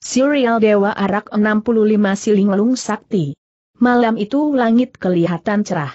Serial Dewa Arak 65 Silinglung Sakti. Malam itu langit kelihatan cerah.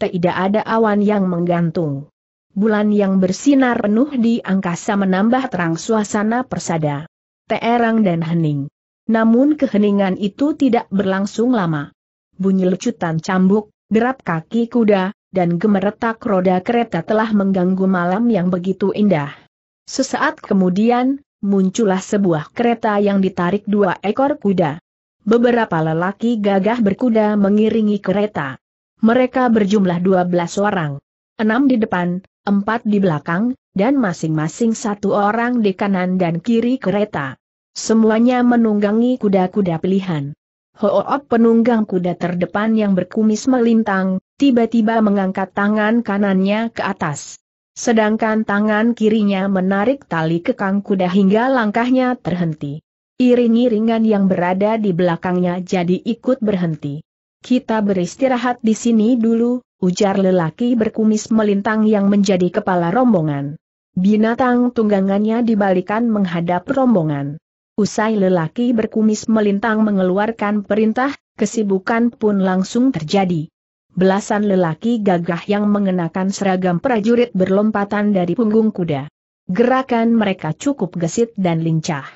Tidak ada awan yang menggantung. Bulan yang bersinar penuh di angkasa menambah terang suasana persada. Terang dan hening. Namun keheningan itu tidak berlangsung lama. Bunyi lecutan cambuk, derap kaki kuda, dan gemeretak roda kereta telah mengganggu malam yang begitu indah. Sesaat kemudian, muncullah sebuah kereta yang ditarik dua ekor kuda. Beberapa lelaki gagah berkuda mengiringi kereta. Mereka berjumlah dua belas orang. Enam di depan, empat di belakang, dan masing-masing satu orang di kanan dan kiri kereta. Semuanya menunggangi kuda-kuda pilihan. Hoop penunggang kuda terdepan yang berkumis melintang, tiba-tiba mengangkat tangan kanannya ke atas. Sedangkan tangan kirinya menarik tali kekang kuda hingga langkahnya terhenti. Iring-iringan yang berada di belakangnya jadi ikut berhenti. Kita beristirahat di sini dulu, ujar lelaki berkumis melintang yang menjadi kepala rombongan. Binatang tunggangannya dibalikan menghadap rombongan. Usai lelaki berkumis melintang mengeluarkan perintah, kesibukan pun langsung terjadi belasan lelaki gagah yang mengenakan seragam prajurit berlompatan dari punggung kuda. Gerakan mereka cukup gesit dan lincah.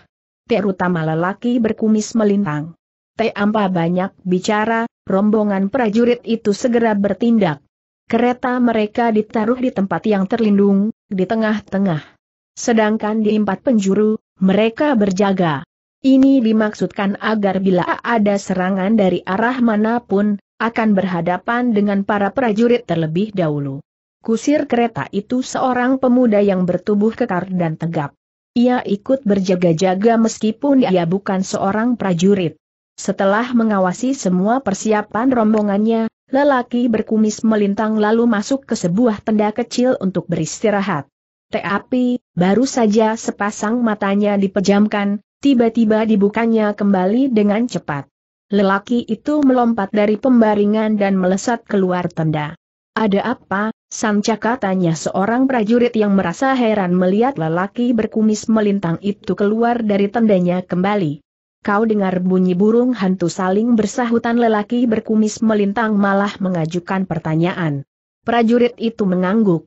Terutama lelaki berkumis melintang. Teh Ampa banyak bicara, rombongan prajurit itu segera bertindak. Kereta mereka ditaruh di tempat yang terlindung, di tengah-tengah. Sedangkan di empat penjuru, mereka berjaga. Ini dimaksudkan agar bila ada serangan dari arah mana pun, akan berhadapan dengan para prajurit terlebih dahulu. Kusir kereta itu seorang pemuda yang bertubuh kekar dan tegap. Ia ikut berjaga-jaga meskipun ia bukan seorang prajurit. Setelah mengawasi semua persiapan rombongannya, lelaki berkumis melintang lalu masuk ke sebuah tenda kecil untuk beristirahat. Tapi, baru saja sepasang matanya dipejamkan, tiba-tiba dibukanya kembali dengan cepat. Lelaki itu melompat dari pembaringan dan melesat keluar tenda. Ada apa, Sancaka tanya seorang prajurit yang merasa heran melihat lelaki berkumis melintang itu keluar dari tendanya kembali. Kau dengar bunyi burung hantu saling bersahutan lelaki berkumis melintang malah mengajukan pertanyaan. Prajurit itu mengangguk.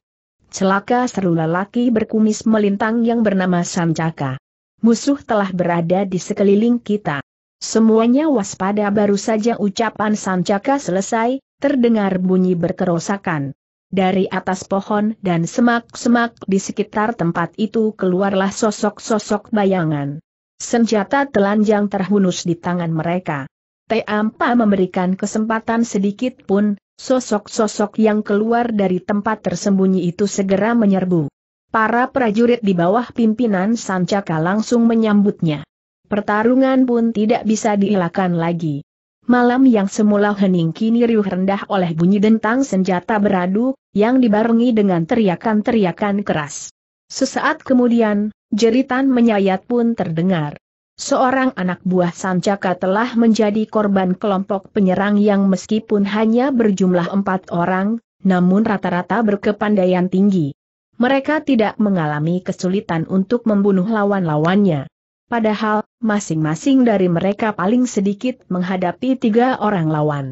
Celaka seru lelaki berkumis melintang yang bernama Sancaka. Musuh telah berada di sekeliling kita. Semuanya waspada baru saja ucapan Sancaka selesai, terdengar bunyi berkerosakan. Dari atas pohon dan semak-semak di sekitar tempat itu keluarlah sosok-sosok bayangan. Senjata telanjang terhunus di tangan mereka. Teh Ampa memberikan kesempatan sedikit pun, sosok-sosok yang keluar dari tempat tersembunyi itu segera menyerbu. Para prajurit di bawah pimpinan Sancaka langsung menyambutnya pertarungan pun tidak bisa dielakkan lagi. Malam yang semula hening kini riuh rendah oleh bunyi dentang senjata beradu, yang dibarengi dengan teriakan-teriakan keras. Sesaat kemudian, jeritan menyayat pun terdengar. Seorang anak buah Sancaka telah menjadi korban kelompok penyerang yang meskipun hanya berjumlah empat orang, namun rata-rata berkepandaian tinggi. Mereka tidak mengalami kesulitan untuk membunuh lawan-lawannya. Padahal, masing-masing dari mereka paling sedikit menghadapi tiga orang lawan.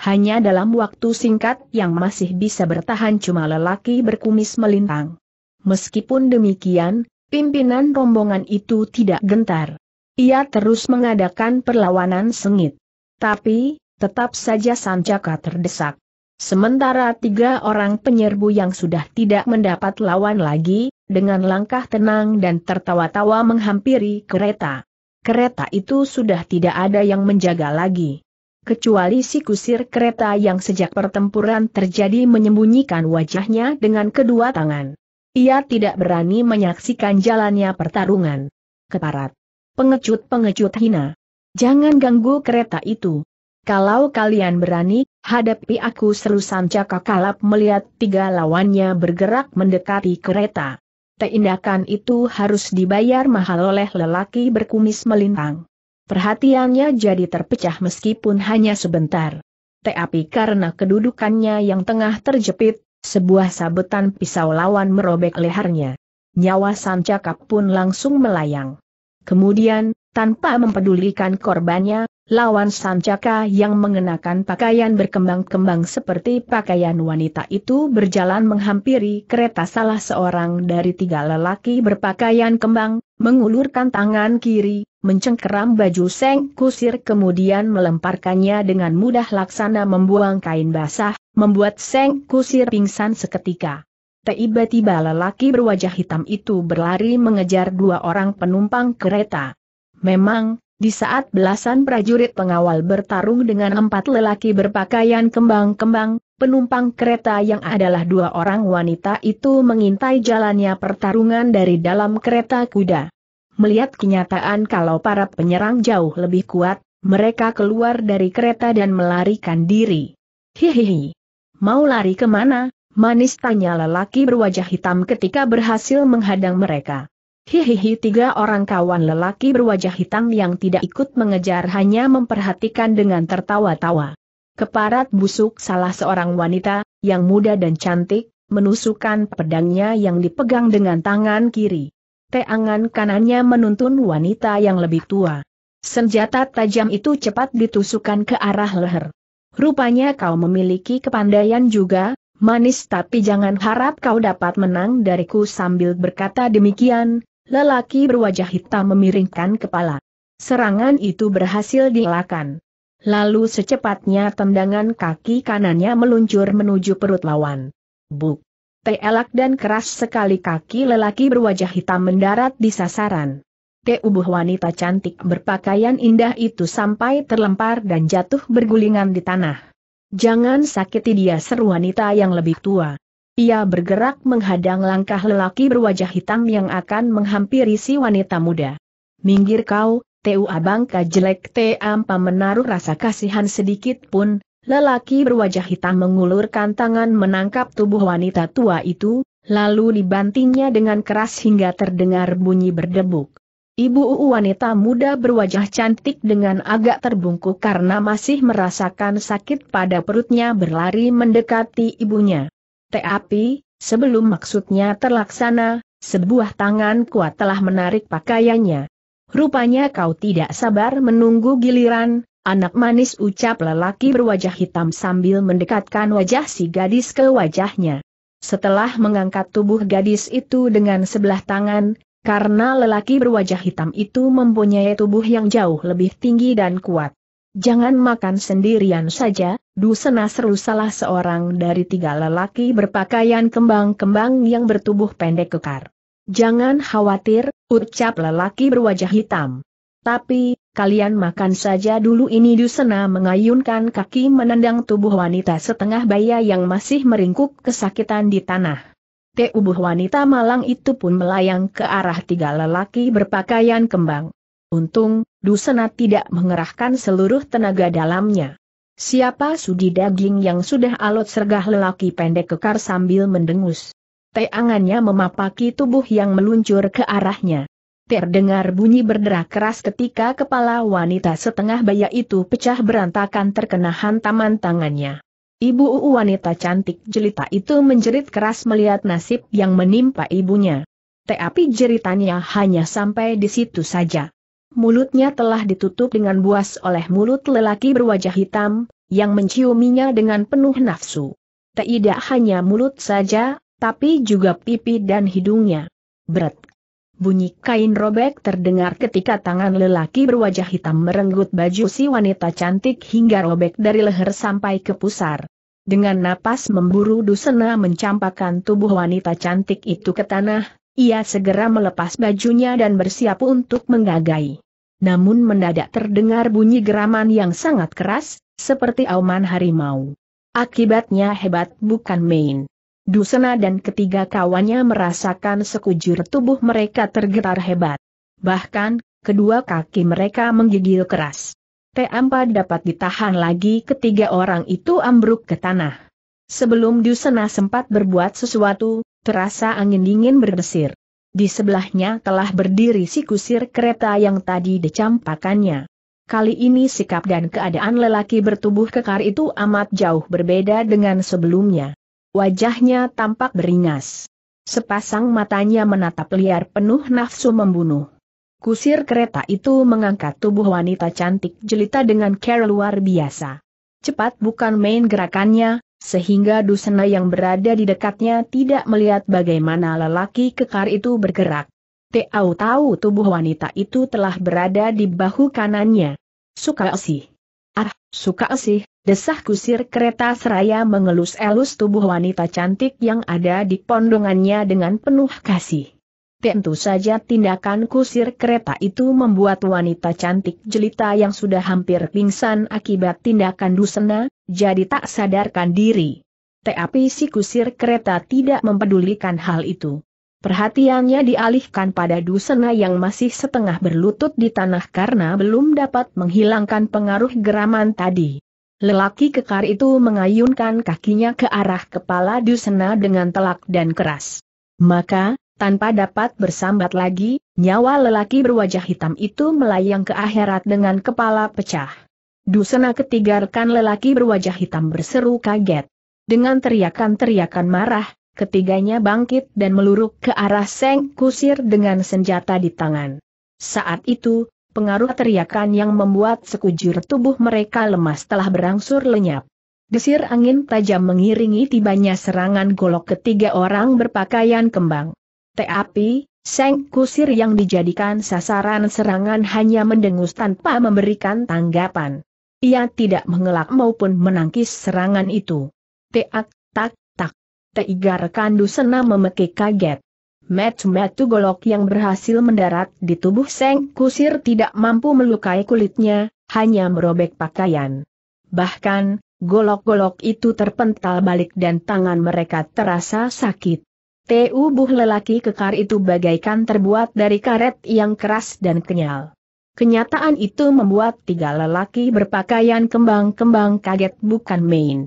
Hanya dalam waktu singkat yang masih bisa bertahan cuma lelaki berkumis melintang. Meskipun demikian, pimpinan rombongan itu tidak gentar. Ia terus mengadakan perlawanan sengit. Tapi, tetap saja Sancaka terdesak. Sementara tiga orang penyerbu yang sudah tidak mendapat lawan lagi, dengan langkah tenang dan tertawa-tawa menghampiri kereta. Kereta itu sudah tidak ada yang menjaga lagi. Kecuali si kusir kereta yang sejak pertempuran terjadi menyembunyikan wajahnya dengan kedua tangan. Ia tidak berani menyaksikan jalannya pertarungan. Keparat. Pengecut-pengecut hina. Jangan ganggu kereta itu. Kalau kalian berani, hadapi aku seru Sancaka kalap melihat tiga lawannya bergerak mendekati kereta. Tindakan itu harus dibayar mahal oleh lelaki berkumis melintang. Perhatiannya jadi terpecah meskipun hanya sebentar. Tapi karena kedudukannya yang tengah terjepit, sebuah sabetan pisau lawan merobek lehernya. Nyawa Sancaka pun langsung melayang. Kemudian, tanpa mempedulikan korbannya, lawan Sancaka yang mengenakan pakaian berkembang-kembang seperti pakaian wanita itu berjalan menghampiri kereta salah seorang dari tiga lelaki berpakaian kembang, mengulurkan tangan kiri, mencengkeram baju Seng Kusir kemudian melemparkannya dengan mudah laksana membuang kain basah, membuat Seng Kusir pingsan seketika. Tiba-tiba lelaki berwajah hitam itu berlari mengejar dua orang penumpang kereta. Memang, di saat belasan prajurit pengawal bertarung dengan empat lelaki berpakaian kembang-kembang, penumpang kereta yang adalah dua orang wanita itu mengintai jalannya pertarungan dari dalam kereta kuda. Melihat kenyataan kalau para penyerang jauh lebih kuat, mereka keluar dari kereta dan melarikan diri. Hihihi. Mau lari ke mana? Manis tanya lelaki berwajah hitam ketika berhasil menghadang mereka. Hihihi tiga orang kawan lelaki berwajah hitam yang tidak ikut mengejar hanya memperhatikan dengan tertawa-tawa. Keparat busuk salah seorang wanita, yang muda dan cantik, menusukkan pedangnya yang dipegang dengan tangan kiri. Teangan kanannya menuntun wanita yang lebih tua. Senjata tajam itu cepat ditusukkan ke arah leher. Rupanya kau memiliki kepandaian juga, manis tapi jangan harap kau dapat menang dariku sambil berkata demikian, Lelaki berwajah hitam memiringkan kepala. Serangan itu berhasil dielakkan. Lalu secepatnya tendangan kaki kanannya meluncur menuju perut lawan. Buk! Telak dan keras sekali kaki lelaki berwajah hitam mendarat di sasaran. Teubuh wanita cantik berpakaian indah itu sampai terlempar dan jatuh bergulingan di tanah. Jangan sakiti dia seru wanita yang lebih tua. Ia bergerak menghadang langkah lelaki berwajah hitam yang akan menghampiri si wanita muda. Minggir kau, Teu Abang jelek Te Ampa menaruh rasa kasihan sedikit pun, lelaki berwajah hitam mengulurkan tangan menangkap tubuh wanita tua itu, lalu dibantingnya dengan keras hingga terdengar bunyi berdebuk. Ibu wanita muda berwajah cantik dengan agak terbungkuk karena masih merasakan sakit pada perutnya berlari mendekati ibunya. Tapi, sebelum maksudnya terlaksana, sebuah tangan kuat telah menarik pakaiannya. Rupanya kau tidak sabar menunggu giliran, anak manis ucap lelaki berwajah hitam sambil mendekatkan wajah si gadis ke wajahnya. Setelah mengangkat tubuh gadis itu dengan sebelah tangan, karena lelaki berwajah hitam itu mempunyai tubuh yang jauh lebih tinggi dan kuat. Jangan makan sendirian saja, Dusena seru salah seorang dari tiga lelaki berpakaian kembang-kembang yang bertubuh pendek kekar. Jangan khawatir, ucap lelaki berwajah hitam. Tapi, kalian makan saja dulu ini Dusena mengayunkan kaki menendang tubuh wanita setengah baya yang masih meringkuk kesakitan di tanah. Tubuh wanita malang itu pun melayang ke arah tiga lelaki berpakaian kembang. Untung, Dusena tidak mengerahkan seluruh tenaga dalamnya. Siapa sudi daging yang sudah alot sergah lelaki pendek kekar sambil mendengus. Teangannya memapaki tubuh yang meluncur ke arahnya. Terdengar bunyi berderak keras ketika kepala wanita setengah baya itu pecah berantakan terkena hantaman tangannya. Ibu wanita cantik jelita itu menjerit keras melihat nasib yang menimpa ibunya. Tapi jeritannya hanya sampai di situ saja. Mulutnya telah ditutup dengan buas oleh mulut lelaki berwajah hitam, yang menciuminya dengan penuh nafsu. Tidak hanya mulut saja, tapi juga pipi dan hidungnya. Berat. Bunyi kain robek terdengar ketika tangan lelaki berwajah hitam merenggut baju si wanita cantik hingga robek dari leher sampai ke pusar. Dengan napas memburu Dusena mencampakkan tubuh wanita cantik itu ke tanah, ia segera melepas bajunya dan bersiap untuk menggagai. Namun mendadak terdengar bunyi geraman yang sangat keras, seperti auman harimau. Akibatnya hebat bukan main. Dusena dan ketiga kawannya merasakan sekujur tubuh mereka tergetar hebat. Bahkan, kedua kaki mereka menggigil keras. T4 dapat ditahan lagi ketiga orang itu ambruk ke tanah. Sebelum Dusena sempat berbuat sesuatu, terasa angin dingin berdesir. Di sebelahnya telah berdiri si kusir kereta yang tadi dicampakannya. Kali ini sikap dan keadaan lelaki bertubuh kekar itu amat jauh berbeda dengan sebelumnya. Wajahnya tampak beringas. Sepasang matanya menatap liar penuh nafsu membunuh. Kusir kereta itu mengangkat tubuh wanita cantik jelita dengan care luar biasa. Cepat bukan main gerakannya, sehingga Dusena yang berada di dekatnya tidak melihat bagaimana lelaki kekar itu bergerak. Tahu tahu tubuh wanita itu telah berada di bahu kanannya. Suka sih. Ah, suka sih, desah kusir kereta seraya mengelus-elus tubuh wanita cantik yang ada di pondongannya dengan penuh kasih. Tentu saja tindakan kusir kereta itu membuat wanita cantik jelita yang sudah hampir pingsan akibat tindakan Dusena, jadi tak sadarkan diri. Tapi si kusir kereta tidak mempedulikan hal itu. Perhatiannya dialihkan pada Dusena yang masih setengah berlutut di tanah karena belum dapat menghilangkan pengaruh geraman tadi. Lelaki kekar itu mengayunkan kakinya ke arah kepala Dusena dengan telak dan keras. Maka, tanpa dapat bersambat lagi, nyawa lelaki berwajah hitam itu melayang ke akhirat dengan kepala pecah. Dusena ketiga rekan lelaki berwajah hitam berseru kaget. Dengan teriakan-teriakan marah, ketiganya bangkit dan meluruk ke arah Seng Kusir dengan senjata di tangan. Saat itu, pengaruh teriakan yang membuat sekujur tubuh mereka lemas telah berangsur lenyap. Desir angin tajam mengiringi tibanya serangan golok ketiga orang berpakaian kembang. Tapi, Seng Kusir yang dijadikan sasaran serangan hanya mendengus tanpa memberikan tanggapan. Ia tidak mengelak maupun menangkis serangan itu. Teak, tak, tak. Tiga rekan Dusena memekik kaget. Metu-metu golok yang berhasil mendarat di tubuh Seng Kusir tidak mampu melukai kulitnya, hanya merobek pakaian. Bahkan, golok-golok itu terpental balik dan tangan mereka terasa sakit. Tubuh lelaki kekar itu bagaikan terbuat dari karet yang keras dan kenyal. Kenyataan itu membuat tiga lelaki berpakaian kembang-kembang kaget bukan main.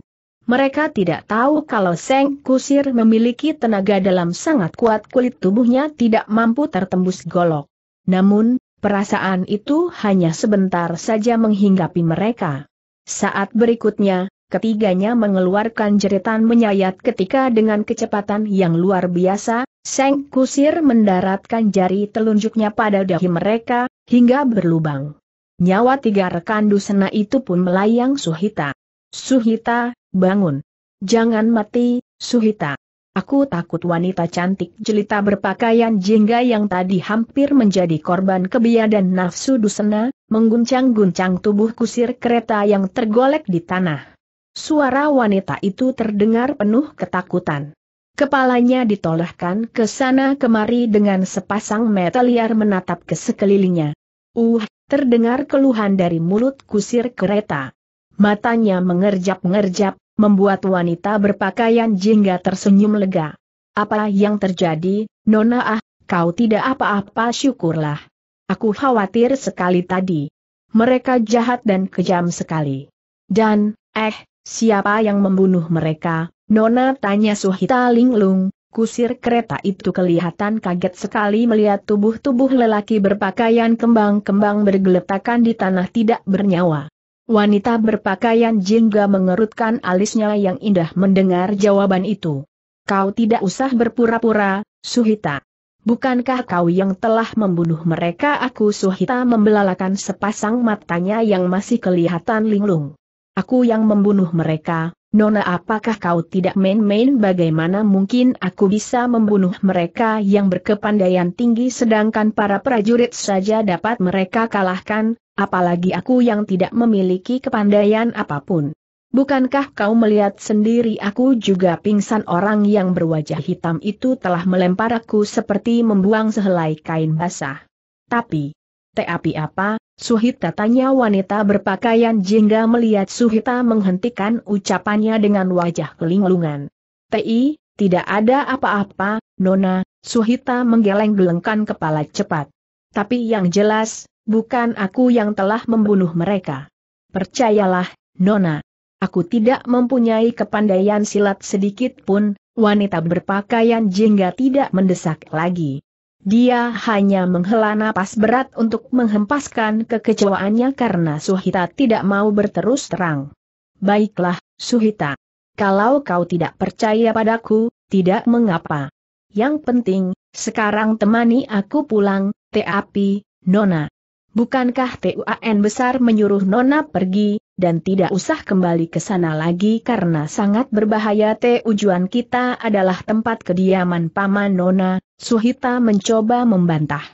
Mereka tidak tahu kalau Seng Kusir memiliki tenaga dalam sangat kuat kulit tubuhnya tidak mampu tertembus golok. Namun, perasaan itu hanya sebentar saja menghinggapi mereka. Saat berikutnya, ketiganya mengeluarkan jeritan menyayat ketika dengan kecepatan yang luar biasa, Seng Kusir mendaratkan jari telunjuknya pada dahi mereka, hingga berlubang. Nyawa tiga rekan Dusena itu pun melayang Suhita. Suhita, bangun. Jangan mati, Suhita. Aku takut wanita cantik jelita berpakaian jingga yang tadi hampir menjadi korban kebiadan nafsu Dusena, mengguncang-guncang tubuh kusir kereta yang tergolek di tanah. Suara wanita itu terdengar penuh ketakutan. Kepalanya ditolehkan ke sana kemari dengan sepasang mata liar menatap ke sekelilingnya. Uh, terdengar keluhan dari mulut kusir kereta. Matanya mengerjap-ngerjap, membuat wanita berpakaian jingga tersenyum lega. Apa yang terjadi, Nona ah, kau tidak apa-apa syukurlah. Aku khawatir sekali tadi. Mereka jahat dan kejam sekali. Dan, eh, Siapa yang membunuh mereka? Nona tanya Suhita Linglung, kusir kereta itu kelihatan kaget sekali melihat tubuh-tubuh lelaki berpakaian kembang-kembang bergeletakan di tanah tidak bernyawa. Wanita berpakaian jingga mengerutkan alisnya yang indah mendengar jawaban itu. Kau tidak usah berpura-pura, Suhita. Bukankah kau yang telah membunuh mereka? Aku Suhita membelalakan sepasang matanya yang masih kelihatan linglung. Aku yang membunuh mereka, Nona apakah kau tidak main-main bagaimana mungkin aku bisa membunuh mereka yang berkepandaian tinggi sedangkan para prajurit saja dapat mereka kalahkan, apalagi aku yang tidak memiliki kepandaian apa pun. Bukankah kau melihat sendiri aku juga pingsan orang yang berwajah hitam itu telah melempar aku seperti membuang sehelai kain basah. Tapi, tapi apa, Suhita tanya wanita berpakaian jingga melihat Suhita menghentikan ucapannya dengan wajah kelinglungan. Ti, tidak ada apa-apa, Nona, Suhita menggeleng-gelengkan kepala cepat. Tapi yang jelas, bukan aku yang telah membunuh mereka. Percayalah, Nona. Aku tidak mempunyai kepandaian silat sedikit pun, wanita berpakaian jingga tidak mendesak lagi. Dia hanya menghela napas berat untuk menghempaskan kekecewaannya karena Suhita tidak mau berterus terang. Baiklah, Suhita. Kalau kau tidak percaya padaku, tidak mengapa. Yang penting, sekarang temani aku pulang, tapi, Nona. Bukankah TUAN besar menyuruh Nona pergi, dan tidak usah kembali ke sana lagi karena sangat berbahaya tujuan kita adalah tempat kediaman Paman Nona, Suhita mencoba membantah.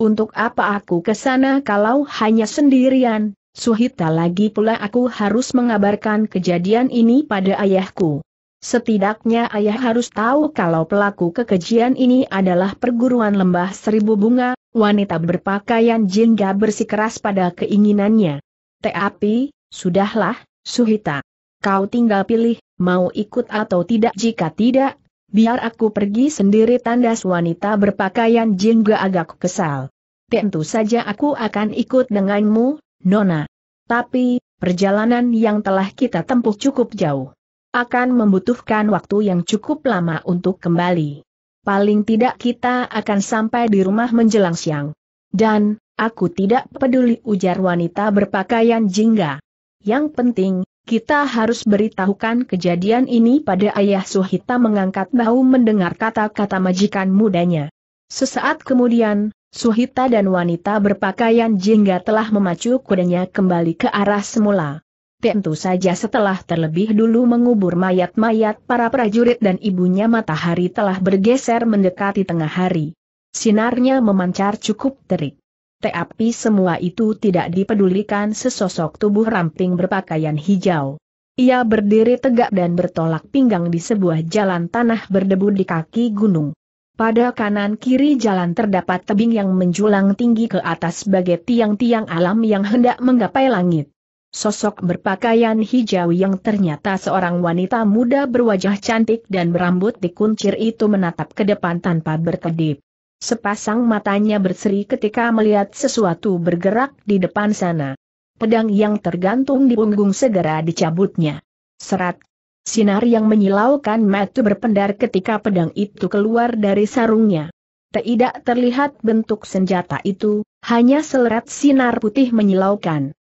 Untuk apa aku ke sana kalau hanya sendirian, Suhita lagi pula aku harus mengabarkan kejadian ini pada ayahku. Setidaknya ayah harus tahu kalau pelaku kekejian ini adalah perguruan lembah seribu bunga, wanita berpakaian jingga bersikeras pada keinginannya. Tapi, sudahlah, Suhita. Kau tinggal pilih, mau ikut atau tidak jika tidak, biar aku pergi sendiri tandas wanita berpakaian jingga agak kesal. Tentu saja aku akan ikut denganmu, Nona. Tapi, perjalanan yang telah kita tempuh cukup jauh akan membutuhkan waktu yang cukup lama untuk kembali. Paling tidak kita akan sampai di rumah menjelang siang. Dan, aku tidak peduli ujar wanita berpakaian jingga. Yang penting, kita harus beritahukan kejadian ini pada ayah Suhita mengangkat bahu mendengar kata-kata majikan mudanya. Sesaat kemudian, Suhita dan wanita berpakaian jingga telah memacu kudanya kembali ke arah semula. Tentu saja setelah terlebih dulu mengubur mayat-mayat para prajurit dan ibunya matahari telah bergeser mendekati tengah hari. Sinarnya memancar cukup terik. Tapi semua itu tidak dipedulikan sesosok tubuh ramping berpakaian hijau. Ia berdiri tegak dan bertolak pinggang di sebuah jalan tanah berdebu di kaki gunung. Pada kanan kiri jalan terdapat tebing yang menjulang tinggi ke atas sebagai tiang-tiang alam yang hendak menggapai langit. Sosok berpakaian hijau yang ternyata seorang wanita muda berwajah cantik dan berambut dikuncir itu menatap ke depan tanpa berkedip. Sepasang matanya berseri ketika melihat sesuatu bergerak di depan sana. Pedang yang tergantung di punggung segera dicabutnya. Serat. Sinar yang menyilaukan mata berpendar ketika pedang itu keluar dari sarungnya. Tidak terlihat bentuk senjata itu, hanya selerat sinar putih menyilaukan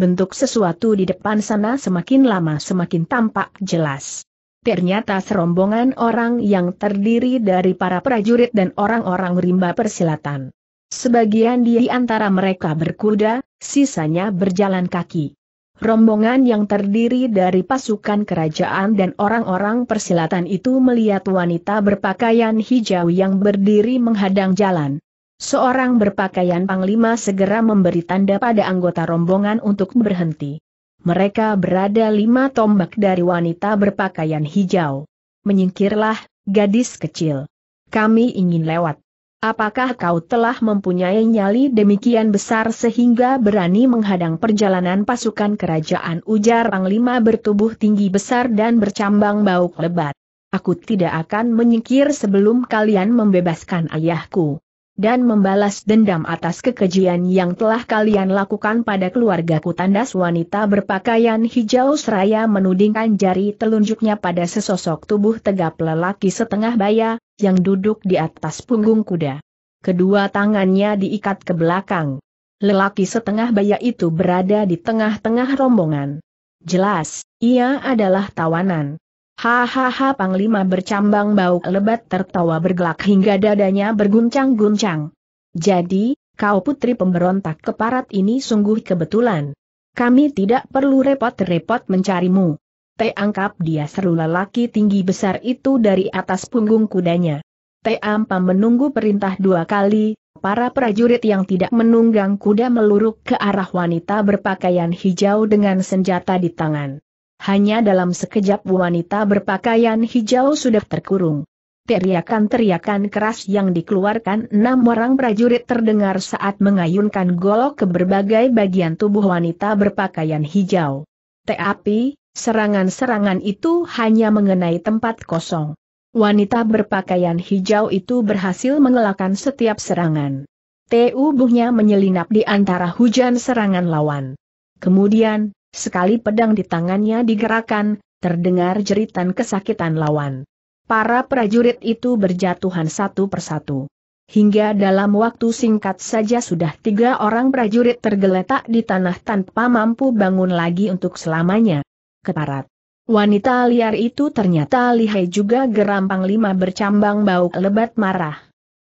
bentuk sesuatu di depan sana semakin lama semakin tampak jelas. Ternyata serombongan orang yang terdiri dari para prajurit dan orang-orang rimba persilatan. Sebagian di antara mereka berkuda, sisanya berjalan kaki. Rombongan yang terdiri dari pasukan kerajaan dan orang-orang persilatan itu melihat wanita berpakaian hijau yang berdiri menghadang jalan. Seorang berpakaian panglima segera memberi tanda pada anggota rombongan untuk berhenti. Mereka berada lima tombak dari wanita berpakaian hijau. Menyingkirlah, gadis kecil. Kami ingin lewat. Apakah kau telah mempunyai nyali demikian besar sehingga berani menghadang perjalanan pasukan kerajaan ujar Panglima bertubuh tinggi besar dan bercambang bau lebat. Aku tidak akan menyingkir sebelum kalian membebaskan ayahku dan membalas dendam atas kekejian yang telah kalian lakukan pada keluargaku tandas wanita berpakaian hijau seraya menudingkan jari telunjuknya pada sesosok tubuh tegap lelaki setengah baya, yang duduk di atas punggung kuda. Kedua tangannya diikat ke belakang. Lelaki setengah baya itu berada di tengah-tengah rombongan. Jelas, ia adalah tawanan. Hahaha Panglima bercambang bau lebat tertawa bergelak hingga dadanya berguncang-guncang. Jadi, kau putri pemberontak keparat ini sungguh kebetulan. Kami tidak perlu repot-repot mencarimu. Te angkap dia seru lelaki tinggi besar itu dari atas punggung kudanya. Te ampa menunggu perintah dua kali, para prajurit yang tidak menunggang kuda meluruk ke arah wanita berpakaian hijau dengan senjata di tangan. Hanya dalam sekejap wanita berpakaian hijau sudah terkurung. Teriakan-teriakan keras yang dikeluarkan enam orang prajurit terdengar saat mengayunkan golok ke berbagai bagian tubuh wanita berpakaian hijau. Tapi, serangan-serangan itu hanya mengenai tempat kosong. Wanita berpakaian hijau itu berhasil mengelakkan setiap serangan. Tubuhnya menyelinap di antara hujan serangan lawan. Kemudian, Sekali pedang di tangannya digerakkan, terdengar jeritan kesakitan lawan. Para prajurit itu berjatuhan satu persatu. Hingga dalam waktu singkat saja sudah tiga orang prajurit tergeletak di tanah tanpa mampu bangun lagi untuk selamanya. Keparat. Wanita liar itu ternyata lihai juga geram panglima bercambang bau lebat marah.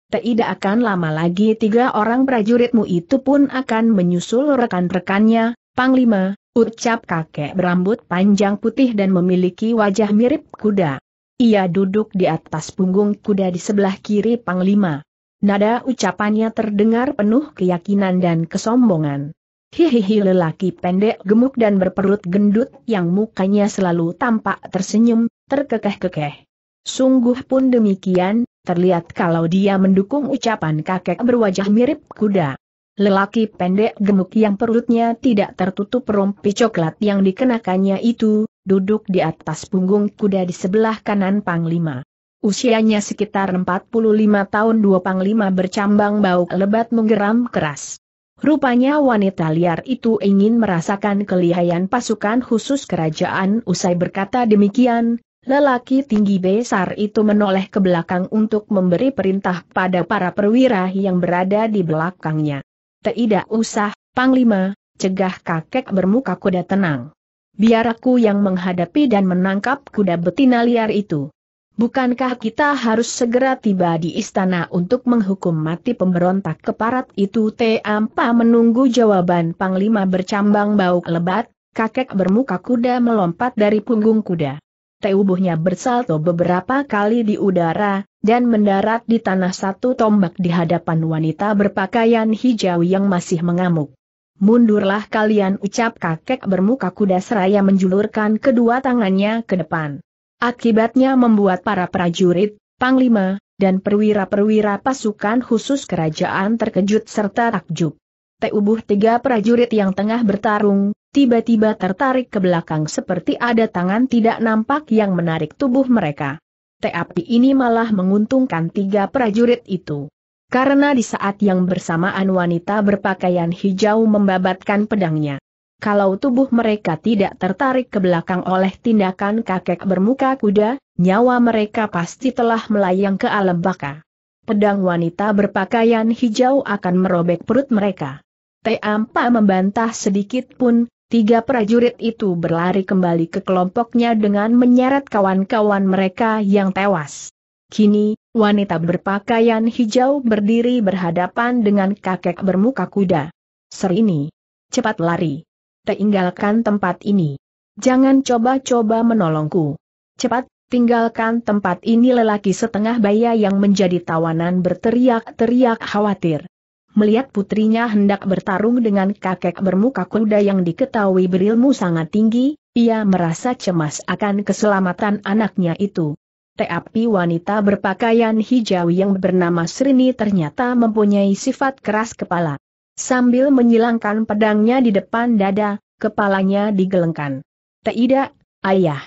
Tidak akan lama lagi tiga orang prajuritmu itu pun akan menyusul rekan-rekannya, Panglima, ucap kakek berambut panjang putih dan memiliki wajah mirip kuda. Ia duduk di atas punggung kuda di sebelah kiri Panglima. Nada ucapannya terdengar penuh keyakinan dan kesombongan. Hihihi lelaki pendek gemuk dan berperut gendut yang mukanya selalu tampak tersenyum, terkekeh-kekeh. Sungguh pun demikian, terlihat kalau dia mendukung ucapan kakek berwajah mirip kuda. Lelaki pendek gemuk yang perutnya tidak tertutup rompi coklat yang dikenakannya itu, duduk di atas punggung kuda di sebelah kanan Panglima. Usianya sekitar 45 tahun dua Panglima bercambang bau lebat menggeram keras. Rupanya wanita liar itu ingin merasakan kelihayan pasukan khusus kerajaan usai berkata demikian, lelaki tinggi besar itu menoleh ke belakang untuk memberi perintah pada para perwira yang berada di belakangnya. Tidak usah, Panglima, cegah kakek bermuka kuda tenang. Biar aku yang menghadapi dan menangkap kuda betina liar itu. Bukankah kita harus segera tiba di istana untuk menghukum mati pemberontak keparat itu? Ampa menunggu jawaban Panglima bercambang bau lebat, kakek bermuka kuda melompat dari punggung kuda. Tubuhnya bersalto beberapa kali di udara, dan mendarat di tanah satu tombak di hadapan wanita berpakaian hijau yang masih mengamuk. Mundurlah kalian ucap kakek bermuka kuda seraya menjulurkan kedua tangannya ke depan. Akibatnya membuat para prajurit, panglima, dan perwira-perwira pasukan khusus kerajaan terkejut serta takjub. Teubuh tiga prajurit yang tengah bertarung, tiba-tiba tertarik ke belakang seperti ada tangan tidak nampak yang menarik tubuh mereka. Tapi ini malah menguntungkan tiga prajurit itu. Karena di saat yang bersamaan wanita berpakaian hijau membabatkan pedangnya kalau tubuh mereka tidak tertarik ke belakang oleh tindakan kakek bermuka kuda, nyawa mereka pasti telah melayang ke alam baka. Pedang wanita berpakaian hijau akan merobek perut mereka. Teampa membantah sedikit pun, tiga prajurit itu berlari kembali ke kelompoknya dengan menyeret kawan-kawan mereka yang tewas. Kini, wanita berpakaian hijau berdiri berhadapan dengan kakek bermuka kuda. Serini. Cepat lari tinggalkan tempat ini. Jangan coba-coba menolongku. Cepat, tinggalkan tempat ini lelaki setengah baya yang menjadi tawanan berteriak-teriak khawatir. Melihat putrinya hendak bertarung dengan kakek bermuka kuda yang diketahui berilmu sangat tinggi, ia merasa cemas akan keselamatan anaknya itu. Tapi wanita berpakaian hijau yang bernama Srini ternyata mempunyai sifat keras kepala. Sambil menyilangkan pedangnya di depan dada, kepalanya digelengkan. Tidak, ayah.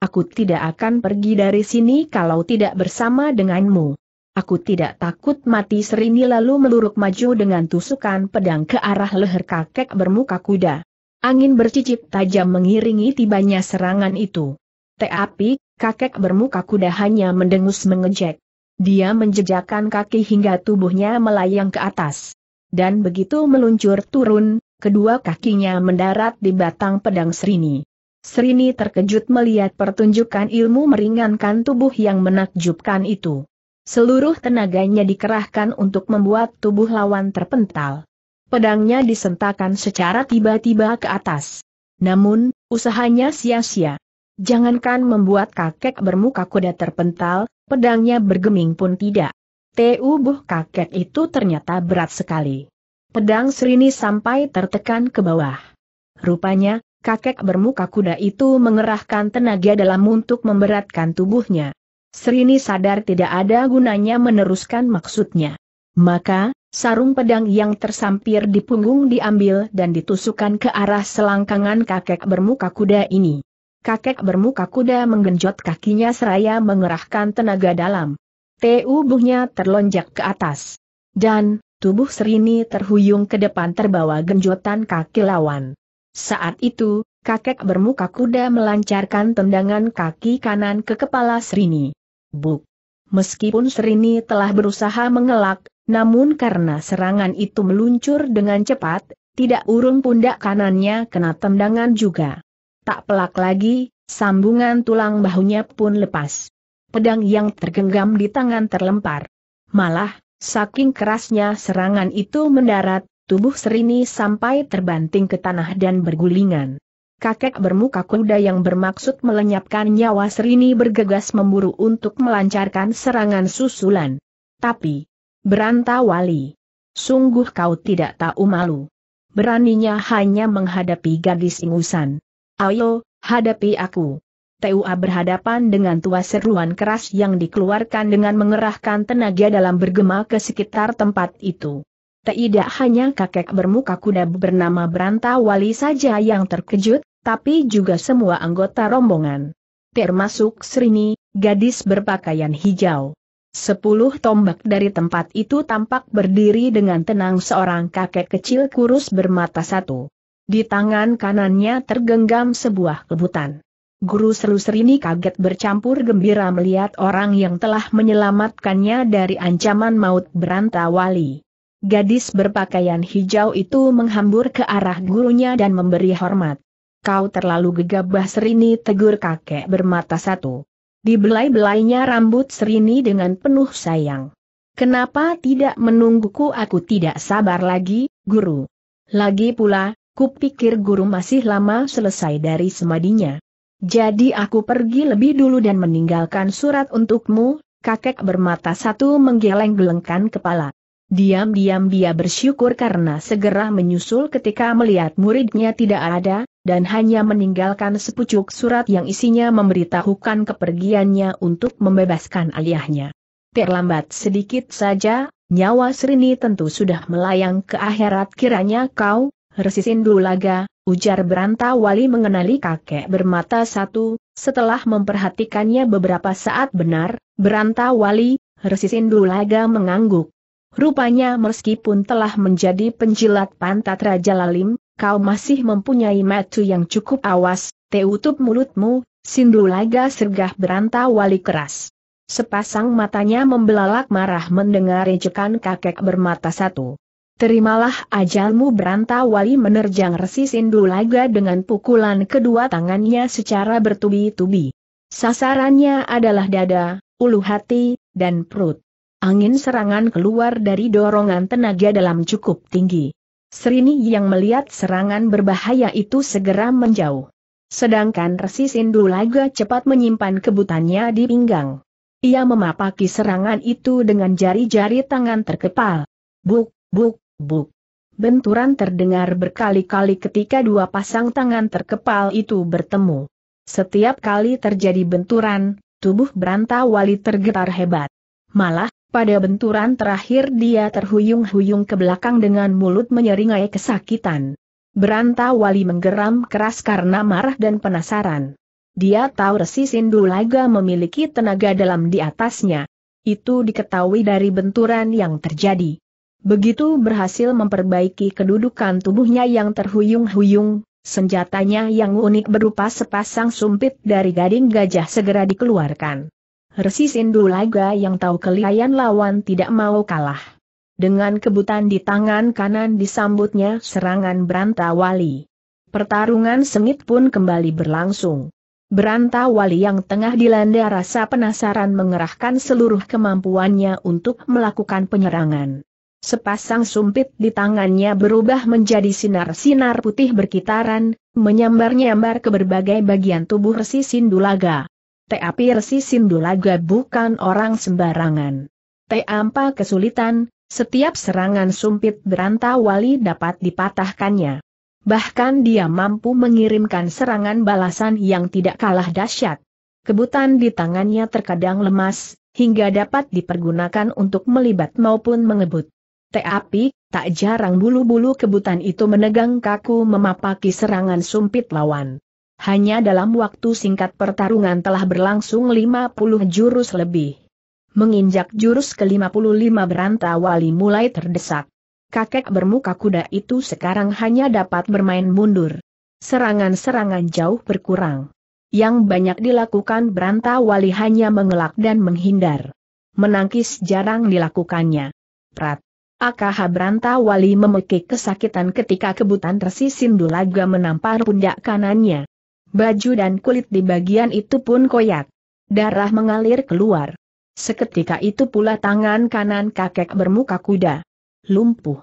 Aku tidak akan pergi dari sini kalau tidak bersama denganmu. Aku tidak takut mati serini lalu meluruk maju dengan tusukan pedang ke arah leher kakek bermuka kuda. Angin bercicit tajam mengiringi tibanya serangan itu. Tapi, kakek bermuka kuda hanya mendengus mengejek. Dia menjejakkan kaki hingga tubuhnya melayang ke atas dan begitu meluncur turun, kedua kakinya mendarat di batang pedang Srini. Srini terkejut melihat pertunjukan ilmu meringankan tubuh yang menakjubkan itu. Seluruh tenaganya dikerahkan untuk membuat tubuh lawan terpental. Pedangnya disentakan secara tiba-tiba ke atas. Namun, usahanya sia-sia. Jangankan membuat kakek bermuka kuda terpental, pedangnya bergeming pun tidak. Tubuh kakek itu ternyata berat sekali. Pedang Srini sampai tertekan ke bawah. Rupanya, kakek bermuka kuda itu mengerahkan tenaga dalam untuk memberatkan tubuhnya. Srini sadar tidak ada gunanya meneruskan maksudnya. Maka, sarung pedang yang tersampir di punggung diambil dan ditusukkan ke arah selangkangan kakek bermuka kuda ini. Kakek bermuka kuda menggenjot kakinya seraya mengerahkan tenaga dalam tubuhnya terlonjak ke atas. Dan, tubuh Serini terhuyung ke depan terbawa genjotan kaki lawan. Saat itu, kakek bermuka kuda melancarkan tendangan kaki kanan ke kepala Serini. Buk! Meskipun Serini telah berusaha mengelak, namun karena serangan itu meluncur dengan cepat, tidak urung pundak kanannya kena tendangan juga. Tak pelak lagi, sambungan tulang bahunya pun lepas pedang yang tergenggam di tangan terlempar. Malah, Saking kerasnya serangan itu mendarat, tubuh Serini sampai terbanting ke tanah dan bergulingan. Kakek bermuka kuda yang bermaksud melenyapkan nyawa Serini bergegas memburu untuk melancarkan serangan susulan. Tapi, beranta wali. Sungguh kau tidak tahu malu. Beraninya hanya menghadapi gadis ingusan. Ayo, hadapi aku. TUA berhadapan dengan tua seruan keras yang dikeluarkan dengan mengerahkan tenaga dalam bergema ke sekitar tempat itu. Tidak hanya kakek bermuka kuda bernama Beranta Wali saja yang terkejut, tapi juga semua anggota rombongan. Termasuk Srini, gadis berpakaian hijau. Sepuluh tombak dari tempat itu tampak berdiri dengan tenang seorang kakek kecil kurus bermata satu. Di tangan kanannya tergenggam sebuah kebutan. Guru selusur ini kaget bercampur gembira melihat orang yang telah menyelamatkannya dari ancaman maut berantawali. Gadis berpakaian hijau itu menghambur ke arah gurunya dan memberi hormat. Kau terlalu gegabah Serini tegur kakek bermata satu. Dibelai-belainya rambut Serini dengan penuh sayang. Kenapa tidak menungguku aku tidak sabar lagi, guru. Lagi pula, kupikir guru masih lama selesai dari semadinya. Jadi aku pergi lebih dulu dan meninggalkan surat untukmu, kakek bermata satu menggeleng-gelengkan kepala. Diam-diam dia bersyukur karena segera menyusul ketika melihat muridnya tidak ada, dan hanya meninggalkan sepucuk surat yang isinya memberitahukan kepergiannya untuk membebaskan ayahnya. Terlambat sedikit saja, nyawa Srini tentu sudah melayang ke akhirat kiranya kau, Resisin Dulaga, ujar Beranta Wali mengenali kakek bermata satu, setelah memperhatikannya beberapa saat benar, Beranta Wali, Resisin Dulaga mengangguk. Rupanya meskipun telah menjadi penjilat pantat Raja Lalim, kau masih mempunyai matu yang cukup awas, teutup mulutmu, Sindulaga sergah Beranta Wali keras. Sepasang matanya membelalak marah mendengar ejekan kakek bermata satu. Terimalah ajalmu beranta wali menerjang Resi Sindulaga dengan pukulan kedua tangannya secara bertubi-tubi. Sasarannya adalah dada, ulu hati, dan perut. Angin serangan keluar dari dorongan tenaga dalam cukup tinggi. Serini yang melihat serangan berbahaya itu segera menjauh. Sedangkan Resi Sindulaga cepat menyimpan kebutannya di pinggang. Ia memapaki serangan itu dengan jari-jari tangan terkepal. Buk, buk, buk. Benturan terdengar berkali-kali ketika dua pasang tangan terkepal itu bertemu. Setiap kali terjadi benturan, tubuh Branta Wali tergetar hebat. Malah, pada benturan terakhir dia terhuyung-huyung ke belakang dengan mulut menyeringai kesakitan. Beranta Wali menggeram keras karena marah dan penasaran. Dia tahu Resi Sindulaga memiliki tenaga dalam di atasnya. Itu diketahui dari benturan yang terjadi. Begitu berhasil memperbaiki kedudukan tubuhnya yang terhuyung-huyung, senjatanya yang unik berupa sepasang sumpit dari gading gajah segera dikeluarkan. Resi Sindulaga yang tahu kelihayan lawan tidak mau kalah. Dengan kebutan di tangan kanan disambutnya serangan Brantawali. Pertarungan sengit pun kembali berlangsung. Brantawali yang tengah dilanda rasa penasaran mengerahkan seluruh kemampuannya untuk melakukan penyerangan. Sepasang sumpit di tangannya berubah menjadi sinar-sinar putih berkitaran, menyambar-nyambar ke berbagai bagian tubuh Resi Sindulaga. Tapi Resi Sindulaga bukan orang sembarangan. Tanpa kesulitan, setiap serangan sumpit beranta wali dapat dipatahkannya. Bahkan dia mampu mengirimkan serangan balasan yang tidak kalah dahsyat. Kebutan di tangannya terkadang lemas, hingga dapat dipergunakan untuk melibat maupun mengebut. Tapi, tak jarang bulu-bulu kebutan itu menegang kaku memapaki serangan sumpit lawan. Hanya dalam waktu singkat pertarungan telah berlangsung 50 jurus lebih. Menginjak jurus ke-55 beranta wali mulai terdesak. Kakek bermuka kuda itu sekarang hanya dapat bermain mundur. Serangan-serangan jauh berkurang. Yang banyak dilakukan beranta wali hanya mengelak dan menghindar. Menangkis jarang dilakukannya. Prat. AKH Branta Wali memekik kesakitan ketika kebutan resi Sindulaga menampar pundak kanannya. Baju dan kulit di bagian itu pun koyak. Darah mengalir keluar. Seketika itu pula tangan kanan kakek bermuka kuda. Lumpuh.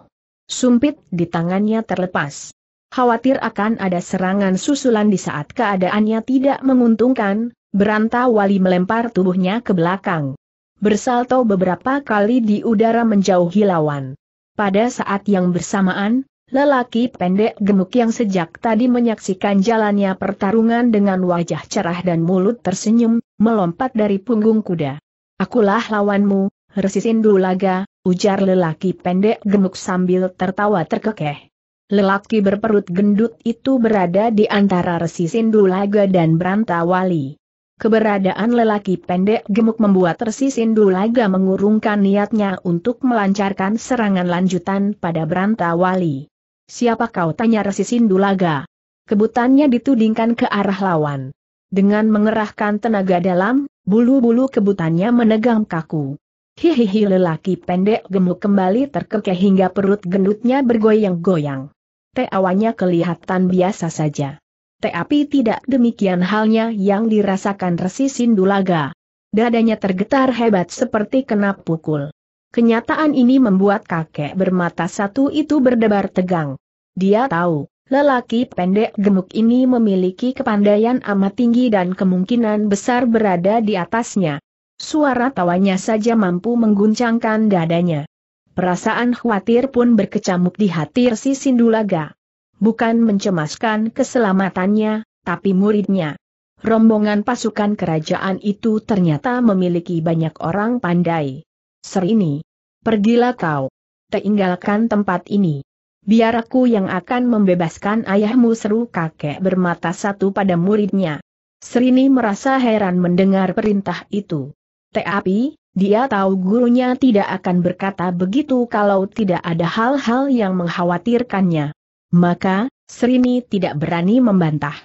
Sumpit di tangannya terlepas. Khawatir akan ada serangan susulan di saat keadaannya tidak menguntungkan, beranta wali melempar tubuhnya ke belakang. Bersalto beberapa kali di udara menjauhi lawan. Pada saat yang bersamaan, lelaki pendek gemuk yang sejak tadi menyaksikan jalannya pertarungan dengan wajah cerah dan mulut tersenyum, melompat dari punggung kuda. Akulah lawanmu, Resisin Dulaga, ujar lelaki pendek gemuk sambil tertawa terkekeh. Lelaki berperut gendut itu berada di antara Resisin Dulaga dan Brantawali. Keberadaan lelaki pendek gemuk membuat Resisin Dulaga mengurungkan niatnya untuk melancarkan serangan lanjutan pada Brantawali. Siapa kau tanya Resisin Dulaga? Kebutannya ditudingkan ke arah lawan. Dengan mengerahkan tenaga dalam, Bulu-bulu kebutannya menegang kaku. Hihihi lelaki pendek gemuk kembali terkekeh hingga perut gendutnya bergoyang-goyang. Teawanya kelihatan biasa saja. Tapi tidak demikian halnya yang dirasakan Resi Sindulaga. Dadanya tergetar hebat seperti kena pukul. Kenyataan ini membuat kakek bermata satu itu berdebar tegang. Dia tahu, Lelaki pendek gemuk ini memiliki kepandaian amat tinggi dan kemungkinan besar berada di atasnya. Suara tawanya saja mampu mengguncangkan dadanya. Perasaan khawatir pun berkecamuk di hati si Sindulaga. Bukan mencemaskan keselamatannya, tapi muridnya. Rombongan pasukan kerajaan itu ternyata memiliki banyak orang pandai. Serini. Pergilah kau. Tinggalkan tempat ini. Biar aku yang akan membebaskan ayahmu seru kakek bermata satu pada muridnya. Serini merasa heran mendengar perintah itu. Tapi, dia tahu gurunya tidak akan berkata begitu kalau tidak ada hal-hal yang mengkhawatirkannya. Maka, Serini tidak berani membantah.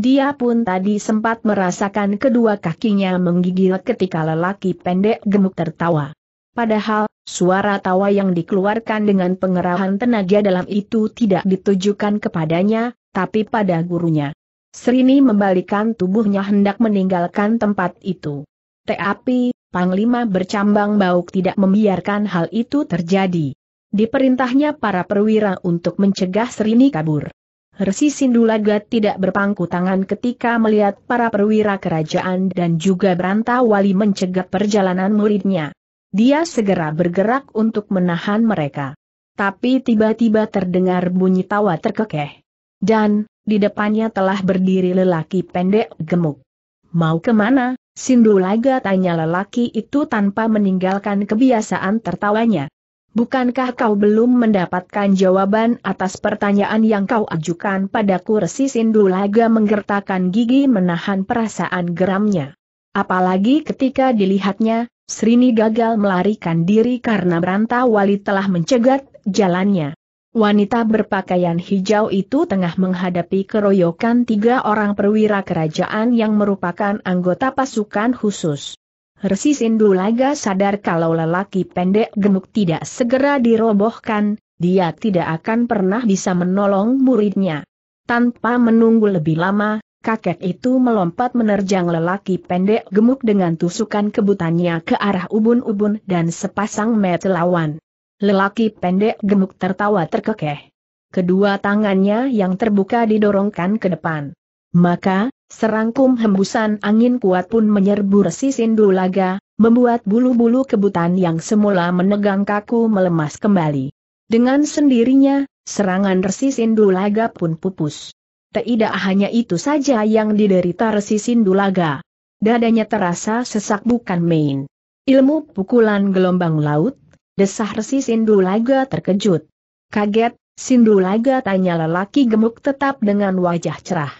Dia pun tadi sempat merasakan kedua kakinya menggigil ketika lelaki pendek gemuk tertawa. Padahal, suara tawa yang dikeluarkan dengan pengerahan tenaga dalam itu tidak ditujukan kepadanya, tapi pada gurunya. Serini membalikan tubuhnya hendak meninggalkan tempat itu. Tapi, Panglima bercambang bauk tidak membiarkan hal itu terjadi. Diperintahnya para perwira untuk mencegah Serini kabur. Resi Sindulaga tidak berpangku tangan ketika melihat para perwira kerajaan dan juga berantah wali mencegah perjalanan muridnya. Dia segera bergerak untuk menahan mereka. Tapi tiba-tiba terdengar bunyi tawa terkekeh. Dan, di depannya telah berdiri lelaki pendek gemuk. Mau ke mana? Sindulaga tanya lelaki itu tanpa meninggalkan kebiasaan tertawanya. Bukankah kau belum mendapatkan jawaban atas pertanyaan yang kau ajukan padaku Resi Sindulaga menggertakkan gigi menahan perasaan geramnya. Apalagi ketika dilihatnya, Srini gagal melarikan diri karena berantah wali telah mencegat jalannya. Wanita berpakaian hijau itu tengah menghadapi keroyokan tiga orang perwira kerajaan yang merupakan anggota pasukan khusus. Resi Sindulaga sadar kalau lelaki pendek gemuk tidak segera dirobohkan, dia tidak akan pernah bisa menolong muridnya. Tanpa menunggu lebih lama, kakek itu melompat menerjang lelaki pendek gemuk dengan tusukan kebutannya ke arah ubun-ubun dan sepasang mata lawan. Lelaki pendek gemuk tertawa terkekeh. Kedua tangannya yang terbuka didorongkan ke depan. Maka, serangkum hembusan angin kuat pun menyerbu resi Sindulaga, membuat bulu-bulu kebutan yang semula menegang kaku melemas kembali. Dengan sendirinya, serangan resi Sindulaga pun pupus. Tidak hanya itu saja yang diderita Resi Sindulaga. Dadanya terasa sesak bukan main. Ilmu pukulan gelombang laut, desah Resi Sindulaga terkejut. Kaget, Sindulaga tanya lelaki gemuk tetap dengan wajah cerah.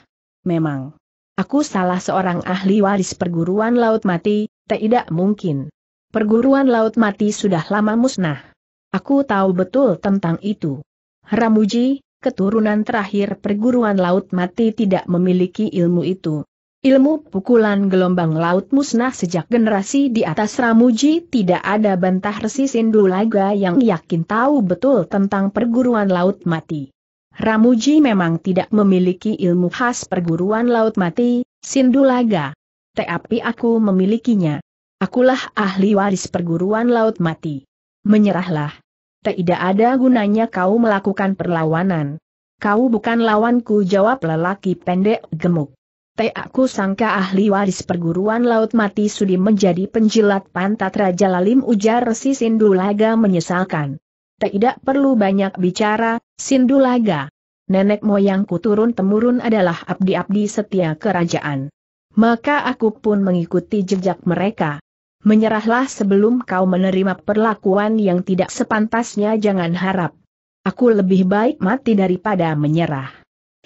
Memang. Aku salah seorang ahli waris perguruan laut mati, tidak mungkin. Perguruan laut mati sudah lama musnah. Aku tahu betul tentang itu. Ramuji, keturunan terakhir perguruan laut mati tidak memiliki ilmu itu. Ilmu pukulan gelombang laut musnah sejak generasi di atas Ramuji tidak ada bantah resi Sindulaga yang yakin tahu betul tentang perguruan laut mati. Ramuji memang tidak memiliki ilmu khas perguruan laut mati, Sindulaga. Tapi aku memilikinya. Akulah ahli waris perguruan laut mati. Menyerahlah. Tidak ada gunanya kau melakukan perlawanan. Kau bukan lawanku jawab lelaki pendek gemuk. Aku sangka ahli waris perguruan laut mati sudi menjadi penjilat pantat Raja Lalim ujar Resi Sindulaga menyesalkan. Tidak perlu banyak bicara, Sindulaga. Nenek moyangku turun-temurun adalah abdi-abdi setia kerajaan. Maka aku pun mengikuti jejak mereka. Menyerahlah sebelum kau menerima perlakuan yang tidak sepantasnya jangan harap Aku lebih baik mati daripada menyerah.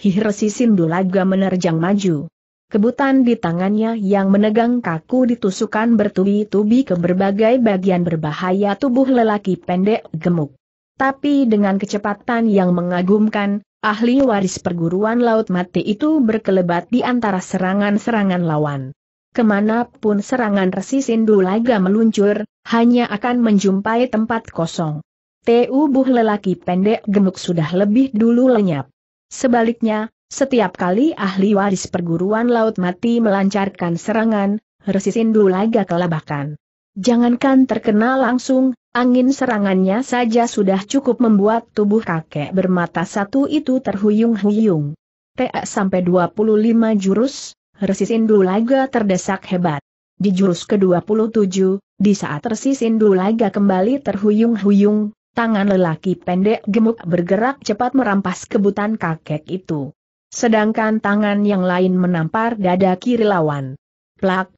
Hihresi Sindulaga menerjang maju. Kebutan di tangannya yang menegang kaku ditusukan bertubi-tubi ke berbagai bagian berbahaya tubuh lelaki pendek gemuk. Tapi dengan kecepatan yang mengagumkan, ahli waris perguruan laut mati itu berkelebat di antara serangan-serangan lawan. Ke mana pun serangan Resi Sindulaga meluncur, hanya akan menjumpai tempat kosong. Tubuh lelaki pendek gemuk sudah lebih dulu lenyap. Sebaliknya, setiap kali ahli waris perguruan laut mati melancarkan serangan, Resi Sindulaga kelabakan. Jangankan terkena langsung, angin serangannya saja sudah cukup membuat tubuh kakek bermata satu itu terhuyung-huyung. TA sampai 25 jurus, Resi Sindulaga terdesak hebat. Di jurus ke-27, di saat Resi Sindulaga kembali terhuyung-huyung, Tangan lelaki pendek gemuk bergerak cepat merampas kebutan kakek itu. Sedangkan tangan yang lain menampar dada kiri lawan. Plak!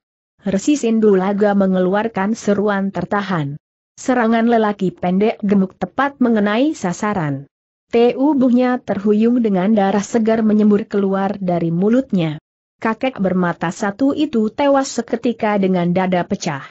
Resi Sindulaga mengeluarkan seruan tertahan. Serangan lelaki pendek gemuk tepat mengenai sasaran. Tubuhnya terhuyung dengan darah segar menyembur keluar dari mulutnya. Kakek bermata satu itu tewas seketika dengan dada pecah.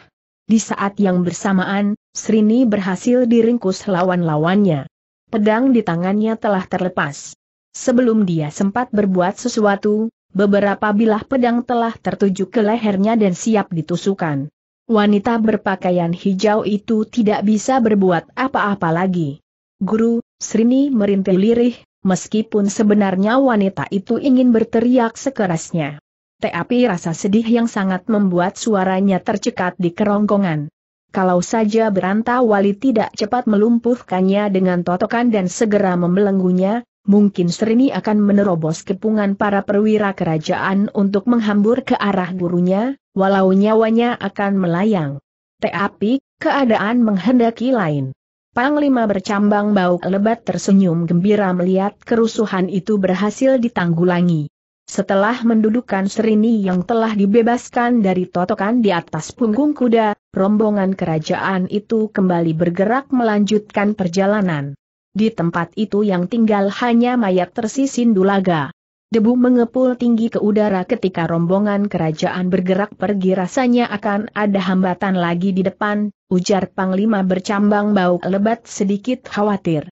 Di saat yang bersamaan, Srini berhasil diringkus lawan-lawannya. Pedang di tangannya telah terlepas. Sebelum dia sempat berbuat sesuatu, beberapa bilah pedang telah tertuju ke lehernya dan siap ditusukan. Wanita berpakaian hijau itu tidak bisa berbuat apa-apa lagi. Guru, Srini merintih lirih, meskipun sebenarnya wanita itu ingin berteriak sekerasnya tapi rasa sedih yang sangat membuat suaranya tercekat di kerongkongan. Kalau saja beranta wali tidak cepat melumpuhkannya dengan totokan dan segera membelenggunya, mungkin Srini akan menerobos kepungan para perwira kerajaan untuk menghambur ke arah gurunya, walau nyawanya akan melayang. Tapi, keadaan menghendaki lain. Panglima bercambang bau lebat tersenyum gembira melihat kerusuhan itu berhasil ditanggulangi. Setelah mendudukan Serini yang telah dibebaskan dari totokan di atas punggung kuda, rombongan kerajaan itu kembali bergerak melanjutkan perjalanan. Di tempat itu yang tinggal hanya mayat tersisin dulaga. Debu mengepul tinggi ke udara ketika rombongan kerajaan bergerak pergi rasanya akan ada hambatan lagi di depan, ujar Panglima bercambang bau lebat sedikit khawatir.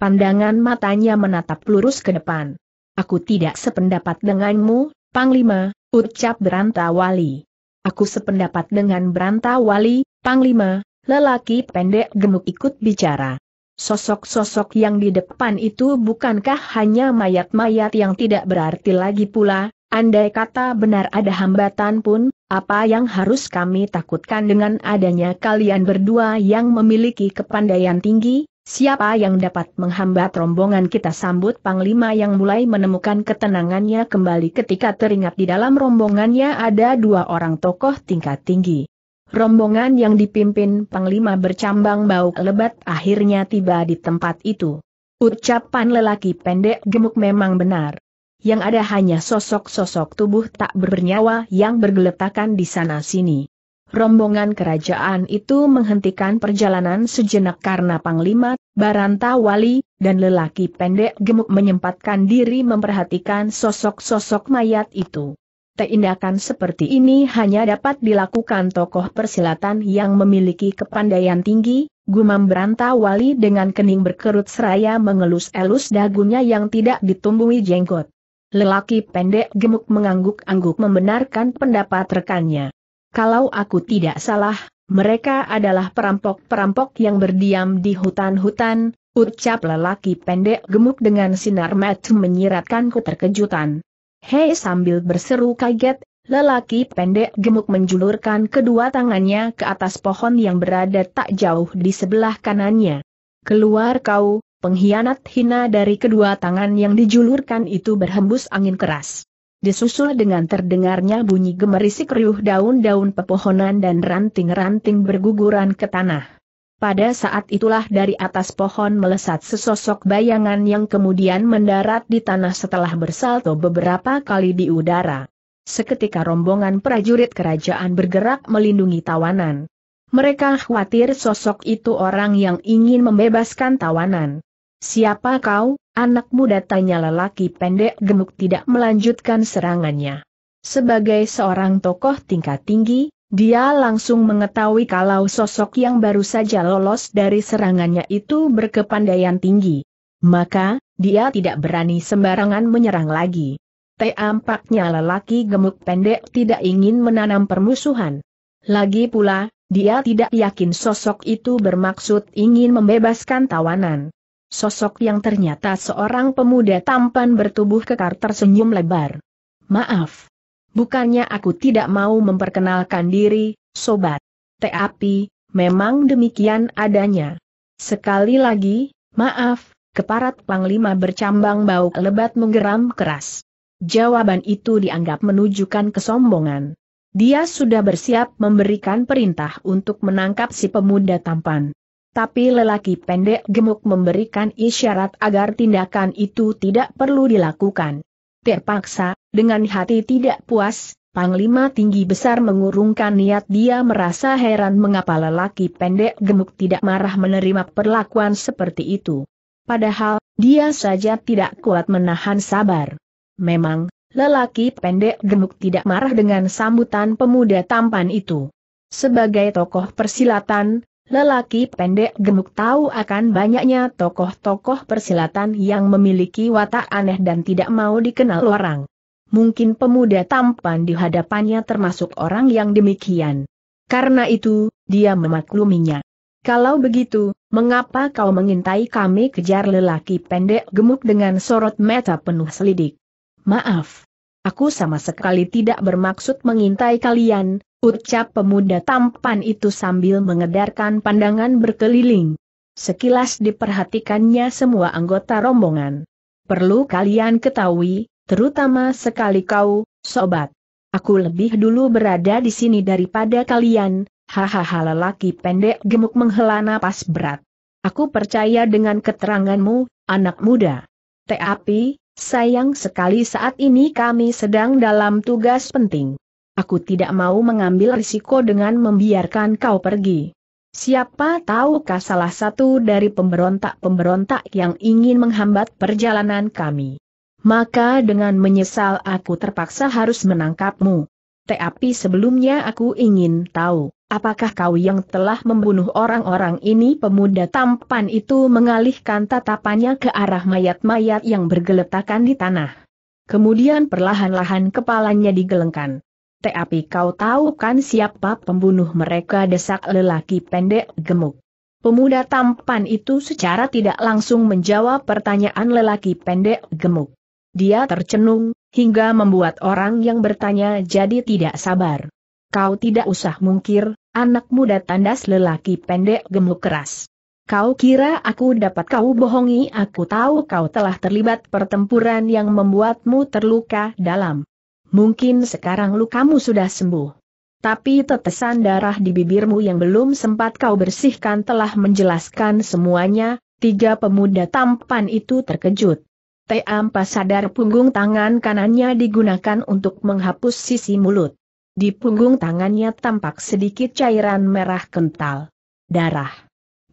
Pandangan matanya menatap lurus ke depan. Aku tidak sependapat denganmu, Panglima, ucap Berantawali. Aku sependapat dengan Berantawali, Panglima, lelaki pendek gemuk ikut bicara. Sosok-sosok yang di depan itu bukankah hanya mayat-mayat yang tidak berarti lagi pula, andai kata benar ada hambatan pun, apa yang harus kami takutkan dengan adanya kalian berdua yang memiliki kepandaian tinggi, Siapa yang dapat menghambat rombongan kita sambut Panglima yang mulai menemukan ketenangannya kembali ketika teringat di dalam rombongannya ada dua orang tokoh tingkat tinggi. Rombongan yang dipimpin Panglima bercambang bau lebat akhirnya tiba di tempat itu. Ucapan lelaki pendek gemuk memang benar. Yang ada hanya sosok-sosok tubuh tak bernyawa yang bergeletakan di sana-sini rombongan kerajaan itu menghentikan perjalanan sejenak karena Panglima, Baranta Wali, dan lelaki pendek gemuk menyempatkan diri memperhatikan sosok-sosok mayat itu. Tindakan seperti ini hanya dapat dilakukan tokoh persilatan yang memiliki kepandaian tinggi, gumam Baranta Wali dengan kening berkerut seraya mengelus-elus dagunya yang tidak ditumbuhi jenggot. Lelaki pendek gemuk mengangguk-angguk membenarkan pendapat rekannya. Kalau aku tidak salah, mereka adalah perampok-perampok yang berdiam di hutan-hutan, ucap lelaki pendek gemuk dengan sinar mata menyiratkan keterkejutan. Hei sambil berseru kaget, Lelaki pendek gemuk menjulurkan kedua tangannya ke atas pohon yang berada tak jauh di sebelah kanannya. Keluar kau, pengkhianat hina dari kedua tangan yang dijulurkan itu berhembus angin keras. Disusul dengan terdengarnya bunyi gemerisik riuh daun-daun pepohonan dan ranting-ranting berguguran ke tanah. Pada saat itulah dari atas pohon melesat sesosok bayangan yang kemudian mendarat di tanah setelah bersalto beberapa kali di udara. Seketika rombongan prajurit kerajaan bergerak melindungi tawanan. Mereka khawatir sosok itu orang yang ingin membebaskan tawanan. Siapa kau, anak muda tanya lelaki pendek gemuk tidak melanjutkan serangannya. Sebagai seorang tokoh tingkat tinggi, dia langsung mengetahui kalau sosok yang baru saja lolos dari serangannya itu berkepandaian tinggi. Maka, dia tidak berani sembarangan menyerang lagi. Tampaknya lelaki gemuk pendek tidak ingin menanam permusuhan. Lagi pula, dia tidak yakin sosok itu bermaksud ingin membebaskan tawanan. Sosok yang ternyata seorang pemuda tampan bertubuh kekar tersenyum lebar. Maaf. Bukannya aku tidak mau memperkenalkan diri, sobat. Tapi, memang demikian adanya. Sekali lagi, maaf, keparat Panglima bercambang bau lebat menggeram keras. Jawaban itu dianggap menunjukkan kesombongan. Dia sudah bersiap memberikan perintah untuk menangkap si pemuda tampan. Tapi lelaki pendek gemuk memberikan isyarat agar tindakan itu tidak perlu dilakukan. Terpaksa, dengan hati tidak puas, Panglima tinggi besar mengurungkan niat dia merasa heran mengapa lelaki pendek gemuk tidak marah menerima perlakuan seperti itu. Padahal, dia saja tidak kuat menahan sabar. Memang, lelaki pendek gemuk tidak marah dengan sambutan pemuda tampan itu. Sebagai tokoh persilatan, lelaki pendek gemuk tahu akan banyaknya tokoh-tokoh persilatan yang memiliki watak aneh dan tidak mau dikenal orang. Mungkin pemuda tampan di hadapannya termasuk orang yang demikian. Karena itu, dia memakluminya. Kalau begitu, mengapa kau mengintai kami kejar lelaki pendek gemuk dengan sorot mata penuh selidik? Maaf. Aku sama sekali tidak bermaksud mengintai kalian, ucap pemuda tampan itu sambil mengedarkan pandangan berkeliling. Sekilas diperhatikannya semua anggota rombongan. Perlu kalian ketahui, terutama sekali kau, sobat. Aku lebih dulu berada di sini daripada kalian, hahaha lelaki pendek gemuk menghela napas berat. Aku percaya dengan keteranganmu, anak muda. Tapi, Sayang sekali saat ini kami sedang dalam tugas penting. Aku tidak mau mengambil risiko dengan membiarkan kau pergi. Siapa tahukah salah satu dari pemberontak-pemberontak yang ingin menghambat perjalanan kami. Maka dengan menyesal aku terpaksa harus menangkapmu. Tapi sebelumnya aku ingin tahu, apakah kau yang telah membunuh orang-orang ini pemuda tampan itu mengalihkan tatapannya ke arah mayat-mayat yang bergeletakan di tanah. Kemudian perlahan-lahan kepalanya digelengkan. Tapi kau tahu kan siapa pembunuh mereka desak lelaki pendek gemuk. Pemuda tampan itu secara tidak langsung menjawab pertanyaan lelaki pendek gemuk. Dia tercenung, hingga membuat orang yang bertanya jadi tidak sabar. Kau tidak usah mungkir, anak muda tandas lelaki pendek gemuk keras. Kau kira aku dapat kau bohongi aku tahu kau telah terlibat pertempuran yang membuatmu terluka dalam. Mungkin sekarang lukamu sudah sembuh. Tapi tetesan darah di bibirmu yang belum sempat kau bersihkan telah menjelaskan semuanya, tiga pemuda tampan itu terkejut. Teampa sadar punggung tangan kanannya digunakan untuk menghapus sisi mulut. Di punggung tangannya tampak sedikit cairan merah kental. Darah.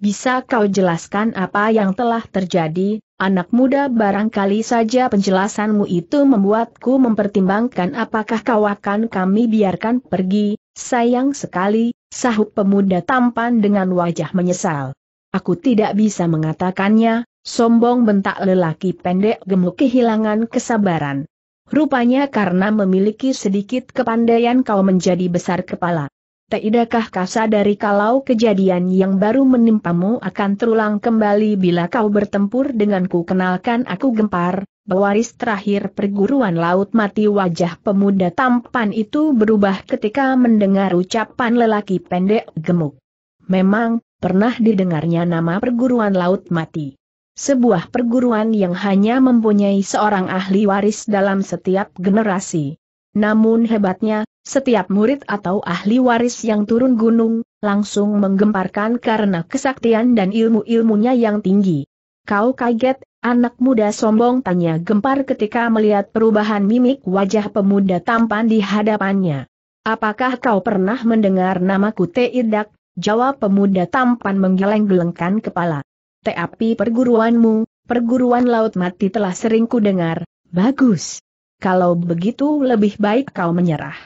Bisa kau jelaskan apa yang telah terjadi, anak muda barangkali saja penjelasanmu itu membuatku mempertimbangkan apakah kau akan kami biarkan pergi, sayang sekali, sahut pemuda tampan dengan wajah menyesal. Aku tidak bisa mengatakannya, sombong bentak lelaki pendek gemuk kehilangan kesabaran. Rupanya karena memiliki sedikit kepandaian kau menjadi besar kepala. Tidakah kau sadari kalau kejadian yang baru menimpamu akan terulang kembali bila kau bertempur denganku kenalkan aku gempar, pewaris terakhir perguruan laut mati wajah pemuda tampan itu berubah ketika mendengar ucapan lelaki pendek gemuk. Memang, pernah didengarnya nama perguruan laut mati. Sebuah perguruan yang hanya mempunyai seorang ahli waris dalam setiap generasi. Namun hebatnya, setiap murid atau ahli waris yang turun gunung, langsung menggemparkan karena kesaktian dan ilmu-ilmunya yang tinggi. Kau kaget, anak muda sombong tanya gempar ketika melihat perubahan mimik wajah pemuda tampan di hadapannya. Apakah kau pernah mendengar nama Kute Idak? Jawab pemuda tampan menggeleng-gelengkan kepala. Tapi perguruanmu, perguruan laut mati telah sering ku dengar, bagus. Kalau begitu lebih baik kau menyerah.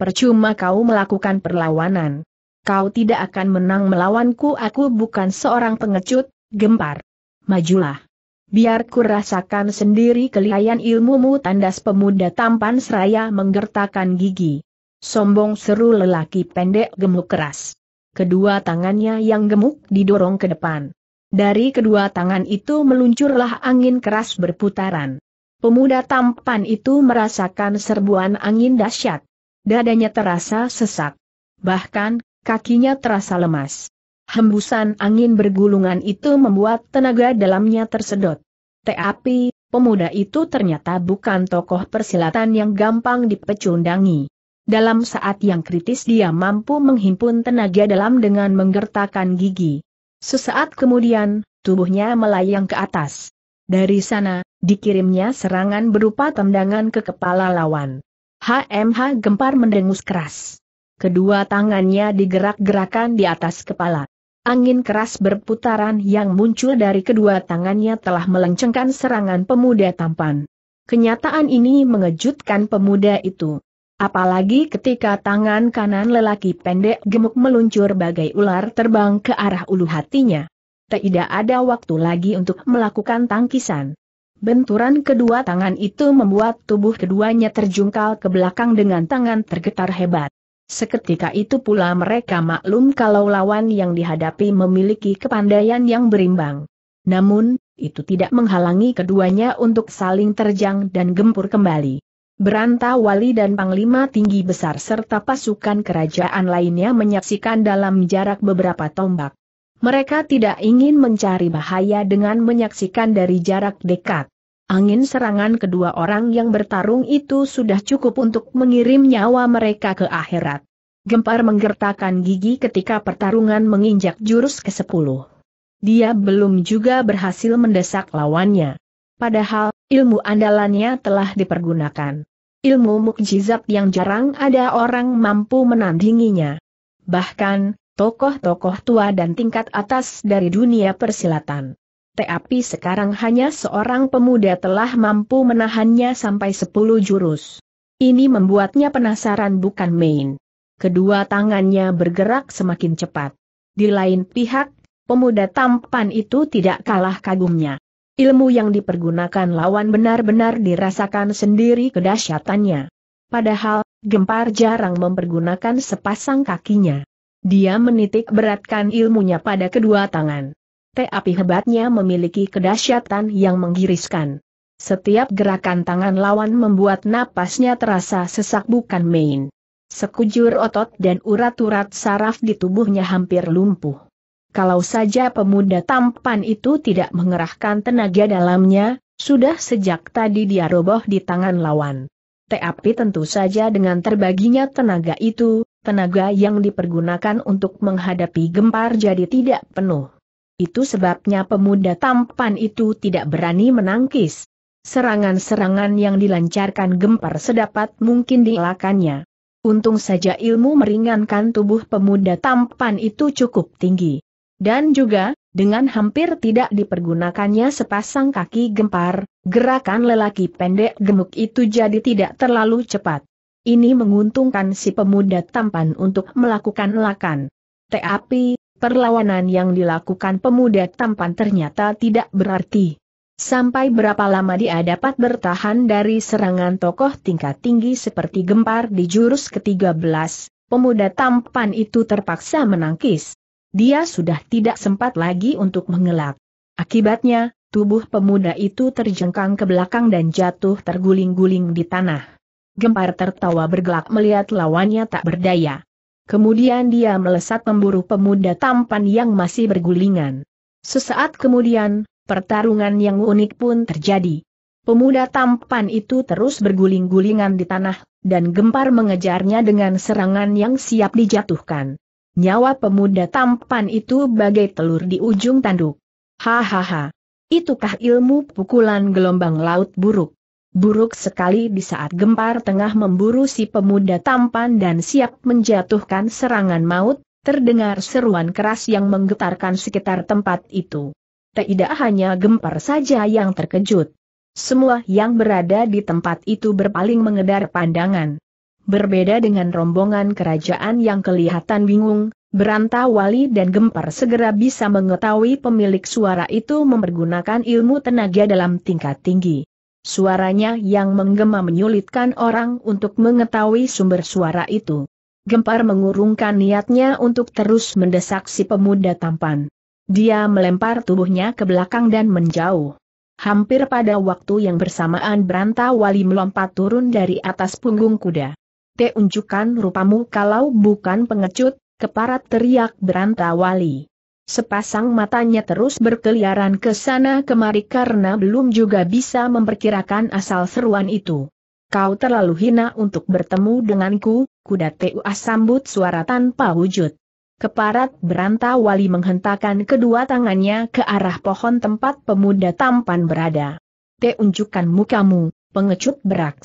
Percuma kau melakukan perlawanan. Kau tidak akan menang melawanku aku bukan seorang pengecut, gempar. Majulah. Biar ku rasakan sendiri kelihayan ilmumu tandas pemuda tampan seraya menggertakkan gigi. Sombong seru lelaki pendek gemuk keras. Kedua tangannya yang gemuk didorong ke depan. Dari kedua tangan itu meluncurlah angin keras berputaran. Pemuda tampan itu merasakan serbuan angin dahsyat. Dadanya terasa sesak. Bahkan, kakinya terasa lemas. Hembusan angin bergulungan itu membuat tenaga dalamnya tersedot. Tapi, pemuda itu ternyata bukan tokoh persilatan yang gampang dipecundangi. Dalam saat yang kritis dia mampu menghimpun tenaga dalam dengan menggertakkan gigi. Sesaat kemudian, tubuhnya melayang ke atas. Dari sana, dikirimnya serangan berupa tendangan ke kepala lawan. HMH gempar mendengus keras. Kedua tangannya digerak-gerakan di atas kepala. Angin keras berputaran yang muncul dari kedua tangannya telah melencengkan serangan pemuda tampan. Kenyataan ini mengejutkan pemuda itu. Apalagi ketika tangan kanan lelaki pendek gemuk meluncur bagai ular terbang ke arah ulu hatinya tidak ada waktu lagi untuk melakukan tangkisan. Benturan kedua tangan itu membuat tubuh keduanya terjungkal ke belakang dengan tangan tergetar hebat. Seketika itu pula mereka maklum kalau lawan yang dihadapi memiliki kepandaian yang berimbang. Namun, itu tidak menghalangi keduanya untuk saling terjang dan gempur kembali. Beranta wali dan panglima tinggi besar serta pasukan kerajaan lainnya menyaksikan dalam jarak beberapa tombak. Mereka tidak ingin mencari bahaya dengan menyaksikan dari jarak dekat. Angin serangan kedua orang yang bertarung itu sudah cukup untuk mengirim nyawa mereka ke akhirat. Gempar menggertakkan gigi ketika pertarungan menginjak jurus ke-10. Dia belum juga berhasil mendesak lawannya. Padahal, ilmu andalannya telah dipergunakan. Ilmu mukjizat yang jarang ada orang mampu menandinginya. Bahkan, tokoh-tokoh tua dan tingkat atas dari dunia persilatan. Tapi sekarang hanya seorang pemuda telah mampu menahannya sampai sepuluh jurus. Ini membuatnya penasaran bukan main. Kedua tangannya bergerak semakin cepat. Di lain pihak, pemuda tampan itu tidak kalah kagumnya. Ilmu yang dipergunakan lawan benar-benar dirasakan sendiri kedahsyatannya. Padahal, Gempar jarang mempergunakan sepasang kakinya. Dia menitik beratkan ilmunya pada kedua tangan. Tapi hebatnya memiliki kedahsyatan yang menggiriskan. Setiap gerakan tangan lawan membuat napasnya terasa sesak bukan main. Sekujur otot dan urat-urat saraf di tubuhnya hampir lumpuh. Kalau saja pemuda tampan itu tidak mengerahkan tenaga dalamnya, sudah sejak tadi dia roboh di tangan lawan. Tapi tentu saja dengan terbaginya tenaga itu, tenaga yang dipergunakan untuk menghadapi gempar jadi tidak penuh. Itu sebabnya pemuda tampan itu tidak berani menangkis. Serangan-serangan yang dilancarkan gempar sedapat mungkin dielakannya. Untung saja ilmu meringankan tubuh pemuda tampan itu cukup tinggi. Dan juga, dengan hampir tidak dipergunakannya sepasang kaki gempar, gerakan lelaki pendek gemuk itu jadi tidak terlalu cepat. Ini menguntungkan si pemuda tampan untuk melakukan lakan. Tapi, perlawanan yang dilakukan pemuda tampan ternyata tidak berarti. Sampai berapa lama dia dapat bertahan dari serangan tokoh tingkat tinggi seperti gempar di jurus ke-13, pemuda tampan itu terpaksa menangkis. Dia sudah tidak sempat lagi untuk mengelak. Akibatnya, tubuh pemuda itu terjengkang ke belakang dan jatuh terguling-guling di tanah. Gempar tertawa bergelak melihat lawannya tak berdaya. Kemudian dia melesat memburu pemuda tampan yang masih bergulingan. Sesaat kemudian, pertarungan yang unik pun terjadi. Pemuda tampan itu terus berguling-gulingan di tanah, dan gempar mengejarnya dengan serangan yang siap dijatuhkan. Nyawa pemuda tampan itu bagai telur di ujung tanduk. Hahaha. Itukah ilmu pukulan gelombang laut buruk? Buruk sekali di saat gempar tengah memburu si pemuda tampan dan siap menjatuhkan serangan maut, terdengar seruan keras yang menggetarkan sekitar tempat itu. Tidak hanya gempar saja yang terkejut. Semua yang berada di tempat itu berpaling mengedar pandangan. Berbeda dengan rombongan kerajaan yang kelihatan bingung, Beranta Wali dan Gempar segera bisa mengetahui pemilik suara itu mempergunakan ilmu tenaga dalam tingkat tinggi. Suaranya yang menggema menyulitkan orang untuk mengetahui sumber suara itu. Gempar mengurungkan niatnya untuk terus mendesak si pemuda tampan. Dia melempar tubuhnya ke belakang dan menjauh. Hampir pada waktu yang bersamaan Beranta Wali melompat turun dari atas punggung kuda. Te unjukkan rupamu kalau bukan pengecut, keparat teriak Beranta Wali. Sepasang matanya terus berkeliaran ke sana kemari karena belum juga bisa memperkirakan asal seruan itu. Kau terlalu hina untuk bertemu denganku, kuda TUA sambut suara tanpa wujud. Keparat Beranta Wali menghentakkan kedua tangannya ke arah pohon tempat pemuda tampan berada. Te unjukkan mukamu, pengecut berak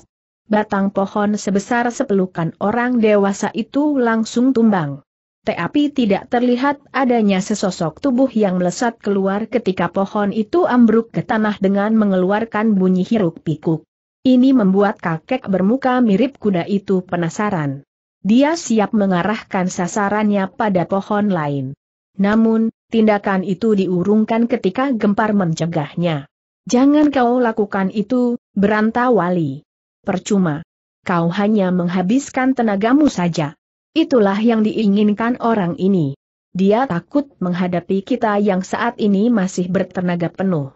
batang pohon sebesar sepelukan orang dewasa itu langsung tumbang. Tetapi tidak terlihat adanya sesosok tubuh yang melesat keluar ketika pohon itu ambruk ke tanah dengan mengeluarkan bunyi hiruk pikuk. Ini membuat kakek bermuka mirip kuda itu penasaran. Dia siap mengarahkan sasarannya pada pohon lain. Namun, tindakan itu diurungkan ketika gempar mencegahnya. Jangan kau lakukan itu, beranta wali percuma. Kau hanya menghabiskan tenagamu saja. Itulah yang diinginkan orang ini. Dia takut menghadapi kita yang saat ini masih bertenaga penuh.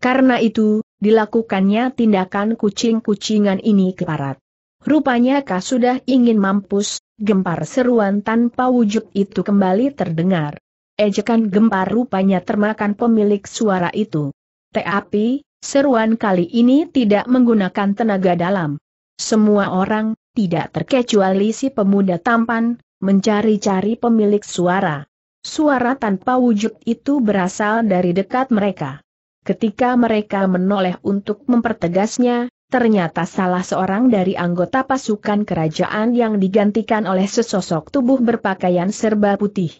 Karena itu, dilakukannya tindakan kucing-kucingan ini ke barat. Rupanya kau sudah ingin mampus, gempar seruan tanpa wujud itu kembali terdengar. Ejekan gempar rupanya termakan pemilik suara itu. Tapi, Seruan kali ini tidak menggunakan tenaga dalam. Semua orang, tidak terkecuali si pemuda tampan, mencari-cari pemilik suara. Suara tanpa wujud itu berasal dari dekat mereka. Ketika mereka menoleh untuk mempertegasnya, ternyata salah seorang dari anggota pasukan kerajaan yang digantikan oleh sesosok tubuh berpakaian serba putih.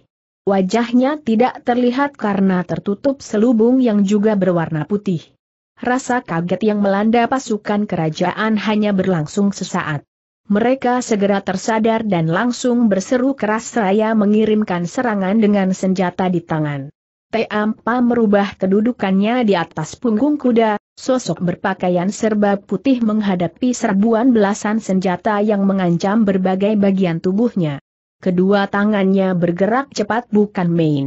Wajahnya tidak terlihat karena tertutup selubung yang juga berwarna putih. Rasa kaget yang melanda pasukan kerajaan hanya berlangsung sesaat. Mereka segera tersadar dan langsung berseru keras seraya mengirimkan serangan dengan senjata di tangan. Teampa merubah kedudukannya di atas punggung kuda, sosok berpakaian serba putih menghadapi serbuan belasan senjata yang mengancam berbagai bagian tubuhnya. Kedua tangannya bergerak cepat bukan main.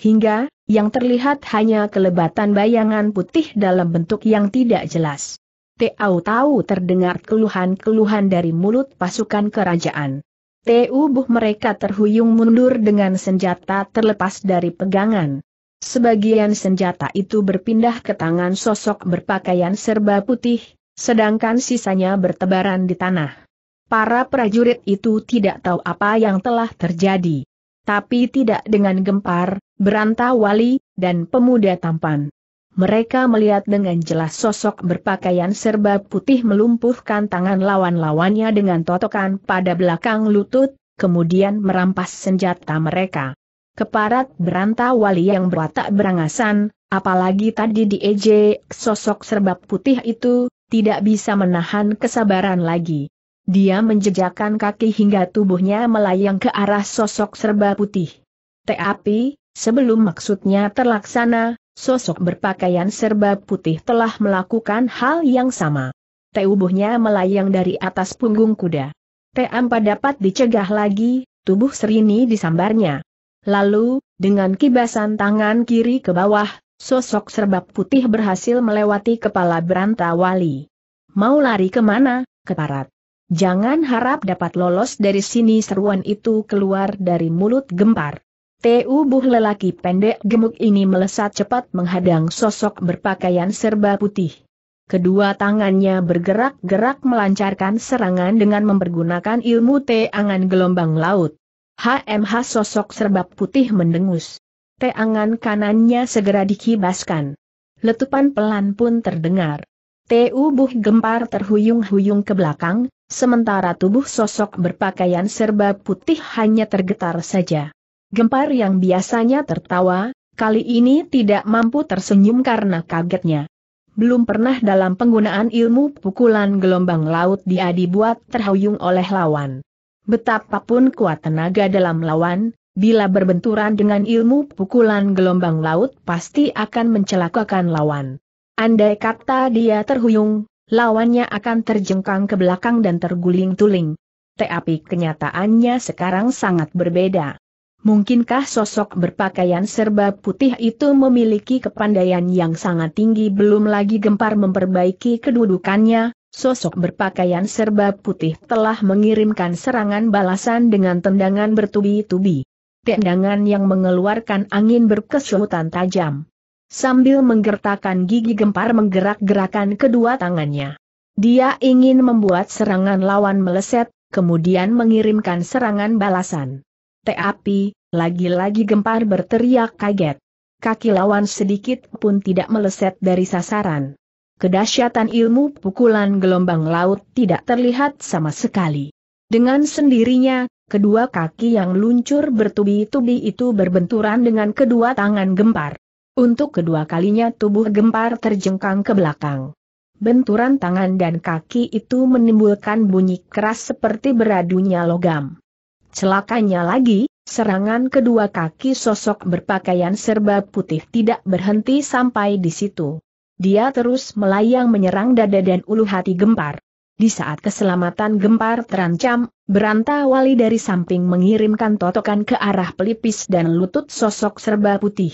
Hingga, yang terlihat hanya kelebatan bayangan putih dalam bentuk yang tidak jelas. Tahu-tahu terdengar keluhan-keluhan dari mulut pasukan kerajaan. Tubuh mereka terhuyung mundur dengan senjata terlepas dari pegangan. Sebagian senjata itu berpindah ke tangan sosok berpakaian serba putih, sedangkan sisanya bertebaran di tanah. Para prajurit itu tidak tahu apa yang telah terjadi. Tapi tidak dengan gempar, beranta wali, dan pemuda tampan. Mereka melihat dengan jelas sosok berpakaian serba putih melumpuhkan tangan lawan-lawannya dengan totokan pada belakang lutut, kemudian merampas senjata mereka. Keparat beranta wali yang berwatak berangasan, apalagi tadi diejek sosok serba putih itu, tidak bisa menahan kesabaran lagi. Dia menjejakkan kaki hingga tubuhnya melayang ke arah sosok serba putih. Tapi, sebelum maksudnya terlaksana, sosok berpakaian serba putih telah melakukan hal yang sama. Tubuhnya melayang dari atas punggung kuda. Teampa dapat dicegah lagi, tubuh Serini disambarnya. Lalu, dengan kibasan tangan kiri ke bawah, sosok serbab putih berhasil melewati kepala Berantawali. Mau lari ke mana, keparat? Jangan harap dapat lolos dari sini seruan itu keluar dari mulut gempar. Tubuh lelaki pendek gemuk ini melesat cepat menghadang sosok berpakaian serba putih. Kedua tangannya bergerak-gerak melancarkan serangan dengan mempergunakan ilmu teangan gelombang laut. HMH sosok serba putih mendengus. Teangan kanannya segera dikibaskan. Letupan pelan pun terdengar. Tubuh gempar terhuyung-huyung ke belakang, sementara tubuh sosok berpakaian serba putih hanya tergetar saja. Gempar yang biasanya tertawa, kali ini tidak mampu tersenyum karena kagetnya. Belum pernah dalam penggunaan ilmu pukulan gelombang laut dia dibuat terhuyung oleh lawan. Betapapun kuat tenaga dalam lawan, bila berbenturan dengan ilmu pukulan gelombang laut pasti akan mencelakakan lawan. Andai kata dia terhuyung, lawannya akan terjengkang ke belakang dan terguling-tuling. Tapi kenyataannya sekarang sangat berbeda. Mungkinkah sosok berpakaian serba putih itu memiliki kepandaian yang sangat tinggi belum lagi gempar memperbaiki kedudukannya, Sosok berpakaian serba putih telah mengirimkan serangan balasan dengan tendangan bertubi-tubi. Tendangan yang mengeluarkan angin berkesuhutan tajam. Sambil menggertakkan gigi gempar menggerak-gerakan kedua tangannya. Dia ingin membuat serangan lawan meleset, kemudian mengirimkan serangan balasan. Tapi, lagi-lagi gempar berteriak kaget. Kaki lawan sedikit pun tidak meleset dari sasaran. Kedahsyatan ilmu pukulan gelombang laut tidak terlihat sama sekali. Dengan sendirinya, kedua kaki yang luncur bertubi-tubi itu berbenturan dengan kedua tangan gempar. Untuk kedua kalinya tubuh gempar terjengkang ke belakang. Benturan tangan dan kaki itu menimbulkan bunyi keras seperti beradunya logam. Celakanya lagi, serangan kedua kaki sosok berpakaian serba putih tidak berhenti sampai di situ dia terus melayang menyerang dada dan ulu hati gempar. Di saat keselamatan gempar terancam, beranta wali dari samping mengirimkan totokan ke arah pelipis dan lutut sosok serba putih.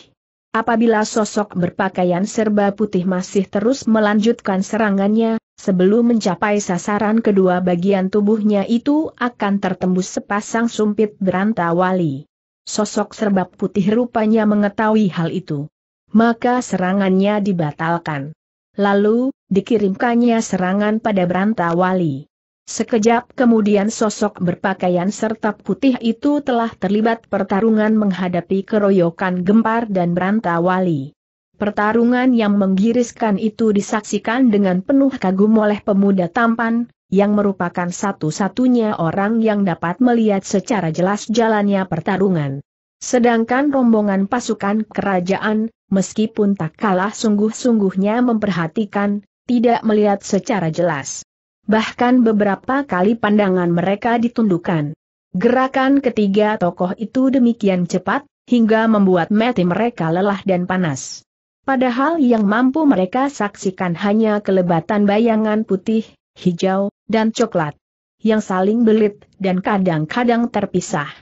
Apabila sosok berpakaian serba putih masih terus melanjutkan serangannya, sebelum mencapai sasaran kedua bagian tubuhnya itu akan tertembus sepasang sumpit beranta wali. Sosok serba putih rupanya mengetahui hal itu maka serangannya dibatalkan. Lalu, dikirimkannya serangan pada Brantawali. Sekejap kemudian sosok berpakaian serta putih itu telah terlibat pertarungan menghadapi keroyokan Gempar dan Brantawali. Pertarungan yang menggiriskan itu disaksikan dengan penuh kagum oleh pemuda tampan, yang merupakan satu-satunya orang yang dapat melihat secara jelas jalannya pertarungan. Sedangkan rombongan pasukan kerajaan, meskipun tak kalah sungguh-sungguhnya memperhatikan, tidak melihat secara jelas. Bahkan beberapa kali pandangan mereka ditundukkan. Gerakan ketiga tokoh itu demikian cepat, hingga membuat mati mereka lelah dan panas. Padahal yang mampu mereka saksikan hanya kelebatan bayangan putih, hijau, dan coklat. Yang saling belit, dan kadang-kadang terpisah.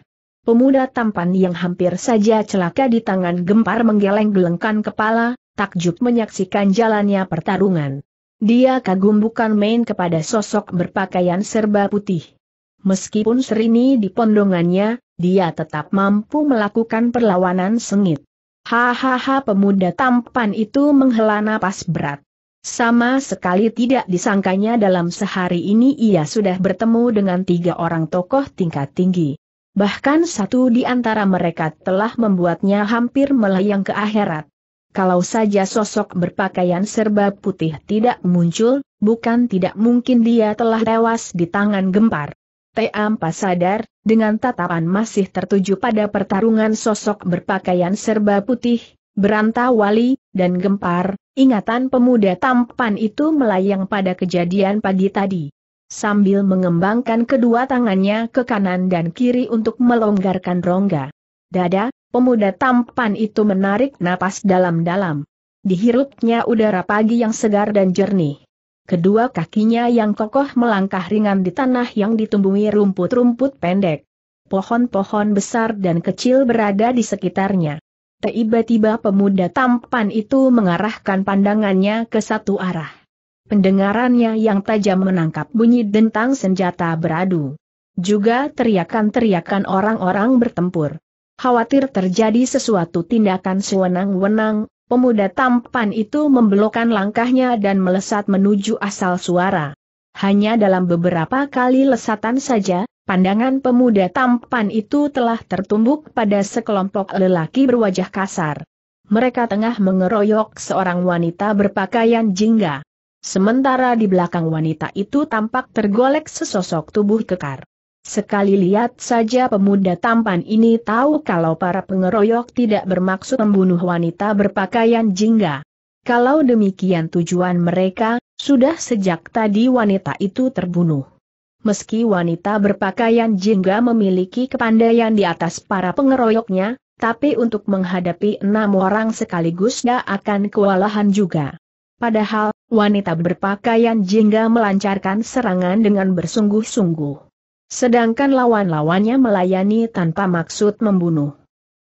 Pemuda tampan yang hampir saja celaka di tangan gempar menggeleng-gelengkan kepala, takjub menyaksikan jalannya pertarungan. Dia kagum bukan main kepada sosok berpakaian serba putih. Meskipun serini di pondongannya, dia tetap mampu melakukan perlawanan sengit. Hahaha pemuda tampan itu menghela napas berat. Sama sekali tidak disangkanya dalam sehari ini ia sudah bertemu dengan tiga orang tokoh tingkat tinggi. Bahkan satu di antara mereka telah membuatnya hampir melayang ke akhirat. Kalau saja sosok berpakaian serba putih tidak muncul, bukan tidak mungkin dia telah tewas di tangan gempar. Teampa sadar, dengan tatapan masih tertuju pada pertarungan sosok berpakaian serba putih, beranta wali, dan gempar, ingatan pemuda tampan itu melayang pada kejadian pagi tadi sambil mengembangkan kedua tangannya ke kanan dan kiri untuk melonggarkan rongga. Dada, pemuda tampan itu menarik napas dalam-dalam. Dihirupnya udara pagi yang segar dan jernih. Kedua kakinya yang kokoh melangkah ringan di tanah yang ditumbuhi rumput-rumput pendek. pohon-pohon besar dan kecil berada di sekitarnya. Tiba-tiba pemuda tampan itu mengarahkan pandangannya ke satu arah. Pendengarannya yang tajam menangkap bunyi dentang senjata beradu. Juga teriakan-teriakan orang-orang bertempur. Khawatir terjadi sesuatu tindakan sewenang-wenang, pemuda tampan itu membelokkan langkahnya dan melesat menuju asal suara. Hanya dalam beberapa kali lesatan saja, pandangan pemuda tampan itu telah tertumbuk pada sekelompok lelaki berwajah kasar. Mereka tengah mengeroyok seorang wanita berpakaian jingga. Sementara di belakang wanita itu tampak tergolek sesosok tubuh kekar. Sekali lihat saja pemuda tampan ini tahu kalau para pengeroyok tidak bermaksud membunuh wanita berpakaian jingga. Kalau demikian tujuan mereka, sudah sejak tadi wanita itu terbunuh. Meski wanita berpakaian jingga memiliki kepandaian di atas para pengeroyoknya, tapi untuk menghadapi enam orang sekaligus tidak akan kewalahan juga. Padahal, wanita berpakaian jingga melancarkan serangan dengan bersungguh-sungguh. Sedangkan lawan-lawannya melayani tanpa maksud membunuh.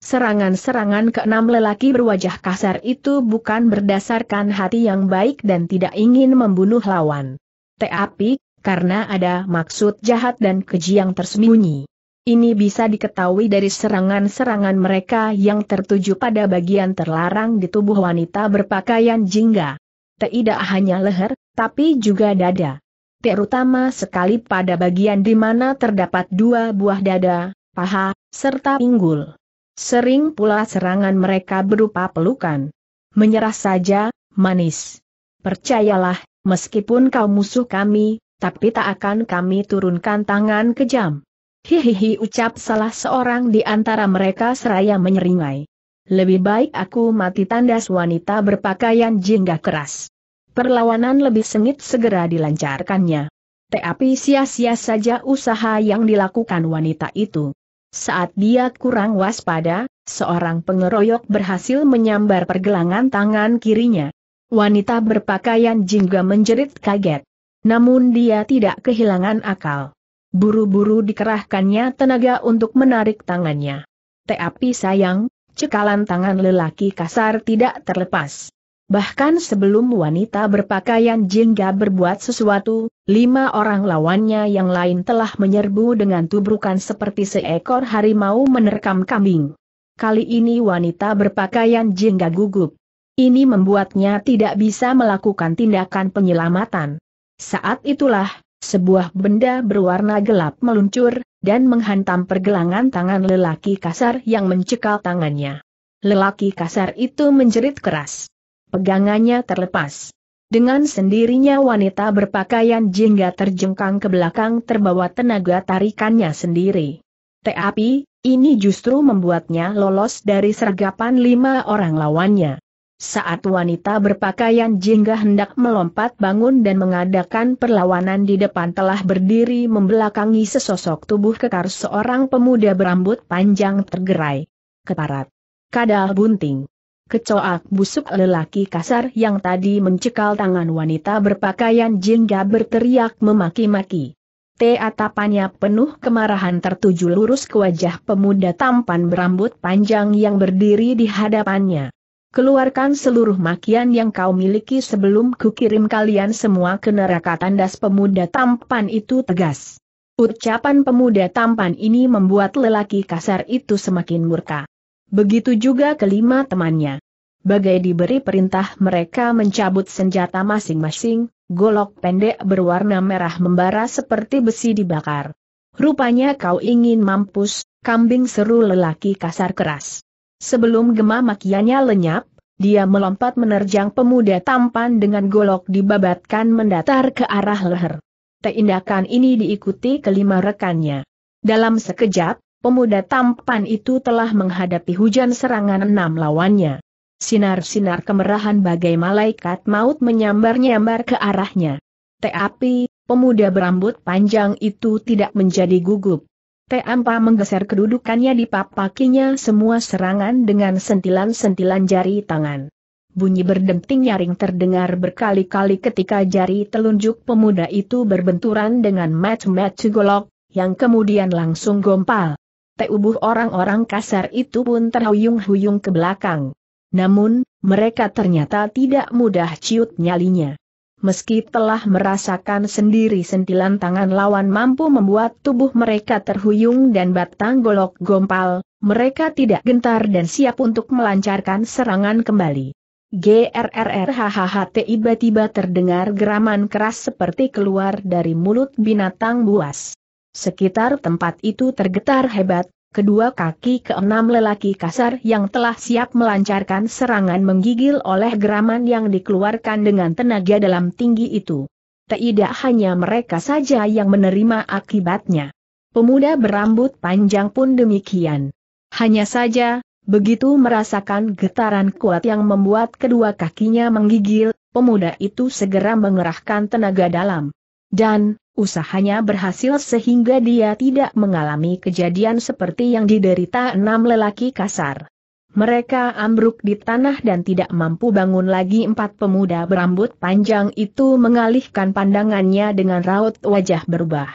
Serangan-serangan keenam lelaki berwajah kasar itu bukan berdasarkan hati yang baik dan tidak ingin membunuh lawan. Tapi, karena ada maksud jahat dan keji yang tersembunyi. Ini bisa diketahui dari serangan-serangan mereka yang tertuju pada bagian terlarang di tubuh wanita berpakaian jingga. Tidak hanya leher, tapi juga dada terutama sekali pada bagian di mana terdapat dua buah dada, paha, serta pinggul. Sering pula serangan mereka berupa pelukan. Menyerah saja, manis. Percayalah, meskipun kau musuh kami, tapi tak akan kami turunkan tangan kejam. Hihihi ucap salah seorang di antara mereka seraya menyeringai. Lebih baik aku mati tandas wanita berpakaian jingga keras. Perlawanan lebih sengit segera dilancarkannya. Tapi sia-sia saja usaha yang dilakukan wanita itu. Saat dia kurang waspada, seorang pengeroyok berhasil menyambar pergelangan tangan kirinya. Wanita berpakaian jingga menjerit kaget. Namun dia tidak kehilangan akal. Buru-buru dikerahkannya tenaga untuk menarik tangannya. Tapi sayang, cekalan tangan lelaki kasar tidak terlepas. Bahkan sebelum wanita berpakaian jingga berbuat sesuatu, lima orang lawannya yang lain telah menyerbu dengan tubrukan seperti seekor harimau menerkam kambing. Kali ini wanita berpakaian jingga gugup. Ini membuatnya tidak bisa melakukan tindakan penyelamatan. Saat itulah, sebuah benda berwarna gelap meluncur, dan menghantam pergelangan tangan lelaki kasar yang mencekal tangannya. Lelaki kasar itu menjerit keras pegangannya terlepas. Dengan sendirinya wanita berpakaian jingga terjengkang ke belakang terbawa tenaga tarikannya sendiri. Tapi, ini justru membuatnya lolos dari sergapan lima orang lawannya. Saat wanita berpakaian jingga hendak melompat bangun dan mengadakan perlawanan di depan telah berdiri membelakangi sesosok tubuh kekar seorang pemuda berambut panjang tergerai. Keparat. Kadal bunting kecoak busuk lelaki kasar yang tadi mencekal tangan wanita berpakaian jingga berteriak memaki-maki. Teatapannya penuh kemarahan tertuju lurus ke wajah pemuda tampan berambut panjang yang berdiri di hadapannya. Keluarkan seluruh makian yang kau miliki sebelum kukirim kalian semua ke neraka tandas pemuda tampan itu tegas. Ucapan pemuda tampan ini membuat lelaki kasar itu semakin murka. Begitu juga kelima temannya. Bagai diberi perintah mereka mencabut senjata masing-masing, golok pendek berwarna merah membara seperti besi dibakar. Rupanya kau ingin mampus, kambing seru lelaki kasar keras. Sebelum gema makiannya lenyap, dia melompat menerjang pemuda tampan dengan golok dibabatkan mendatar ke arah leher. Tindakan ini diikuti kelima rekannya. Dalam sekejap, pemuda tampan itu telah menghadapi hujan serangan enam lawannya. Sinar-sinar kemerahan bagai malaikat maut menyambar-nyambar ke arahnya. Tapi, pemuda berambut panjang itu tidak menjadi gugup. Teampa menggeser kedudukannya di papakinya semua serangan dengan sentilan-sentilan jari tangan. Bunyi berdenting nyaring terdengar berkali-kali ketika jari telunjuk pemuda itu berbenturan dengan mat-mat golok, yang kemudian langsung gompal. Tubuh orang-orang kasar itu pun terhuyung-huyung ke belakang. Namun, mereka ternyata tidak mudah ciut nyalinya. Meski telah merasakan sendiri sentilan tangan lawan mampu membuat tubuh mereka terhuyung dan batang golok gompal, mereka tidak gentar dan siap untuk melancarkan serangan kembali. GRRRHHH tiba-tiba terdengar geraman keras seperti keluar dari mulut binatang buas. Sekitar tempat itu tergetar hebat, kedua kaki keenam lelaki kasar yang telah siap melancarkan serangan menggigil oleh geraman yang dikeluarkan dengan tenaga dalam tinggi itu. Tidak hanya mereka saja yang menerima akibatnya. Pemuda berambut panjang pun demikian. Hanya saja, begitu merasakan getaran kuat yang membuat kedua kakinya menggigil, pemuda itu segera mengerahkan tenaga dalam. Dan, usahanya berhasil sehingga dia tidak mengalami kejadian seperti yang diderita enam lelaki kasar. Mereka ambruk di tanah dan tidak mampu bangun lagi empat pemuda berambut panjang itu mengalihkan pandangannya dengan raut wajah berubah.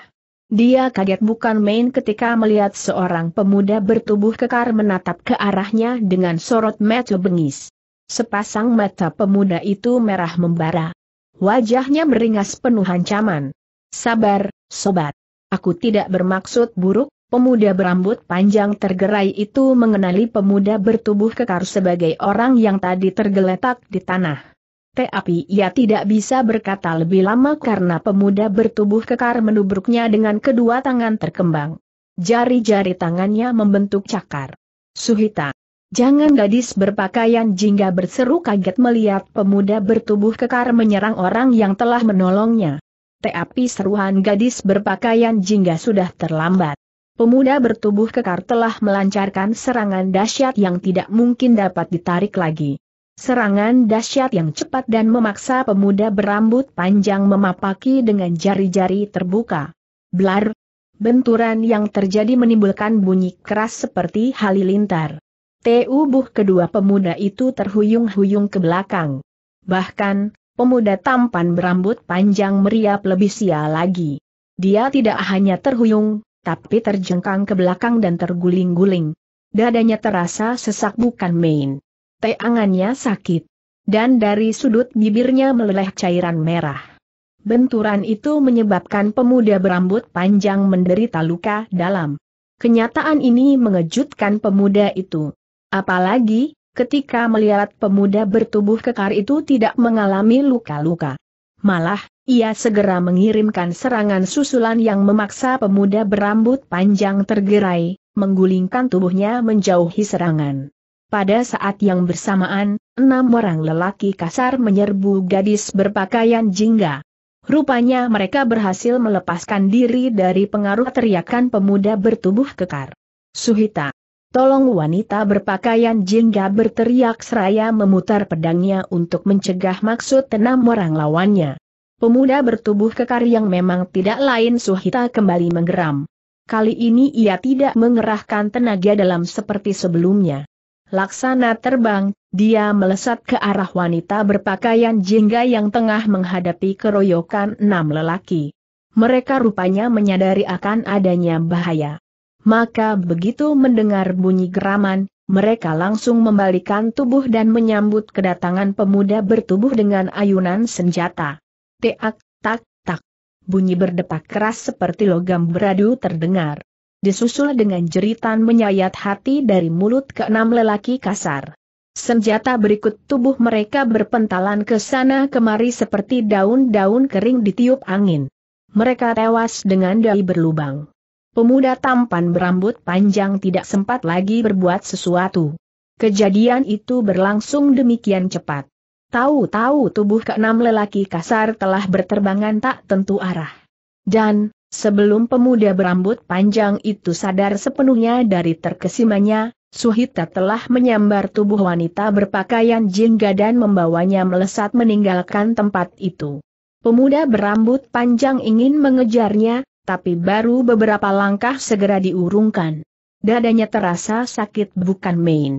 Dia kaget bukan main ketika melihat seorang pemuda bertubuh kekar menatap ke arahnya dengan sorot mata bengis. Sepasang mata pemuda itu merah membara. Wajahnya beringas penuh ancaman. Sabar, sobat. Aku tidak bermaksud buruk, pemuda berambut panjang tergerai itu mengenali pemuda bertubuh kekar sebagai orang yang tadi tergeletak di tanah tapi ia tidak bisa berkata lebih lama karena pemuda bertubuh kekar menubruknya dengan kedua tangan terkembang. Jari-jari tangannya membentuk cakar. Suhita. Jangan gadis berpakaian jingga berseru kaget melihat pemuda bertubuh kekar menyerang orang yang telah menolongnya. Tapi seruan gadis berpakaian jingga sudah terlambat. Pemuda bertubuh kekar telah melancarkan serangan dahsyat yang tidak mungkin dapat ditarik lagi. Serangan dahsyat yang cepat dan memaksa pemuda berambut panjang memapaki dengan jari-jari terbuka. Blar! Benturan yang terjadi menimbulkan bunyi keras seperti halilintar. Tubuh kedua pemuda itu terhuyung-huyung ke belakang. Bahkan, pemuda tampan berambut panjang meriap lebih sia lagi. Dia tidak hanya terhuyung, tapi terjengkang ke belakang dan terguling-guling. Dadanya terasa sesak bukan main teangannya sakit. Dan dari sudut bibirnya meleleh cairan merah. Benturan itu menyebabkan pemuda berambut panjang menderita luka dalam. Kenyataan ini mengejutkan pemuda itu. Apalagi, ketika melihat pemuda bertubuh kekar itu tidak mengalami luka-luka. Malah, ia segera mengirimkan serangan susulan yang memaksa pemuda berambut panjang tergerai, menggulingkan tubuhnya menjauhi serangan. Pada saat yang bersamaan, enam orang lelaki kasar menyerbu gadis berpakaian jingga. Rupanya mereka berhasil melepaskan diri dari pengaruh teriakan pemuda bertubuh kekar. Suhita. Tolong wanita berpakaian jingga berteriak seraya memutar pedangnya untuk mencegah maksud enam orang lawannya. Pemuda bertubuh kekar yang memang tidak lain Suhita kembali menggeram. Kali ini ia tidak mengerahkan tenaga dalam seperti sebelumnya. Laksana terbang, dia melesat ke arah wanita berpakaian jingga yang tengah menghadapi keroyokan enam lelaki. Mereka rupanya menyadari akan adanya bahaya. Maka begitu mendengar bunyi geraman, mereka langsung membalikan tubuh dan menyambut kedatangan pemuda bertubuh dengan ayunan senjata. Teak, tak, tak. Bunyi berdepak keras seperti logam beradu terdengar disusul dengan jeritan menyayat hati dari mulut keenam lelaki kasar. Senjata berikut tubuh mereka berpentalan ke sana kemari seperti daun-daun kering ditiup angin. Mereka tewas dengan dai berlubang. Pemuda tampan berambut panjang tidak sempat lagi berbuat sesuatu. Kejadian itu berlangsung demikian cepat. Tahu-tahu tubuh keenam lelaki kasar telah berterbangan tak tentu arah. Dan, Sebelum pemuda berambut panjang itu sadar sepenuhnya dari terkesimanya, Suhita telah menyambar tubuh wanita berpakaian jingga dan membawanya melesat meninggalkan tempat itu. Pemuda berambut panjang ingin mengejarnya, tapi baru beberapa langkah segera diurungkan. Dadanya terasa sakit bukan main.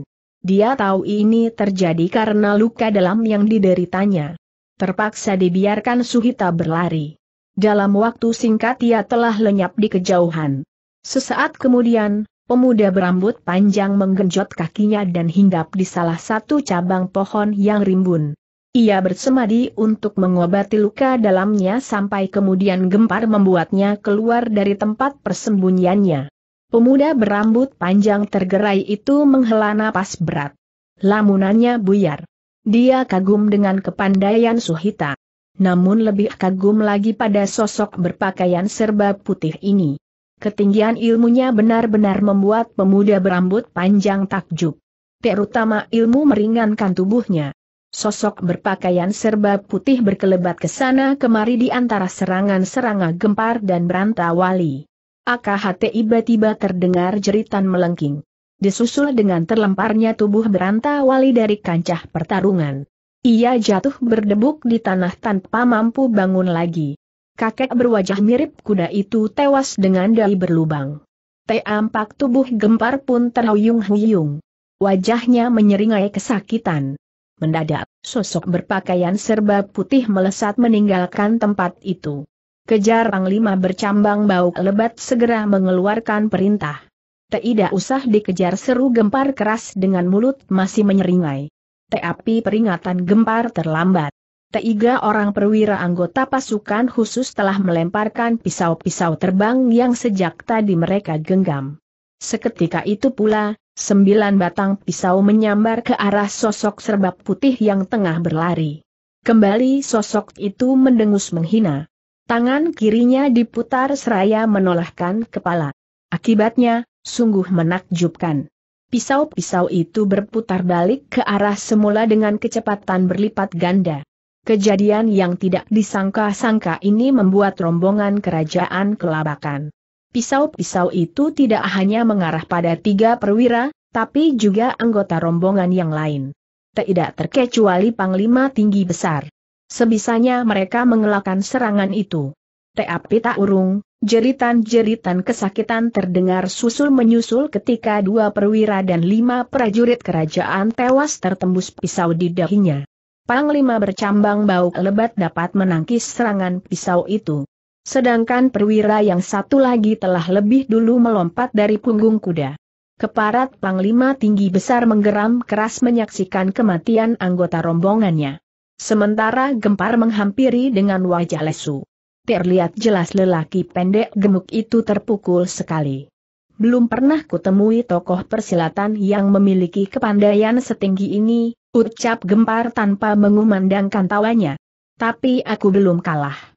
Dia tahu ini terjadi karena luka dalam yang dideritanya. Terpaksa dibiarkan Suhita berlari. Dalam waktu singkat ia telah lenyap di kejauhan. Sesaat kemudian, Pemuda berambut panjang menggenjot kakinya dan hinggap di salah satu cabang pohon yang rimbun. Ia bersemadi untuk mengobati luka dalamnya sampai kemudian gempar membuatnya keluar dari tempat persembunyiannya. Pemuda berambut panjang tergerai itu menghela napas berat. Lamunannya buyar. Dia kagum dengan kepandaian Suhita. Namun lebih kagum lagi pada sosok berpakaian serba putih ini. Ketinggian ilmunya benar-benar membuat pemuda berambut panjang takjub. Terutama ilmu meringankan tubuhnya. Sosok berpakaian serba putih berkelebat ke sana kemari di antara serangan-serangan gempar dan berantawali. AKHT tiba-tiba terdengar jeritan melengking. Disusul dengan terlemparnya tubuh berantawali dari kancah pertarungan. Ia jatuh berdebuk di tanah tanpa mampu bangun lagi kakek berwajah mirip kuda itu tewas dengan dai berlubang. Teampak tubuh gempar pun terhuyung-huyung. Wajahnya menyeringai kesakitan. Mendadak, sosok berpakaian serba putih melesat meninggalkan tempat itu. Kejar Panglima bercambang bau lebat segera mengeluarkan perintah. Tidak usah dikejar seru gempar keras dengan mulut masih menyeringai. Tapi peringatan gempar terlambat. Tiga orang perwira anggota pasukan khusus telah melemparkan pisau-pisau terbang yang sejak tadi mereka genggam. Seketika itu pula, sembilan batang pisau menyambar ke arah sosok serbak putih yang tengah berlari. Kembali sosok itu mendengus menghina. Tangan kirinya diputar seraya menolehkan kepala. Akibatnya, sungguh menakjubkan. Pisau-pisau itu berputar balik ke arah semula dengan kecepatan berlipat ganda. Kejadian yang tidak disangka-sangka ini membuat rombongan kerajaan kelabakan. Pisau-pisau itu tidak hanya mengarah pada tiga perwira, tapi juga anggota rombongan yang lain. Tidak terkecuali Panglima tinggi besar. Sebisanya mereka mengelakkan serangan itu. Tapi tak urung, jeritan-jeritan kesakitan terdengar susul menyusul ketika dua perwira dan lima prajurit kerajaan tewas tertembus pisau di dahinya. Panglima bercambang bau lebat dapat menangkis serangan pisau itu. Sedangkan perwira yang satu lagi telah lebih dulu melompat dari punggung kuda. Keparat Panglima tinggi besar menggeram keras menyaksikan kematian anggota rombongannya. Sementara gempar menghampiri dengan wajah lesu. Terlihat jelas lelaki pendek gemuk itu terpukul sekali. Belum pernah kutemui tokoh persilatan yang memiliki kepandaian setinggi ini, Ucap gempar tanpa mengumandangkan tawanya. Tapi aku belum kalah.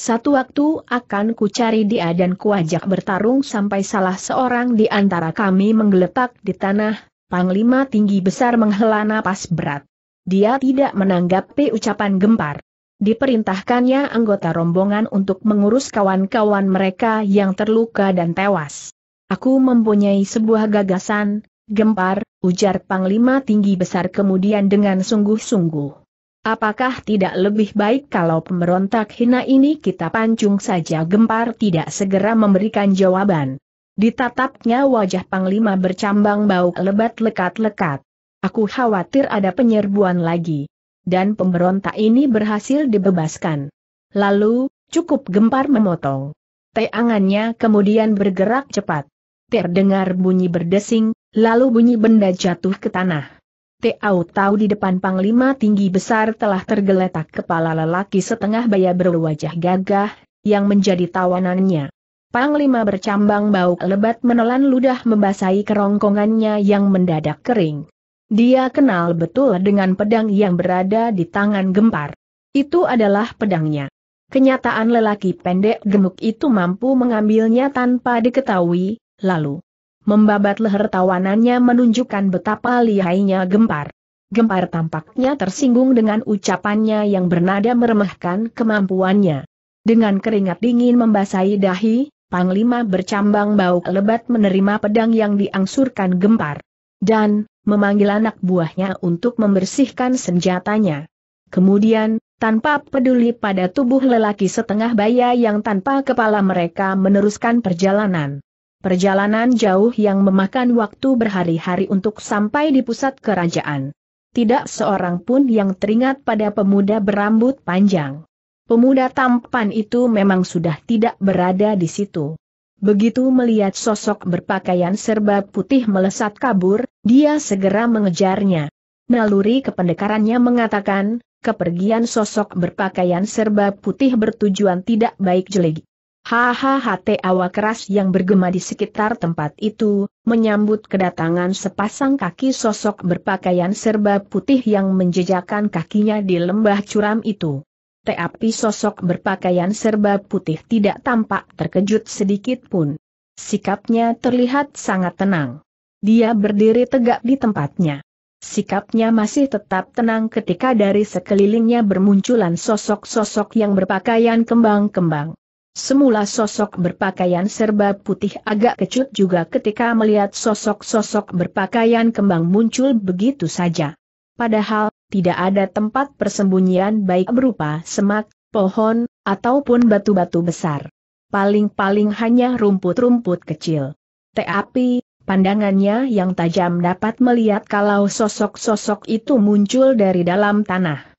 Satu waktu akan ku cari dia dan kuajak bertarung sampai salah seorang di antara kami menggeletak di tanah, Panglima tinggi besar menghela napas berat. Dia tidak menanggapi ucapan gempar. Diperintahkannya anggota rombongan untuk mengurus kawan-kawan mereka yang terluka dan tewas. Aku mempunyai sebuah gagasan, gempar, ujar Panglima tinggi besar kemudian dengan sungguh-sungguh. Apakah tidak lebih baik kalau pemberontak hina ini kita pancung saja gempar tidak segera memberikan jawaban. Ditatapnya wajah Panglima bercambang bau lebat lekat-lekat. Aku khawatir ada penyerbuan lagi. Dan pemberontak ini berhasil dibebaskan. Lalu, cukup gempar memotong. Teangannya kemudian bergerak cepat. Terdengar bunyi berdesing, lalu bunyi benda jatuh ke tanah. Teau tahu di depan Panglima tinggi besar telah tergeletak kepala lelaki setengah baya berwajah gagah, yang menjadi tawanannya. Panglima bercambang bau lebat menelan ludah membasahi kerongkongannya yang mendadak kering. Dia kenal betul dengan pedang yang berada di tangan gempar. Itu adalah pedangnya. Kenyataan lelaki pendek gemuk itu mampu mengambilnya tanpa diketahui, lalu membabat leher tawanannya menunjukkan betapa lihainya gempar. Gempar tampaknya tersinggung dengan ucapannya yang bernada meremehkan kemampuannya. Dengan keringat dingin membasahi dahi, Panglima bercambang bau lebat menerima pedang yang diangsurkan gempar. Dan, memanggil anak buahnya untuk membersihkan senjatanya. Kemudian, tanpa peduli pada tubuh lelaki setengah baya yang tanpa kepala mereka meneruskan perjalanan. Perjalanan jauh yang memakan waktu berhari-hari untuk sampai di pusat kerajaan. Tidak seorang pun yang teringat pada pemuda berambut panjang. Pemuda tampan itu memang sudah tidak berada di situ. Begitu melihat sosok berpakaian serba putih melesat kabur, dia segera mengejarnya. Naluri kependekarannya mengatakan, kepergian sosok berpakaian serba putih bertujuan tidak baik jelek. Hahaha tawa keras yang bergema di sekitar tempat itu, menyambut kedatangan sepasang kaki sosok berpakaian serba putih yang menjejakkan kakinya di lembah curam itu tapi sosok berpakaian serba putih tidak tampak terkejut sedikit pun. Sikapnya terlihat sangat tenang. Dia berdiri tegak di tempatnya. Sikapnya masih tetap tenang ketika dari sekelilingnya bermunculan sosok-sosok yang berpakaian kembang-kembang. Semula sosok berpakaian serba putih agak kecut juga ketika melihat sosok-sosok berpakaian kembang muncul begitu saja. Padahal, tidak ada tempat persembunyian baik berupa semak, pohon, ataupun batu-batu besar. Paling-paling hanya rumput-rumput kecil. Tapi, pandangannya yang tajam dapat melihat kalau sosok-sosok itu muncul dari dalam tanah.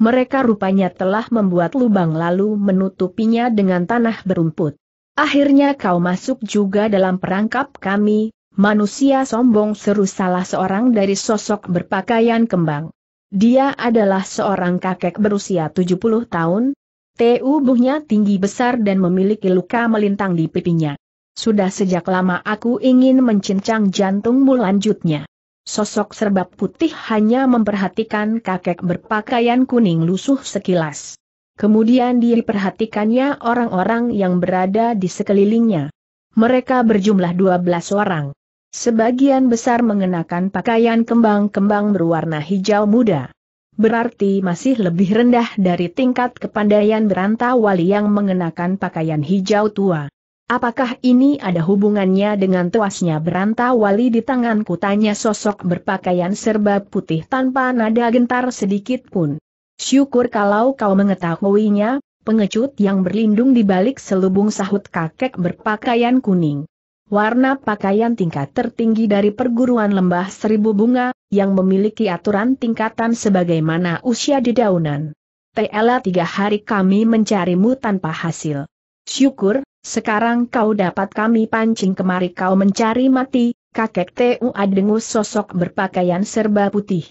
Mereka rupanya telah membuat lubang lalu menutupinya dengan tanah berumput. Akhirnya kau masuk juga dalam perangkap kami, manusia sombong seru salah seorang dari sosok berpakaian kembang. Dia adalah seorang kakek berusia 70 tahun, tubuhnya tinggi besar dan memiliki luka melintang di pipinya. Sudah sejak lama aku ingin mencincang jantungmu lanjutnya. Sosok serba putih hanya memperhatikan kakek berpakaian kuning lusuh sekilas. Kemudian diperhatikannya orang-orang yang berada di sekelilingnya. Mereka berjumlah 12 orang. Sebagian besar mengenakan pakaian kembang-kembang berwarna hijau muda. Berarti masih lebih rendah dari tingkat kepandaian berantawali yang mengenakan pakaian hijau tua. Apakah ini ada hubungannya dengan tuasnya berantawali di tangan kutanya sosok berpakaian serba putih tanpa nada gentar sedikit pun. Syukur kalau kau mengetahuinya, pengecut yang berlindung di balik selubung sahut kakek berpakaian kuning warna pakaian tingkat tertinggi dari perguruan lembah seribu bunga, yang memiliki aturan tingkatan sebagaimana usia dedaunan. Telah tiga hari kami mencarimu tanpa hasil. Syukur, sekarang kau dapat kami pancing kemari kau mencari mati, kakek Tu dengus sosok berpakaian serba putih.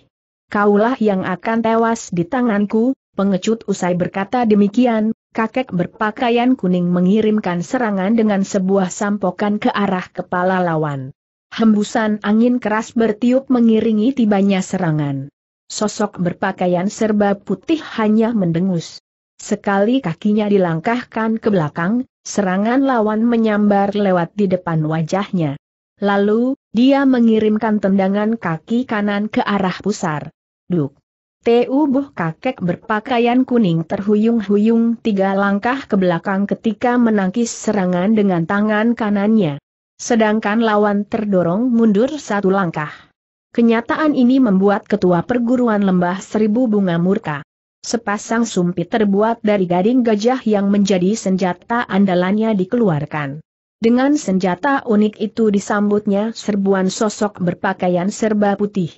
Kaulah yang akan tewas di tanganku, pengecut usai berkata demikian, kakek berpakaian kuning mengirimkan serangan dengan sebuah sampokan ke arah kepala lawan. Hembusan angin keras bertiup mengiringi tibanya serangan. Sosok berpakaian serba putih hanya mendengus. Sekali kakinya dilangkahkan ke belakang, serangan lawan menyambar lewat di depan wajahnya. Lalu, dia mengirimkan tendangan kaki kanan ke arah pusar. Duk! Tubuh kakek berpakaian kuning terhuyung-huyung tiga langkah ke belakang ketika menangkis serangan dengan tangan kanannya. Sedangkan lawan terdorong mundur satu langkah. Kenyataan ini membuat ketua perguruan lembah seribu bunga murka. Sepasang sumpit terbuat dari gading gajah yang menjadi senjata andalannya dikeluarkan. Dengan senjata unik itu disambutnya serbuan sosok berpakaian serba putih.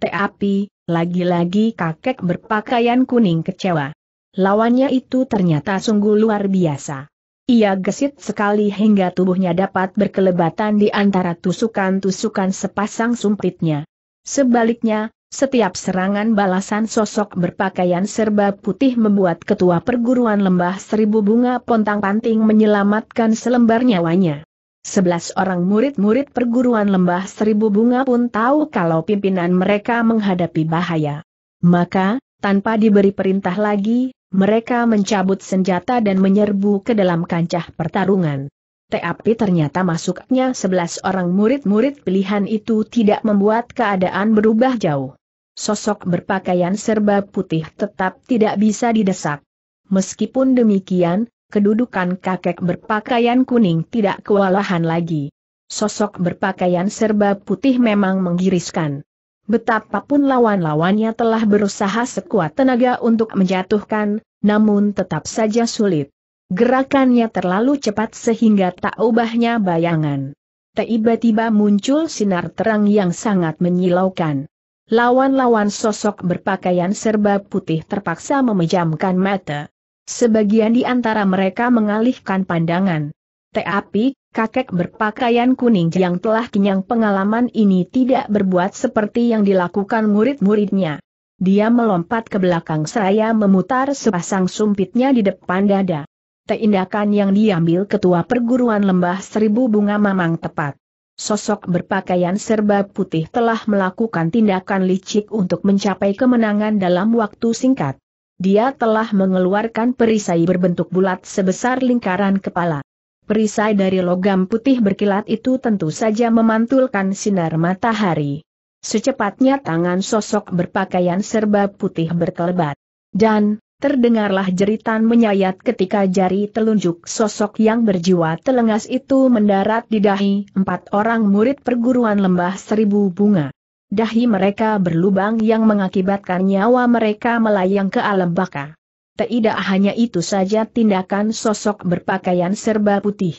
Tapi, lagi-lagi kakek berpakaian kuning kecewa. Lawannya itu ternyata sungguh luar biasa. Ia gesit sekali hingga tubuhnya dapat berkelebatan di antara tusukan-tusukan sepasang sumpitnya. Sebaliknya, setiap serangan balasan sosok berpakaian serba putih membuat ketua perguruan lembah seribu bunga pontang-panting menyelamatkan selembar nyawanya. Sebelas orang murid-murid perguruan lembah seribu bunga pun tahu kalau pimpinan mereka menghadapi bahaya. Maka, tanpa diberi perintah lagi, mereka mencabut senjata dan menyerbu ke dalam kancah pertarungan. Tapi ternyata masuknya sebelas orang murid-murid pilihan itu tidak membuat keadaan berubah jauh. Sosok berpakaian serba putih tetap tidak bisa didesak. Meskipun demikian, kedudukan kakek berpakaian kuning tidak kewalahan lagi. Sosok berpakaian serba putih memang menggiriskan. Betapapun lawan-lawannya telah berusaha sekuat tenaga untuk menjatuhkan, namun tetap saja sulit. Gerakannya terlalu cepat sehingga tak ubahnya bayangan. Tiba-tiba muncul sinar terang yang sangat menyilaukan. Lawan-lawan sosok berpakaian serba putih terpaksa memejamkan mata. Sebagian di antara mereka mengalihkan pandangan. Tapi, kakek berpakaian kuning yang telah kenyang pengalaman ini tidak berbuat seperti yang dilakukan murid-muridnya. Dia melompat ke belakang seraya memutar sepasang sumpitnya di depan dada. Tindakan yang diambil ketua perguruan lembah seribu bunga mamang tepat. Sosok berpakaian serba putih telah melakukan tindakan licik untuk mencapai kemenangan dalam waktu singkat. Dia telah mengeluarkan perisai berbentuk bulat sebesar lingkaran kepala. Perisai dari logam putih berkilat itu tentu saja memantulkan sinar matahari. Secepatnya tangan sosok berpakaian serba putih berkelebat. Dan, terdengarlah jeritan menyayat ketika jari telunjuk sosok yang berjiwa telengas itu mendarat di dahi empat orang murid perguruan lembah seribu bunga. Dahi mereka berlubang yang mengakibatkan nyawa mereka melayang ke alam baka. Tidak hanya itu saja tindakan sosok berpakaian serba putih.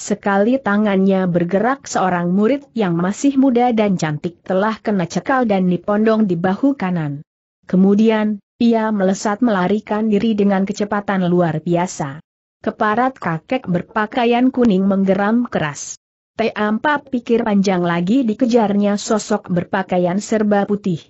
Sekali tangannya bergerak seorang murid yang masih muda dan cantik telah kena cekal dan dipondong di bahu kanan. Kemudian, ia melesat melarikan diri dengan kecepatan luar biasa. Keparat kakek berpakaian kuning menggeram keras. Teampa pikir panjang lagi dikejarnya sosok berpakaian serba putih.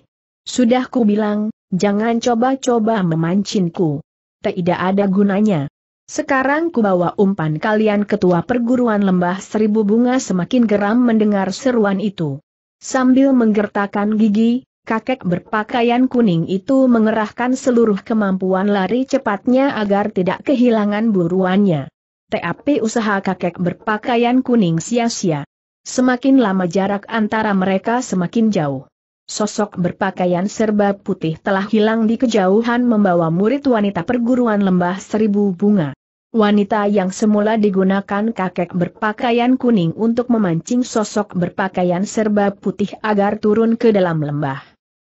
Sudah ku bilang, Jangan coba-coba memancingku. Tidak ada gunanya. Sekarang ku bawa umpan kalian ketua perguruan lembah seribu bunga semakin geram mendengar seruan itu. Sambil menggertakkan gigi, kakek berpakaian kuning itu mengerahkan seluruh kemampuan lari cepatnya agar tidak kehilangan buruannya. Tapi usaha kakek berpakaian kuning sia-sia. Semakin lama jarak antara mereka semakin jauh sosok berpakaian serba putih telah hilang di kejauhan membawa murid wanita perguruan lembah seribu bunga. Wanita yang semula digunakan kakek berpakaian kuning untuk memancing sosok berpakaian serba putih agar turun ke dalam lembah.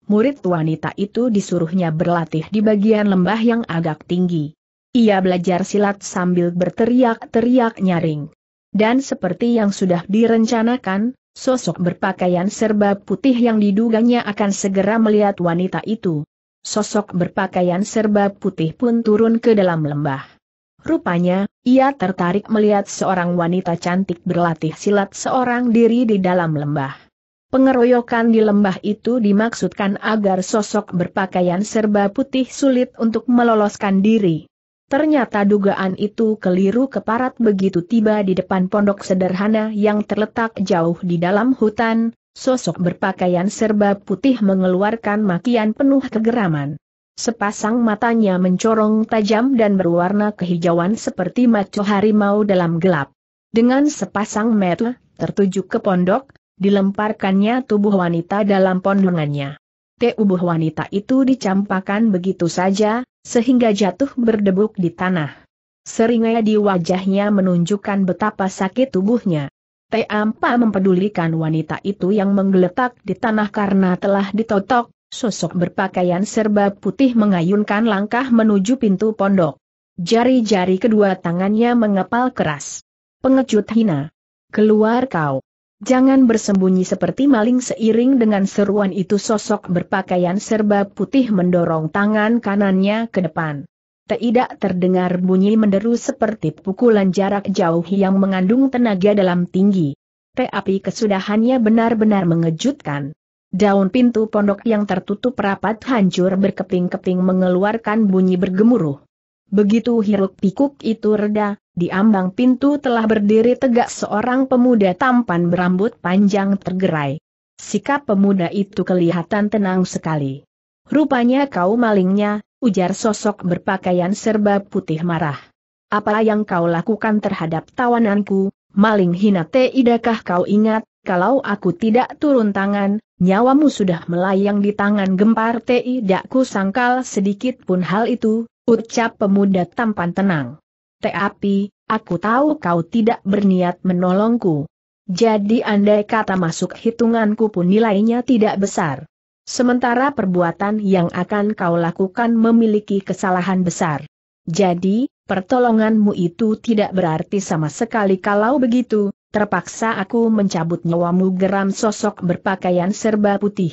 Murid wanita itu disuruhnya berlatih di bagian lembah yang agak tinggi. Ia belajar silat sambil berteriak-teriak nyaring. Dan seperti yang sudah direncanakan, Sosok berpakaian serba putih yang diduganya akan segera melihat wanita itu. Sosok berpakaian serba putih pun turun ke dalam lembah. Rupanya, ia tertarik melihat seorang wanita cantik berlatih silat seorang diri di dalam lembah. Pengeroyokan di lembah itu dimaksudkan agar sosok berpakaian serba putih sulit untuk meloloskan diri. Ternyata dugaan itu keliru keparat begitu tiba di depan pondok sederhana yang terletak jauh di dalam hutan, sosok berpakaian serba putih mengeluarkan makian penuh kegeraman. Sepasang matanya mencorong tajam dan berwarna kehijauan seperti maco harimau dalam gelap. Dengan sepasang mata tertuju ke pondok, dilemparkannya tubuh wanita dalam pondongannya. Tubuh wanita itu dicampakkan begitu saja, sehingga jatuh berdebuk di tanah. Seringai di wajahnya menunjukkan betapa sakit tubuhnya. Teampa mempedulikan wanita itu yang menggeletak di tanah karena telah ditotok, sosok berpakaian serba putih mengayunkan langkah menuju pintu pondok. Jari-jari kedua tangannya mengepal keras. Pengecut hina. Keluar kau. Jangan bersembunyi seperti maling seiring dengan seruan itu sosok berpakaian serba putih mendorong tangan kanannya ke depan. Tidak terdengar bunyi menderu seperti pukulan jarak jauh yang mengandung tenaga dalam tinggi. Tapi kesudahannya benar-benar mengejutkan. Daun pintu pondok yang tertutup rapat hancur berkeping-keping mengeluarkan bunyi bergemuruh. Begitu hiruk pikuk itu reda, di ambang pintu telah berdiri tegak seorang pemuda tampan berambut panjang tergerai. Sikap pemuda itu kelihatan tenang sekali. Rupanya kau malingnya, ujar sosok berpakaian serba putih marah. Apa yang kau lakukan terhadap tawananku, maling hina idakah kau ingat, kalau aku tidak turun tangan, nyawamu sudah melayang di tangan gempar tidak ku sangkal sedikit pun hal itu, ucap pemuda tampan tenang. Tapi, aku tahu kau tidak berniat menolongku. Jadi andai kata masuk hitunganku pun nilainya tidak besar. Sementara perbuatan yang akan kau lakukan memiliki kesalahan besar. Jadi, pertolonganmu itu tidak berarti sama sekali kalau begitu, terpaksa aku mencabut nyawamu geram sosok berpakaian serba putih.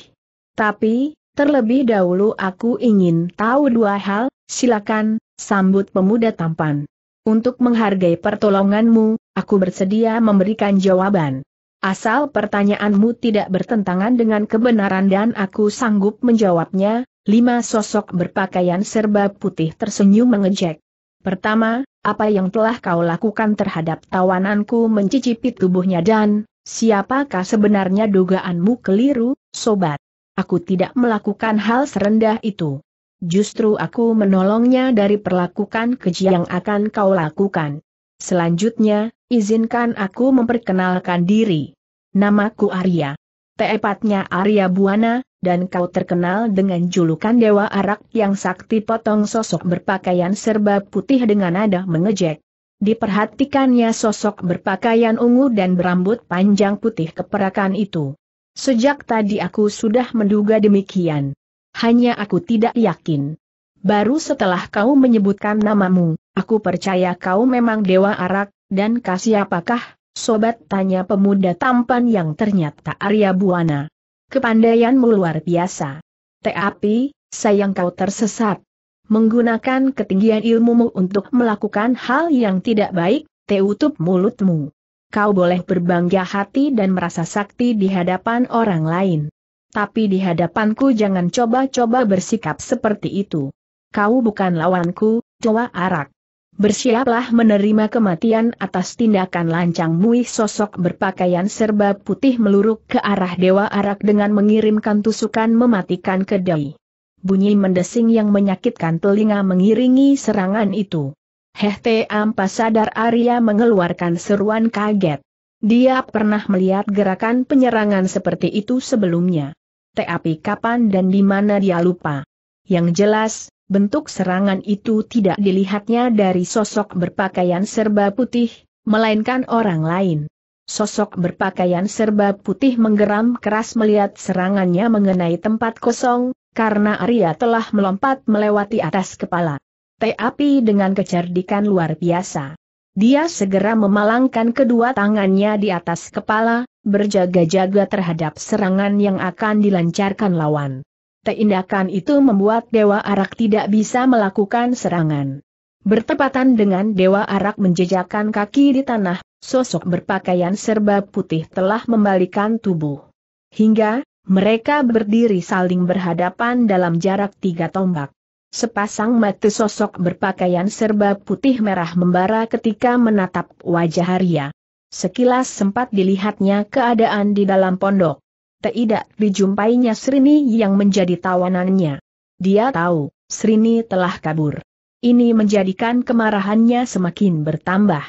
Tapi, terlebih dahulu aku ingin tahu dua hal, silakan, sambut pemuda tampan. Untuk menghargai pertolonganmu, aku bersedia memberikan jawaban. Asal pertanyaanmu tidak bertentangan dengan kebenaran dan aku sanggup menjawabnya, lima sosok berpakaian serba putih tersenyum mengejek. Pertama, apa yang telah kau lakukan terhadap tawananku mencicipi tubuhnya dan, siapakah sebenarnya dugaanmu keliru, sobat? Aku tidak melakukan hal serendah itu. Justru aku menolongnya dari perlakukan keji yang akan kau lakukan. Selanjutnya, izinkan aku memperkenalkan diri. Namaku Arya. Tepatnya Arya Buana, dan kau terkenal dengan julukan Dewa Arak yang sakti potong sosok berpakaian serba putih dengan nada mengejek. Diperhatikannya sosok berpakaian ungu dan berambut panjang putih keperakan itu. Sejak tadi aku sudah menduga demikian. Hanya aku tidak yakin. Baru setelah kau menyebutkan namamu, aku percaya kau memang Dewa Arak, dan kasih apakah, sobat tanya pemuda tampan yang ternyata Arya Buana. Kepandaianmu luar biasa. Tapi, sayang kau tersesat. Menggunakan ketinggian ilmumu untuk melakukan hal yang tidak baik, teutup mulutmu. Kau boleh berbangga hati dan merasa sakti di hadapan orang lain tapi di hadapanku jangan coba-coba bersikap seperti itu. Kau bukan lawanku, Coba Arak. Bersiaplah menerima kematian atas tindakan lancang muih sosok berpakaian serba putih meluruk ke arah Dewa Arak dengan mengirimkan tusukan mematikan kedai. Bunyi mendesing yang menyakitkan telinga mengiringi serangan itu. Hehte Ampa sadar Arya mengeluarkan seruan kaget. Dia pernah melihat gerakan penyerangan seperti itu sebelumnya tapi kapan dan di mana dia lupa. Yang jelas, bentuk serangan itu tidak dilihatnya dari sosok berpakaian serba putih, melainkan orang lain. Sosok berpakaian serba putih menggeram keras melihat serangannya mengenai tempat kosong, karena Arya telah melompat melewati atas kepala. Tapi dengan kecerdikan luar biasa. Dia segera memalangkan kedua tangannya di atas kepala, berjaga-jaga terhadap serangan yang akan dilancarkan lawan. Tindakan itu membuat Dewa Arak tidak bisa melakukan serangan. Bertepatan dengan Dewa Arak menjejakkan kaki di tanah, sosok berpakaian serba putih telah membalikan tubuh. Hingga, mereka berdiri saling berhadapan dalam jarak tiga tombak. Sepasang mata sosok berpakaian serba putih merah membara ketika menatap wajah Arya. Sekilas sempat dilihatnya keadaan di dalam pondok. Tidak dijumpainya Srini yang menjadi tawanannya. Dia tahu, Srini telah kabur. Ini menjadikan kemarahannya semakin bertambah.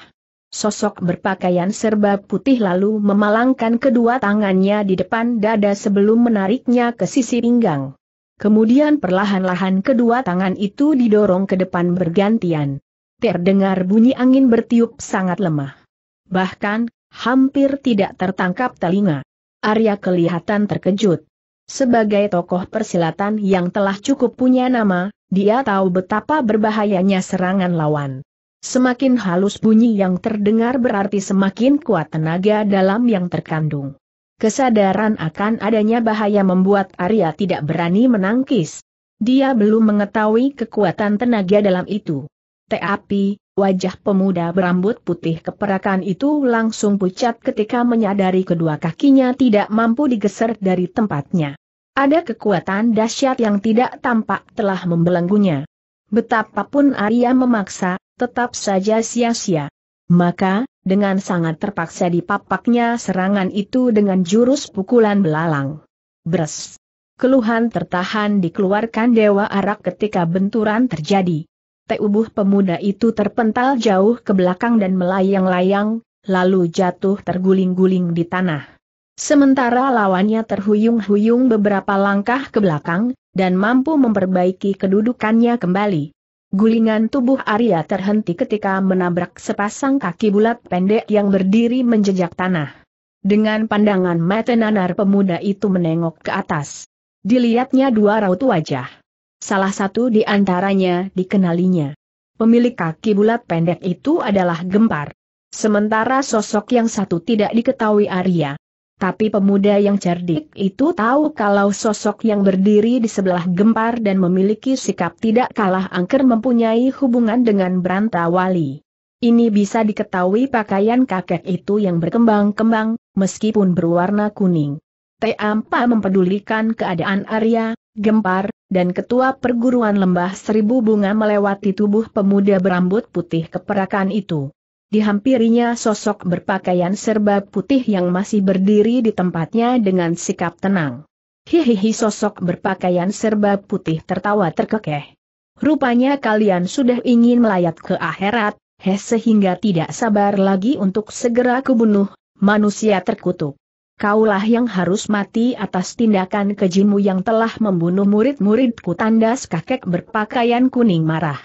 Sosok berpakaian serba putih lalu memalangkan kedua tangannya di depan dada sebelum menariknya ke sisi pinggang. Kemudian perlahan-lahan kedua tangan itu didorong ke depan bergantian. Terdengar bunyi angin bertiup sangat lemah. Bahkan, hampir tidak tertangkap telinga. Arya kelihatan terkejut. Sebagai tokoh persilatan yang telah cukup punya nama, dia tahu betapa berbahayanya serangan lawan. Semakin halus bunyi yang terdengar berarti semakin kuat tenaga dalam yang terkandung. Kesadaran akan adanya bahaya membuat Arya tidak berani menangkis. Dia belum mengetahui kekuatan tenaga dalam itu. Tapi, wajah pemuda berambut putih keperakan itu langsung pucat ketika menyadari kedua kakinya tidak mampu digeser dari tempatnya. Ada kekuatan dahsyat yang tidak tampak telah membelenggunya. Betapapun Arya memaksa, tetap saja sia-sia. Maka, dengan sangat terpaksa dipapaknya serangan itu dengan jurus pukulan belalang. Bres. Keluhan tertahan dikeluarkan Dewa Arak ketika benturan terjadi. Tubuh pemuda itu terpental jauh ke belakang dan melayang-layang, lalu jatuh terguling-guling di tanah. Sementara lawannya terhuyung-huyung beberapa langkah ke belakang, dan mampu memperbaiki kedudukannya kembali. Gulingan tubuh Arya terhenti ketika menabrak sepasang kaki bulat pendek yang berdiri menjejak tanah. Dengan pandangan mata nanar pemuda itu menengok ke atas. Dilihatnya dua raut wajah. Salah satu di antaranya dikenalinya. Pemilik kaki bulat pendek itu adalah Gempar. Sementara sosok yang satu tidak diketahui Arya. Tapi pemuda yang cerdik itu tahu kalau sosok yang berdiri di sebelah gempar dan memiliki sikap tidak kalah angker mempunyai hubungan dengan Brantawali. Ini bisa diketahui pakaian kakek itu yang berkembang-kembang, meskipun berwarna kuning. Teampa mempedulikan keadaan Arya, Gempar, dan ketua perguruan lembah seribu bunga melewati tubuh pemuda berambut putih keperakan itu. Dihampirinya sosok berpakaian serba putih yang masih berdiri di tempatnya dengan sikap tenang. Hihihi sosok berpakaian serba putih tertawa terkekeh. Rupanya kalian sudah ingin melayat ke akhirat, He sehingga tidak sabar lagi untuk segera kubunuh, manusia terkutuk. Kaulah yang harus mati atas tindakan kejimu yang telah membunuh murid-muridku tandas kakek berpakaian kuning marah.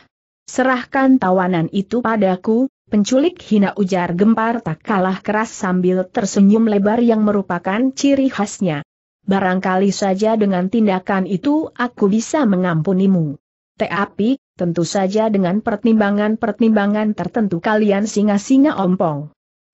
Serahkan tawanan itu padaku, penculik hina ujar gempar tak kalah keras sambil tersenyum lebar yang merupakan ciri khasnya. Barangkali saja dengan tindakan itu aku bisa mengampunimu. Tapi, tentu saja dengan pertimbangan-pertimbangan tertentu kalian singa-singa ompong.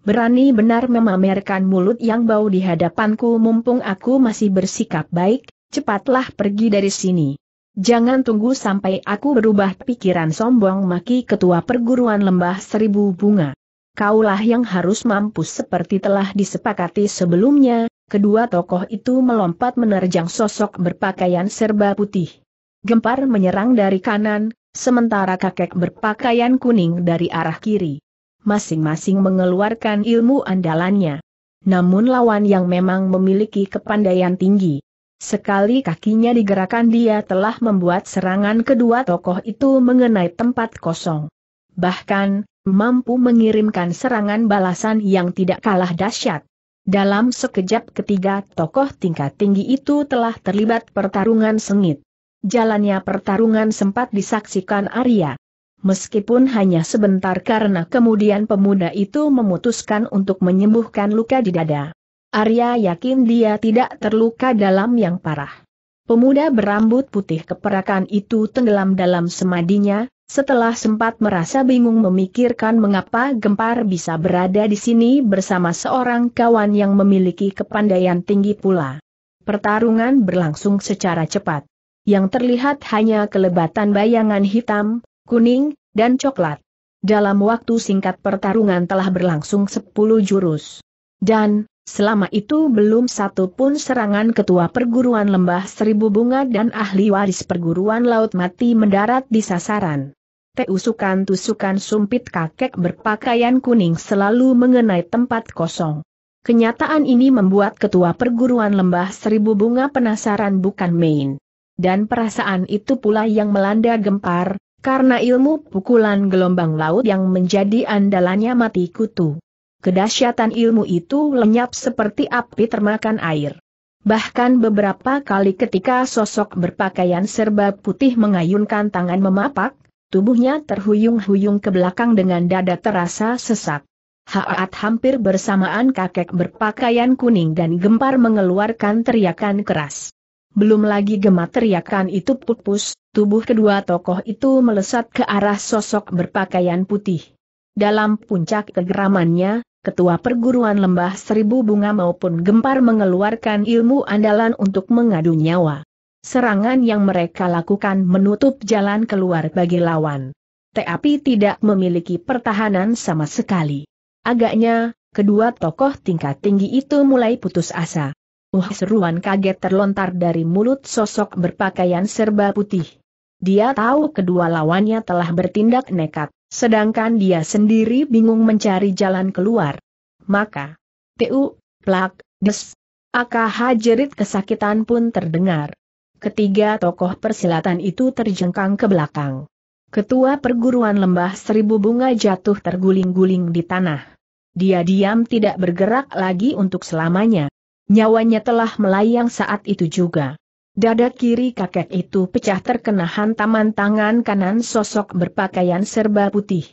Berani benar memamerkan mulut yang bau di hadapanku mumpung aku masih bersikap baik, cepatlah pergi dari sini. Jangan tunggu sampai aku berubah pikiran sombong maki ketua perguruan lembah seribu bunga. Kaulah yang harus mampus seperti telah disepakati sebelumnya, kedua tokoh itu melompat menerjang sosok berpakaian serba putih gempar menyerang dari kanan, sementara kakek berpakaian kuning dari arah kiri. Masing-masing mengeluarkan ilmu andalannya. Namun lawan yang memang memiliki kepandaian tinggi. Sekali kakinya digerakkan dia telah membuat serangan kedua tokoh itu mengenai tempat kosong. Bahkan, mampu mengirimkan serangan balasan yang tidak kalah dahsyat. Dalam sekejap ketiga tokoh tingkat tinggi itu telah terlibat pertarungan sengit jalannya pertarungan sempat disaksikan Arya. Meskipun hanya sebentar karena kemudian pemuda itu memutuskan untuk menyembuhkan luka di dada. Arya yakin dia tidak terluka dalam yang parah. Pemuda berambut putih keperakan itu tenggelam dalam semadinya, setelah sempat merasa bingung memikirkan mengapa Gempar bisa berada di sini bersama seorang kawan yang memiliki kepandaian tinggi pula. Pertarungan berlangsung secara cepat yang terlihat hanya kelebatan bayangan hitam, kuning, dan coklat. Dalam waktu singkat pertarungan telah berlangsung sepuluh jurus. Dan, selama itu belum satu pun serangan ketua perguruan lembah seribu bunga dan ahli waris perguruan laut mati mendarat di sasaran. Tusukan-tusukan sumpit kakek berpakaian kuning selalu mengenai tempat kosong. Kenyataan ini membuat ketua perguruan lembah seribu bunga penasaran bukan main. Dan perasaan itu pula yang melanda gempar, karena ilmu pukulan gelombang laut yang menjadi andalannya mati kutu. Kedahsyatan ilmu itu lenyap seperti api termakan air. Bahkan beberapa kali ketika sosok berpakaian serba putih mengayunkan tangan memapak, tubuhnya terhuyung-huyung ke belakang dengan dada terasa sesak. Haat hampir bersamaan kakek berpakaian kuning dan gempar mengeluarkan teriakan keras. Belum lagi gemat teriakan itu pupus, tubuh kedua tokoh itu melesat ke arah sosok berpakaian putih. Dalam puncak kegeramannya, ketua perguruan lembah seribu bunga maupun gempar mengeluarkan ilmu andalan untuk mengadu nyawa. Serangan yang mereka lakukan menutup jalan keluar bagi lawan. Tapi tidak memiliki pertahanan sama sekali. Agaknya, kedua tokoh tingkat tinggi itu mulai putus asa. Uh seruan kaget terlontar dari mulut sosok berpakaian serba putih. Dia tahu kedua lawannya telah bertindak nekat, sedangkan dia sendiri bingung mencari jalan keluar. Maka, TU, plak, des, AKH jerit kesakitan pun terdengar. Ketiga tokoh persilatan itu terjengkang ke belakang. Ketua perguruan lembah seribu bunga jatuh terguling-guling di tanah. Dia diam tidak bergerak lagi untuk selamanya. Nyawanya telah melayang saat itu juga. Dada kiri kakek itu pecah terkena hantaman tangan kanan sosok berpakaian serba putih.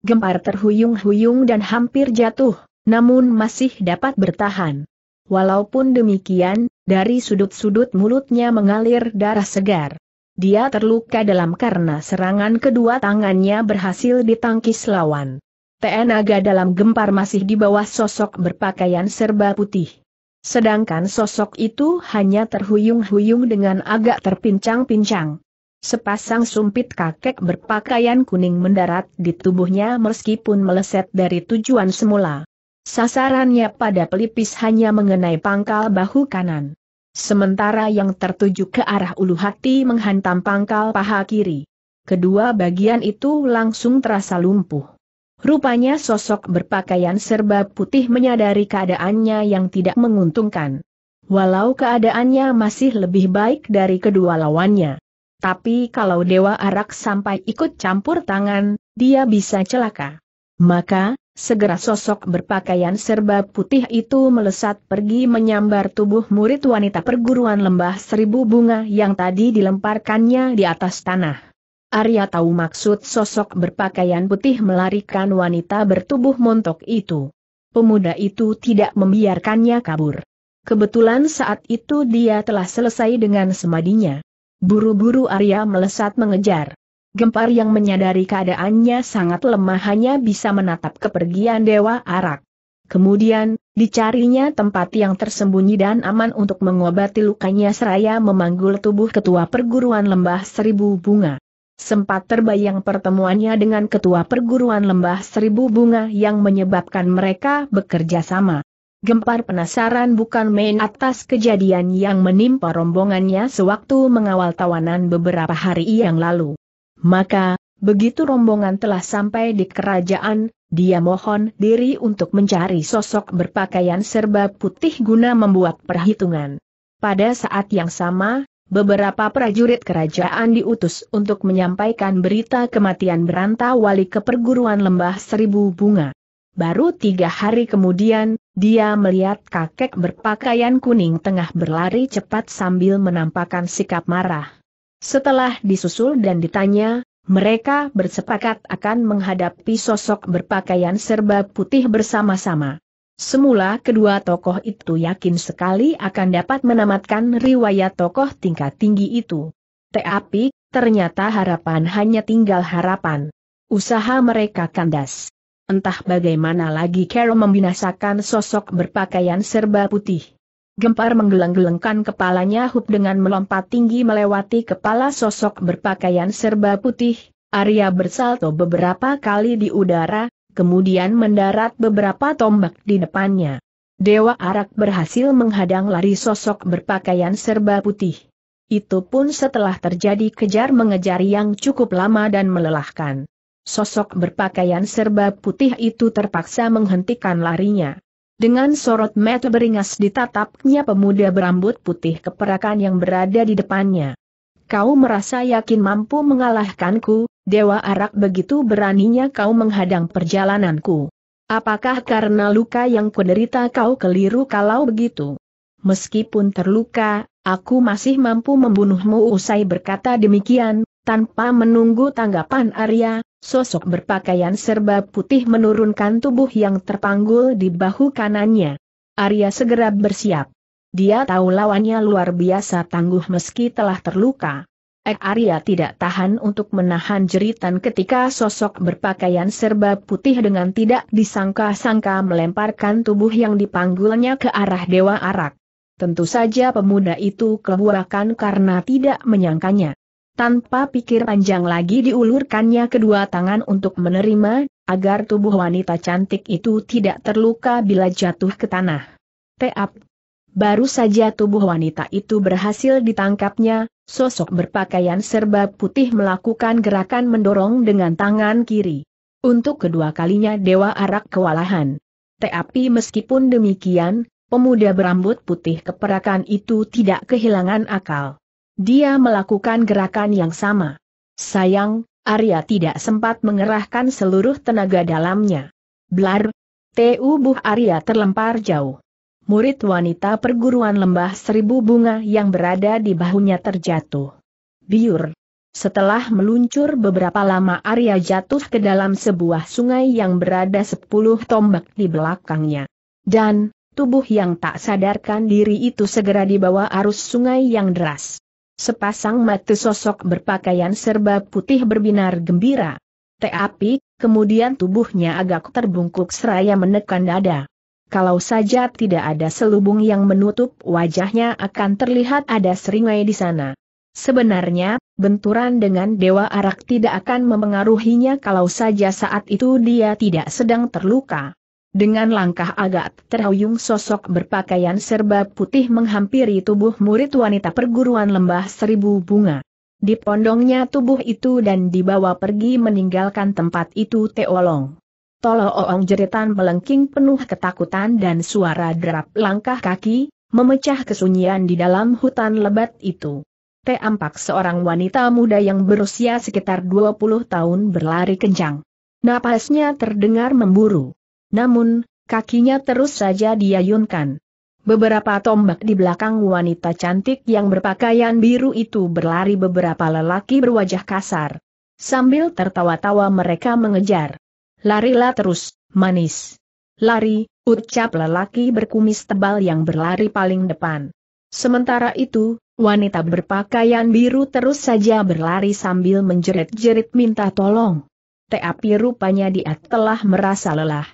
Gempar terhuyung-huyung dan hampir jatuh, namun masih dapat bertahan. Walaupun demikian, dari sudut-sudut mulutnya mengalir darah segar. Dia terluka dalam karena serangan kedua tangannya berhasil ditangkis lawan. Tenaga dalam gempar masih di bawah sosok berpakaian serba putih. Sedangkan sosok itu hanya terhuyung-huyung dengan agak terpincang-pincang. Sepasang sumpit kakek berpakaian kuning mendarat di tubuhnya meskipun meleset dari tujuan semula. Sasarannya pada pelipis hanya mengenai pangkal bahu kanan. Sementara yang tertuju ke arah ulu hati menghantam pangkal paha kiri. Kedua bagian itu langsung terasa lumpuh. Rupanya sosok berpakaian serba putih menyadari keadaannya yang tidak menguntungkan. Walau keadaannya masih lebih baik dari kedua lawannya. Tapi kalau Dewa Arak sampai ikut campur tangan, dia bisa celaka. Maka, segera sosok berpakaian serba putih itu melesat pergi menyambar tubuh murid wanita perguruan lembah seribu bunga yang tadi dilemparkannya di atas tanah. Arya tahu maksud sosok berpakaian putih melarikan wanita bertubuh montok itu. Pemuda itu tidak membiarkannya kabur. Kebetulan saat itu dia telah selesai dengan semadinya. Buru-buru Arya melesat mengejar. Gempar yang menyadari keadaannya sangat lemah hanya bisa menatap kepergian Dewa Arak. Kemudian, dicarinya tempat yang tersembunyi dan aman untuk mengobati lukanya seraya memanggul tubuh ketua perguruan lembah seribu bunga. Sempat terbayang pertemuannya dengan ketua perguruan lembah seribu bunga yang menyebabkan mereka bekerja sama. Gempar penasaran bukan main atas kejadian yang menimpa rombongannya sewaktu mengawal tawanan beberapa hari yang lalu. Maka, begitu rombongan telah sampai di kerajaan, dia mohon diri untuk mencari sosok berpakaian serba putih guna membuat perhitungan. Pada saat yang sama, beberapa prajurit kerajaan diutus untuk menyampaikan berita kematian beranta wali ke perguruan lembah seribu bunga. Baru tiga hari kemudian, dia melihat kakek berpakaian kuning tengah berlari cepat sambil menampakkan sikap marah. Setelah disusul dan ditanya, mereka bersepakat akan menghadapi sosok berpakaian serba putih bersama-sama. Semula kedua tokoh itu yakin sekali akan dapat menamatkan riwayat tokoh tingkat tinggi itu. Tetapi, ternyata harapan hanya tinggal harapan. Usaha mereka kandas entah bagaimana lagi Carol membinasakan sosok berpakaian serba putih. Gempar menggeleng-gelengkan kepalanya Hup dengan melompat tinggi melewati kepala sosok berpakaian serba putih, Arya bersalto beberapa kali di udara, kemudian mendarat beberapa tombak di depannya. Dewa Arak berhasil menghadang lari sosok berpakaian serba putih. Itu pun setelah terjadi kejar mengejar yang cukup lama dan melelahkan. Sosok berpakaian serba putih itu terpaksa menghentikan larinya. Dengan sorot mata beringas ditatapnya pemuda berambut putih keperakan yang berada di depannya. Kau merasa yakin mampu mengalahkanku, Dewa Arak begitu beraninya kau menghadang perjalananku. Apakah karena luka yang kuderita kau keliru kalau begitu? Meskipun terluka, aku masih mampu membunuhmu usai berkata demikian, tanpa menunggu tanggapan Arya, Sosok berpakaian serba putih menurunkan tubuh yang terpanggul di bahu kanannya. Arya segera bersiap. Dia tahu lawannya luar biasa tangguh meski telah terluka. Ek Arya tidak tahan untuk menahan jeritan ketika sosok berpakaian serba putih dengan tidak disangka-sangka melemparkan tubuh yang dipanggulnya ke arah Dewa Arak. Tentu saja pemuda itu kebuakan karena tidak menyangkanya. Tanpa pikir panjang lagi diulurkannya kedua tangan untuk menerima, agar tubuh wanita cantik itu tidak terluka bila jatuh ke tanah. Teap. Baru saja tubuh wanita itu berhasil ditangkapnya, sosok berpakaian serba putih melakukan gerakan mendorong dengan tangan kiri. Untuk kedua kalinya Dewa Arak kewalahan. Tetapi meskipun demikian, pemuda berambut putih keperakan itu tidak kehilangan akal. Dia melakukan gerakan yang sama. Sayang, Arya tidak sempat mengerahkan seluruh tenaga dalamnya. Blar, tubuh Arya terlempar jauh. Murid wanita perguruan lembah seribu bunga yang berada di bahunya terjatuh. Biur. Setelah meluncur beberapa lama Arya jatuh ke dalam sebuah sungai yang berada sepuluh tombak di belakangnya. Dan, tubuh yang tak sadarkan diri itu segera dibawa arus sungai yang deras. Sepasang mata sosok berpakaian serba putih berbinar gembira. Tetapi, kemudian tubuhnya agak terbungkuk seraya menekan dada. Kalau saja tidak ada selubung yang menutup wajahnya akan terlihat ada seringai di sana. Sebenarnya, benturan dengan Dewa Arak tidak akan memengaruhinya kalau saja saat itu dia tidak sedang terluka. Dengan langkah agak terhuyung sosok berpakaian serba putih menghampiri tubuh murid wanita perguruan lembah seribu bunga. Dipondongnya tubuh itu dan dibawa pergi meninggalkan tempat itu Teolong. Tolo-oong jeritan melengking penuh ketakutan dan suara derap langkah kaki, memecah kesunyian di dalam hutan lebat itu. Te ampak seorang wanita muda yang berusia sekitar 20 tahun berlari kencang. Napasnya terdengar memburu. Namun, kakinya terus saja diayunkan. Beberapa tombak di belakang wanita cantik yang berpakaian biru itu berlari beberapa lelaki berwajah kasar. Sambil tertawa-tawa mereka mengejar. Larilah terus, manis. Lari, ucap lelaki berkumis tebal yang berlari paling depan. Sementara itu, Wanita berpakaian biru terus saja berlari sambil menjerit-jerit minta tolong. Tapi rupanya dia telah merasa lelah.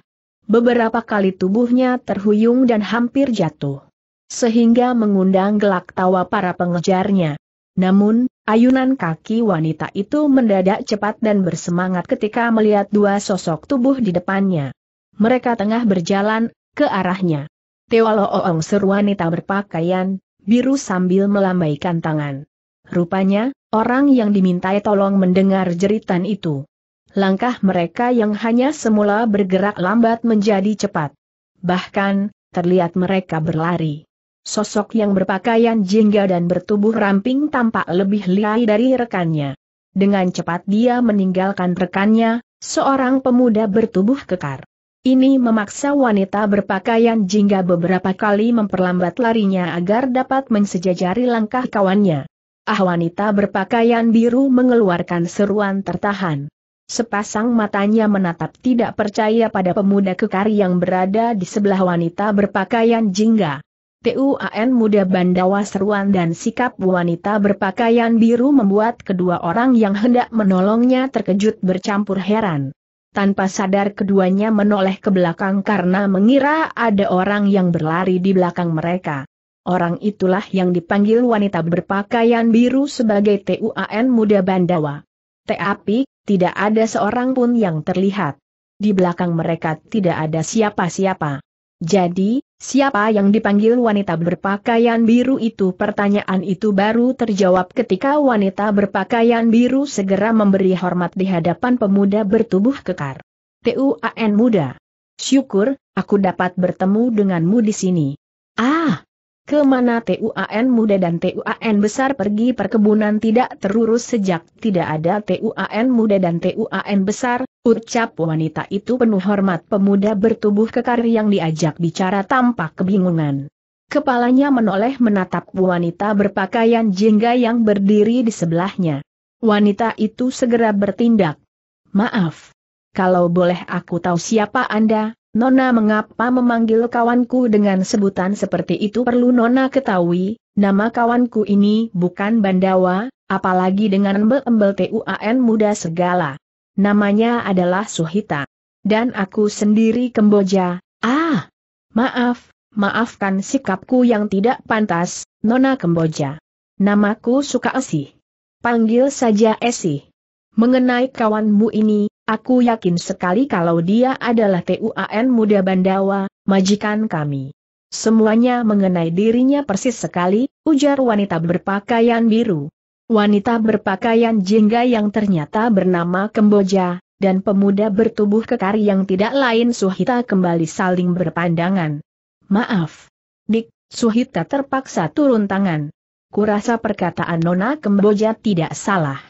Beberapa kali tubuhnya terhuyung dan hampir jatuh. Sehingga mengundang gelak tawa para pengejarnya. Namun, ayunan kaki wanita itu mendadak cepat dan bersemangat ketika melihat dua sosok tubuh di depannya. Mereka tengah berjalan ke arahnya. Teolo Oong seru wanita berpakaian biru sambil melambaikan tangan. Rupanya, orang yang dimintai tolong mendengar jeritan itu. Langkah mereka yang hanya semula bergerak lambat menjadi cepat. Bahkan, terlihat mereka berlari. Sosok yang berpakaian jingga dan bertubuh ramping tampak lebih lihai dari rekannya. Dengan cepat dia meninggalkan rekannya, seorang pemuda bertubuh kekar. Ini memaksa wanita berpakaian jingga beberapa kali memperlambat larinya agar dapat mensejajari langkah kawannya. Ah wanita berpakaian biru mengeluarkan seruan tertahan. Sepasang matanya menatap tidak percaya pada pemuda kekar yang berada di sebelah wanita berpakaian jingga. TUAN muda Bandawa seruan dan sikap wanita berpakaian biru membuat kedua orang yang hendak menolongnya terkejut bercampur heran. Tanpa sadar keduanya menoleh ke belakang karena mengira ada orang yang berlari di belakang mereka. Orang itulah yang dipanggil wanita berpakaian biru sebagai TUAN muda Bandawa. Tapi, tidak ada seorang pun yang terlihat. Di belakang mereka tidak ada siapa-siapa. Jadi, siapa yang dipanggil wanita berpakaian biru itu? Pertanyaan itu baru terjawab ketika wanita berpakaian biru segera memberi hormat di hadapan pemuda bertubuh kekar. TUAN muda. Syukur, aku dapat bertemu denganmu di sini. Ah, Ke mana TUAN muda dan TUAN besar pergi perkebunan tidak terurus sejak tidak ada TUAN muda dan TUAN besar, ucap wanita itu penuh hormat pemuda bertubuh kekar yang diajak bicara tampak kebingungan. Kepalanya menoleh menatap wanita berpakaian jingga yang berdiri di sebelahnya. Wanita itu segera bertindak. Maaf. Kalau boleh aku tahu siapa Anda, Nona mengapa memanggil kawanku dengan sebutan seperti itu perlu Nona ketahui, nama kawanku ini bukan Bandawa, apalagi dengan embel-embel TUAN muda segala. Namanya adalah Suhita. Dan aku sendiri Kemboja, ah, maaf, maafkan sikapku yang tidak pantas, Nona Kemboja. Namaku Suka Esi. Panggil saja Esi. Mengenai kawanmu ini, Aku yakin sekali kalau dia adalah TUAN Muda Bandawa, majikan kami. Semuanya mengenai dirinya persis sekali, ujar wanita berpakaian biru. Wanita berpakaian jingga yang ternyata bernama Kemboja, dan pemuda bertubuh kekar yang tidak lain Suhita kembali saling berpandangan. Maaf. Dik, Suhita terpaksa turun tangan. Kurasa perkataan Nona Kemboja tidak salah.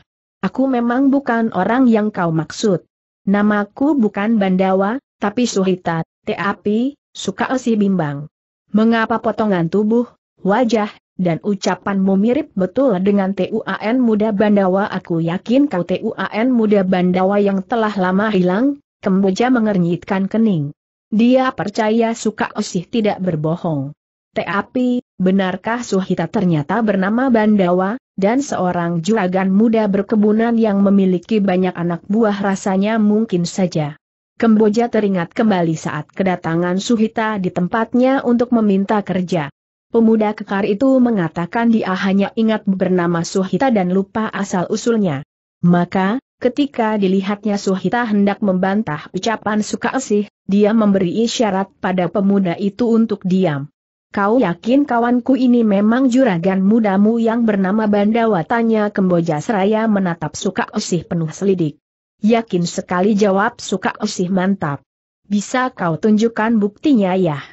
Aku memang bukan orang yang kau maksud. Namaku bukan Bandawa, tapi Suhita, tapi, suka si bimbang. Mengapa potongan tubuh, wajah, dan ucapanmu mirip betul dengan TUAN muda Bandawa aku yakin kau TUAN muda Bandawa yang telah lama hilang, Kemboja mengernyitkan kening. Dia percaya suka Osih tidak berbohong. Tapi, benarkah Suhita ternyata bernama Bandawa, dan seorang juragan muda berkebunan yang memiliki banyak anak buah rasanya mungkin saja. Kemboja teringat kembali saat kedatangan Suhita di tempatnya untuk meminta kerja. Pemuda kekar itu mengatakan dia hanya ingat bernama Suhita dan lupa asal-usulnya. Maka, ketika dilihatnya Suhita hendak membantah ucapan suka asih, dia memberi isyarat pada pemuda itu untuk diam. Kau yakin kawanku ini memang juragan mudamu yang bernama Bandawa? Tanya Kemboja Seraya menatap suka asih penuh selidik. Yakin sekali jawab suka asih mantap. Bisa kau tunjukkan buktinya ya?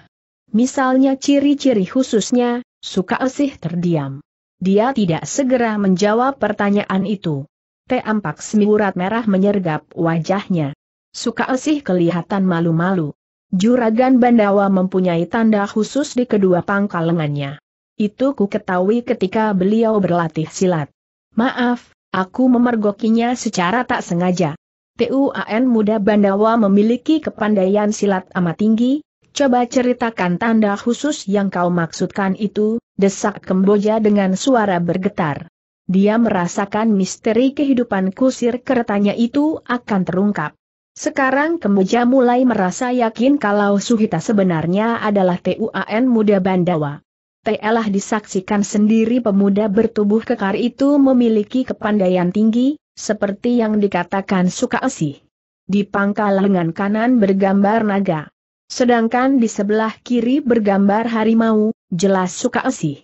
Misalnya ciri-ciri khususnya, suka esih terdiam. Dia tidak segera menjawab pertanyaan itu. Teh ampak semiurat merah menyergap wajahnya. Suka esih kelihatan malu-malu. Juragan Bandawa mempunyai tanda khusus di kedua pangkal lengannya. Itu ku ketahui ketika beliau berlatih silat. Maaf, aku memergokinya secara tak sengaja. TUAN muda Bandawa memiliki kepandaian silat amat tinggi, Coba ceritakan tanda khusus yang kau maksudkan itu, desak Kemboja dengan suara bergetar. Dia merasakan misteri kehidupan kusir keretanya itu akan terungkap. Sekarang Kemboja mulai merasa yakin kalau Suhita sebenarnya adalah TUAN muda Bandawa. Telah disaksikan sendiri pemuda bertubuh kekar itu memiliki kepandaian tinggi, seperti yang dikatakan Sukaesi. Di pangkal lengan kanan bergambar naga. Sedangkan di sebelah kiri bergambar harimau, jelas suka esih.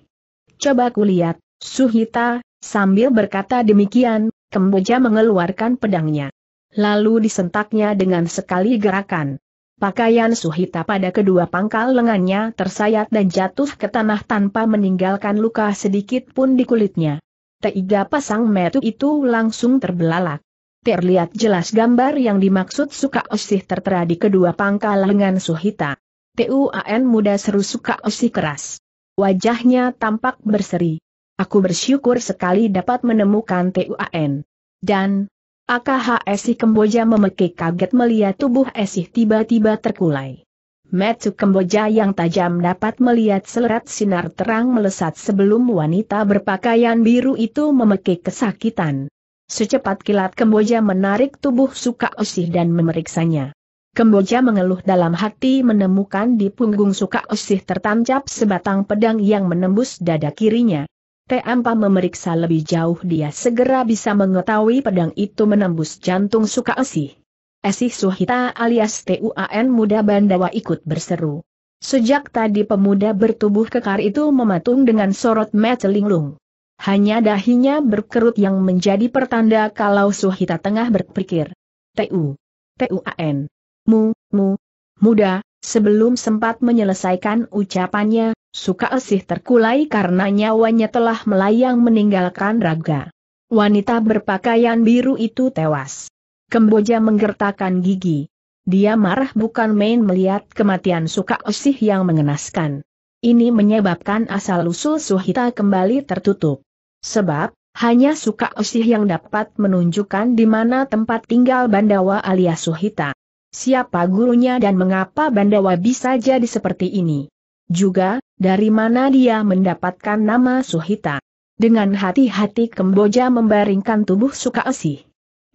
Coba kulihat, Suhita, sambil berkata demikian, Kemboja mengeluarkan pedangnya. Lalu disentaknya dengan sekali gerakan. Pakaian Suhita pada kedua pangkal lengannya tersayat dan jatuh ke tanah tanpa meninggalkan luka sedikit pun di kulitnya. Tiga pasang metu itu langsung terbelalak. Terlihat jelas gambar yang dimaksud suka osih tertera di kedua pangkal lengan Suhita. TUAN muda seru suka osih keras. Wajahnya tampak berseri. Aku bersyukur sekali dapat menemukan TUAN. Dan, AKH Esih Kemboja memekik kaget melihat tubuh Esih tiba-tiba terkulai. Metsu Kemboja yang tajam dapat melihat selerat sinar terang melesat sebelum wanita berpakaian biru itu memekik kesakitan. Secepat kilat Kemboja menarik tubuh Suka Osih dan memeriksanya. Kemboja mengeluh dalam hati menemukan di punggung Suka Osih tertancap sebatang pedang yang menembus dada kirinya. Teh Ampa memeriksa lebih jauh dia segera bisa mengetahui pedang itu menembus jantung Suka Osih. Esih Suhita alias TUAN muda Bandawa ikut berseru. Sejak tadi pemuda bertubuh kekar itu mematung dengan sorot mata linglung. Hanya dahinya berkerut yang menjadi pertanda kalau Suhita tengah berpikir. TU. TUAN. Mu, mu, muda, sebelum sempat menyelesaikan ucapannya, suka esih terkulai karena nyawanya telah melayang meninggalkan raga. Wanita berpakaian biru itu tewas. Kemboja menggertakkan gigi. Dia marah bukan main melihat kematian suka esih yang mengenaskan. Ini menyebabkan asal-usul Suhita kembali tertutup. Sebab, hanya Suka Osih yang dapat menunjukkan di mana tempat tinggal Bandawa alias Suhita. Siapa gurunya dan mengapa Bandawa bisa jadi seperti ini. Juga, dari mana dia mendapatkan nama Suhita. Dengan hati-hati Kemboja membaringkan tubuh Suka Osih.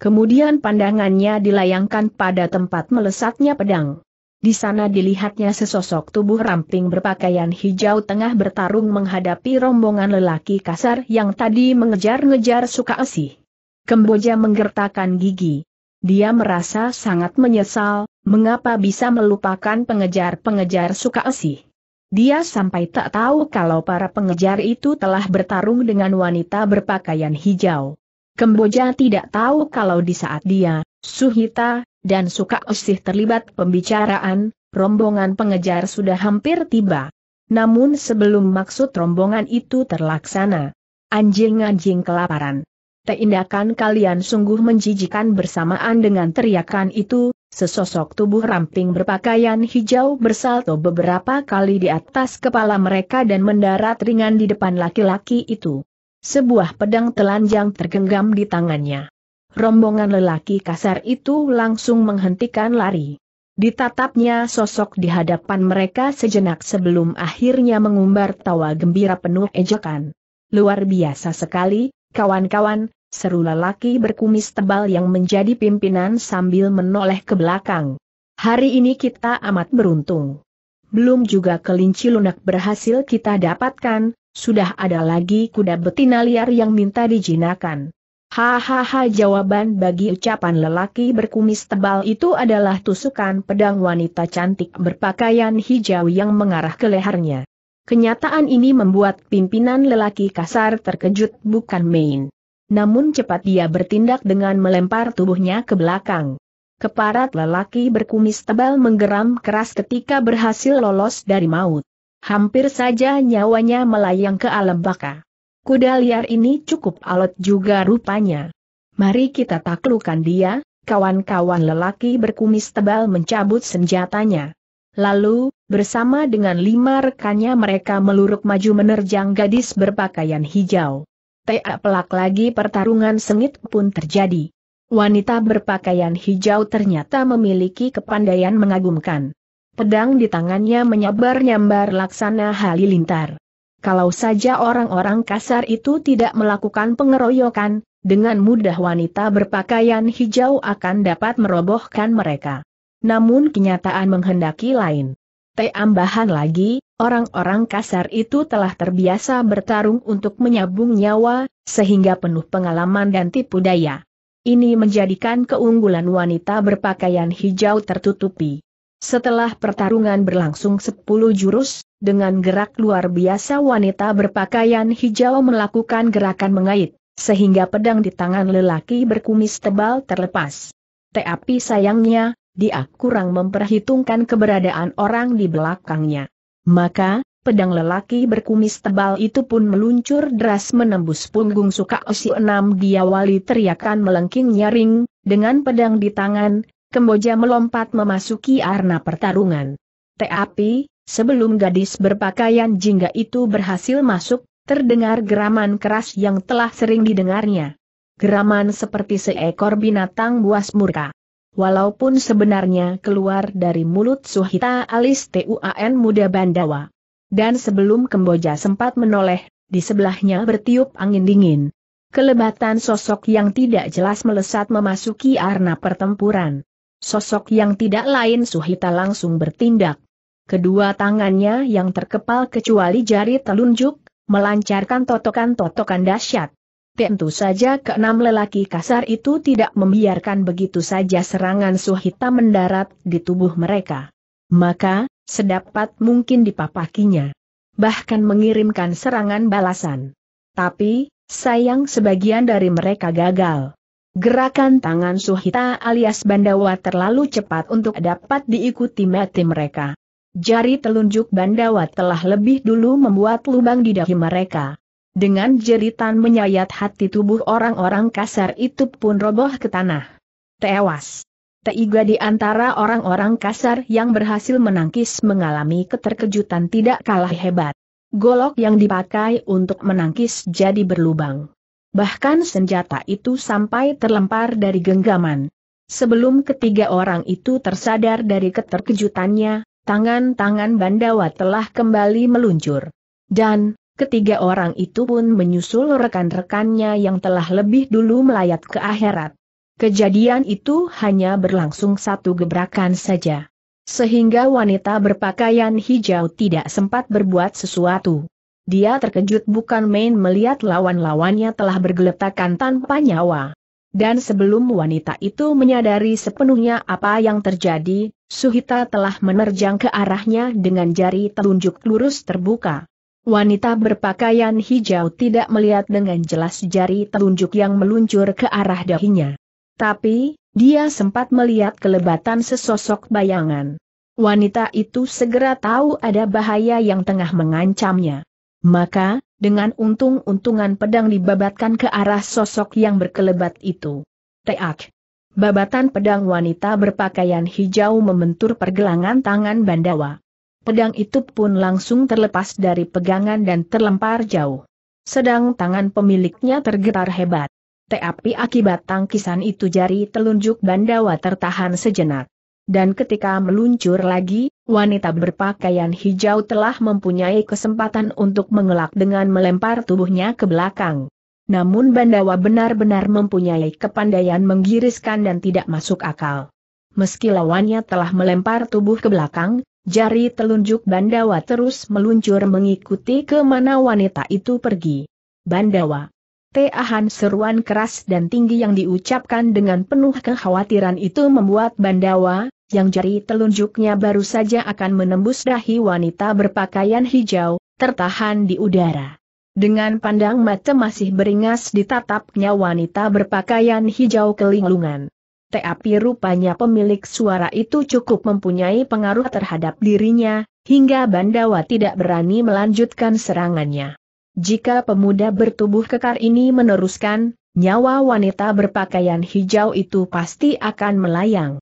Kemudian pandangannya dilayangkan pada tempat melesatnya pedang. Di sana dilihatnya sesosok tubuh ramping berpakaian hijau tengah bertarung menghadapi rombongan lelaki kasar yang tadi mengejar-ngejar suka esih. Kemboja menggertakkan gigi. Dia merasa sangat menyesal, mengapa bisa melupakan pengejar-pengejar suka esih. Dia sampai tak tahu kalau para pengejar itu telah bertarung dengan wanita berpakaian hijau. Kemboja tidak tahu kalau di saat dia, Suhita, dan suka osih terlibat pembicaraan, rombongan pengejar sudah hampir tiba. Namun sebelum maksud rombongan itu terlaksana, anjing-anjing kelaparan. Tindakan kalian sungguh menjijikan bersamaan dengan teriakan itu, sesosok tubuh ramping berpakaian hijau bersalto beberapa kali di atas kepala mereka dan mendarat ringan di depan laki-laki itu. Sebuah pedang telanjang tergenggam di tangannya rombongan lelaki kasar itu langsung menghentikan lari. Ditatapnya sosok di hadapan mereka sejenak sebelum akhirnya mengumbar tawa gembira penuh ejekan. Luar biasa sekali, kawan-kawan, seru lelaki berkumis tebal yang menjadi pimpinan sambil menoleh ke belakang. Hari ini kita amat beruntung. belum juga kelinci lunak berhasil kita dapatkan, sudah ada lagi kuda betina liar yang minta dijinakan. Hahaha jawaban bagi ucapan lelaki berkumis tebal itu adalah tusukan pedang wanita cantik berpakaian hijau yang mengarah ke lehernya. Kenyataan ini membuat pimpinan lelaki kasar terkejut bukan main. Namun cepat dia bertindak dengan melempar tubuhnya ke belakang. Keparat lelaki berkumis tebal menggeram keras ketika berhasil lolos dari maut. Hampir saja nyawanya melayang ke alam baka. Kuda liar ini cukup alot juga rupanya. Mari kita taklukkan dia, kawan-kawan lelaki berkumis tebal mencabut senjatanya. Lalu, bersama dengan lima rekannya mereka meluruk maju menerjang gadis berpakaian hijau. Tak pelak lagi pertarungan sengit pun terjadi. Wanita berpakaian hijau ternyata memiliki kepandaian mengagumkan. Pedang di tangannya menyabar-nyambar laksana halilintar. Kalau saja orang-orang kasar itu tidak melakukan pengeroyokan, dengan mudah wanita berpakaian hijau akan dapat merobohkan mereka. Namun kenyataan menghendaki lain. Tambahan lagi, orang-orang kasar itu telah terbiasa bertarung untuk menyabung nyawa, sehingga penuh pengalaman dan tipu daya. Ini menjadikan keunggulan wanita berpakaian hijau tertutupi. Setelah pertarungan berlangsung sepuluh jurus, dengan gerak luar biasa wanita berpakaian hijau melakukan gerakan mengait, sehingga pedang di tangan lelaki berkumis tebal terlepas. Tetapi sayangnya, dia kurang memperhitungkan keberadaan orang di belakangnya. Maka, pedang lelaki berkumis tebal itu pun meluncur deras menembus punggung suka osi enam diawali teriakan melengking nyaring, dengan pedang di tangan, Kemboja melompat memasuki arena pertarungan. Tapi, sebelum gadis berpakaian jingga itu berhasil masuk, terdengar geraman keras yang telah sering didengarnya. Geraman seperti seekor binatang buas murka. Walaupun sebenarnya keluar dari mulut Suhita alis Tuan muda Bandawa. Dan sebelum Kemboja sempat menoleh, di sebelahnya bertiup angin dingin. Kelebatan sosok yang tidak jelas melesat memasuki arena pertempuran. Sosok yang tidak lain Suhita langsung bertindak. Kedua tangannya yang terkepal kecuali jari telunjuk, melancarkan totokan-totokan dahsyat. Tentu saja keenam lelaki kasar itu tidak membiarkan begitu saja serangan Suhita mendarat di tubuh mereka. Maka, sedapat mungkin dipapakinya. Bahkan mengirimkan serangan balasan. Tapi, sayang sebagian dari mereka gagal. Gerakan tangan Suhita alias Bandawa terlalu cepat untuk dapat diikuti mati mereka. Jari telunjuk Bandawa telah lebih dulu membuat lubang di dahi mereka. Dengan jeritan menyayat hati tubuh orang-orang kasar itu pun roboh ke tanah. Tewas. Tiga di antara orang-orang kasar yang berhasil menangkis mengalami keterkejutan tidak kalah hebat. Golok yang dipakai untuk menangkis jadi berlubang. Bahkan senjata itu sampai terlempar dari genggaman. Sebelum ketiga orang itu tersadar dari keterkejutannya, tangan-tangan Bandawa telah kembali meluncur. Dan, ketiga orang itu pun menyusul rekan-rekannya yang telah lebih dulu melayat ke akhirat. Kejadian itu hanya berlangsung satu gebrakan saja. Sehingga wanita berpakaian hijau tidak sempat berbuat sesuatu. Dia terkejut bukan main melihat lawan-lawannya telah bergeletakan tanpa nyawa. Dan sebelum wanita itu menyadari sepenuhnya apa yang terjadi, Suhita telah menerjang ke arahnya dengan jari telunjuk lurus terbuka. Wanita berpakaian hijau tidak melihat dengan jelas jari telunjuk yang meluncur ke arah dahinya. Tapi, dia sempat melihat kelebatan sesosok bayangan. Wanita itu segera tahu ada bahaya yang tengah mengancamnya. Maka, dengan untung-untungan pedang dibabatkan ke arah sosok yang berkelebat itu. Teak. Babatan pedang wanita berpakaian hijau membentur pergelangan tangan Bandawa. Pedang itu pun langsung terlepas dari pegangan dan terlempar jauh. Sedang tangan pemiliknya tergetar hebat. Tapi akibat tangkisan itu jari telunjuk Bandawa tertahan sejenak. Dan ketika meluncur lagi, wanita berpakaian hijau telah mempunyai kesempatan untuk mengelak dengan melempar tubuhnya ke belakang. Namun Bandawa benar-benar mempunyai kepandaian menggiriskan dan tidak masuk akal. Meski lawannya telah melempar tubuh ke belakang, Jari telunjuk Bandawa terus meluncur mengikuti ke mana wanita itu pergi. Bandawa. Teahan seruan keras dan tinggi yang diucapkan dengan penuh kekhawatiran itu membuat Bandawa, yang jari telunjuknya baru saja akan menembus dahi wanita berpakaian hijau, tertahan di udara. Dengan pandang mata masih beringas ditatapnya wanita berpakaian hijau kelinglungan. Tapi rupanya pemilik suara itu cukup mempunyai pengaruh terhadap dirinya, hingga Bandawa tidak berani melanjutkan serangannya. Jika pemuda bertubuh kekar ini meneruskan, nyawa wanita berpakaian hijau itu pasti akan melayang.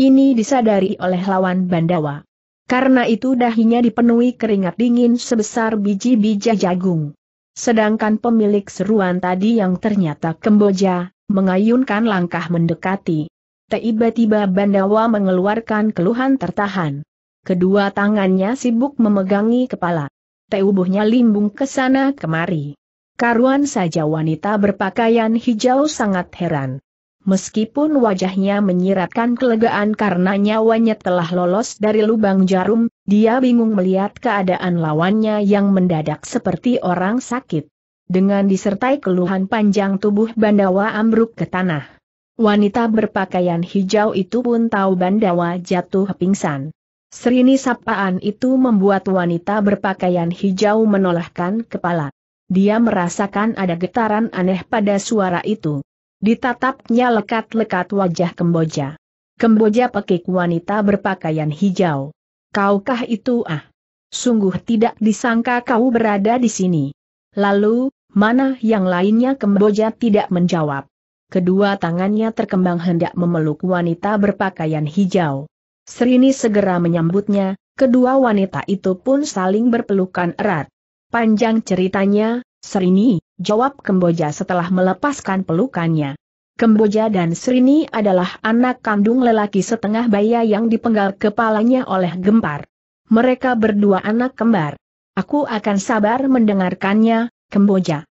Ini disadari oleh lawan Bandawa. Karena itu dahinya dipenuhi keringat dingin sebesar biji-biji jagung. Sedangkan pemilik seruan tadi yang ternyata Kemboja, mengayunkan langkah mendekati. Tiba-tiba Bandawa mengeluarkan keluhan tertahan. Kedua tangannya sibuk memegangi kepala tubuhnya limbung ke sana kemari. Karuan saja wanita berpakaian hijau sangat heran. Meskipun wajahnya menyiratkan kelegaan karena nyawanya telah lolos dari lubang jarum, dia bingung melihat keadaan lawannya yang mendadak seperti orang sakit. Dengan disertai keluhan panjang tubuh Bandawa ambruk ke tanah. Wanita berpakaian hijau itu pun tahu Bandawa jatuh pingsan. Serini sapaan itu membuat wanita berpakaian hijau menolehkan kepala. Dia merasakan ada getaran aneh pada suara itu. Ditatapnya lekat-lekat wajah Kemboja. Kemboja pekik wanita berpakaian hijau. Kaukah itu ah? Sungguh tidak disangka kau berada di sini. Lalu, mana yang lainnya Kemboja tidak menjawab. Kedua tangannya terkembang hendak memeluk wanita berpakaian hijau. Serini segera menyambutnya, kedua wanita itu pun saling berpelukan erat. Panjang ceritanya, Serini, jawab Kemboja setelah melepaskan pelukannya. Kemboja dan Serini adalah anak kandung lelaki setengah baya yang dipenggal kepalanya oleh gempar. Mereka berdua anak kembar. Aku akan sabar mendengarkannya, Kemboja.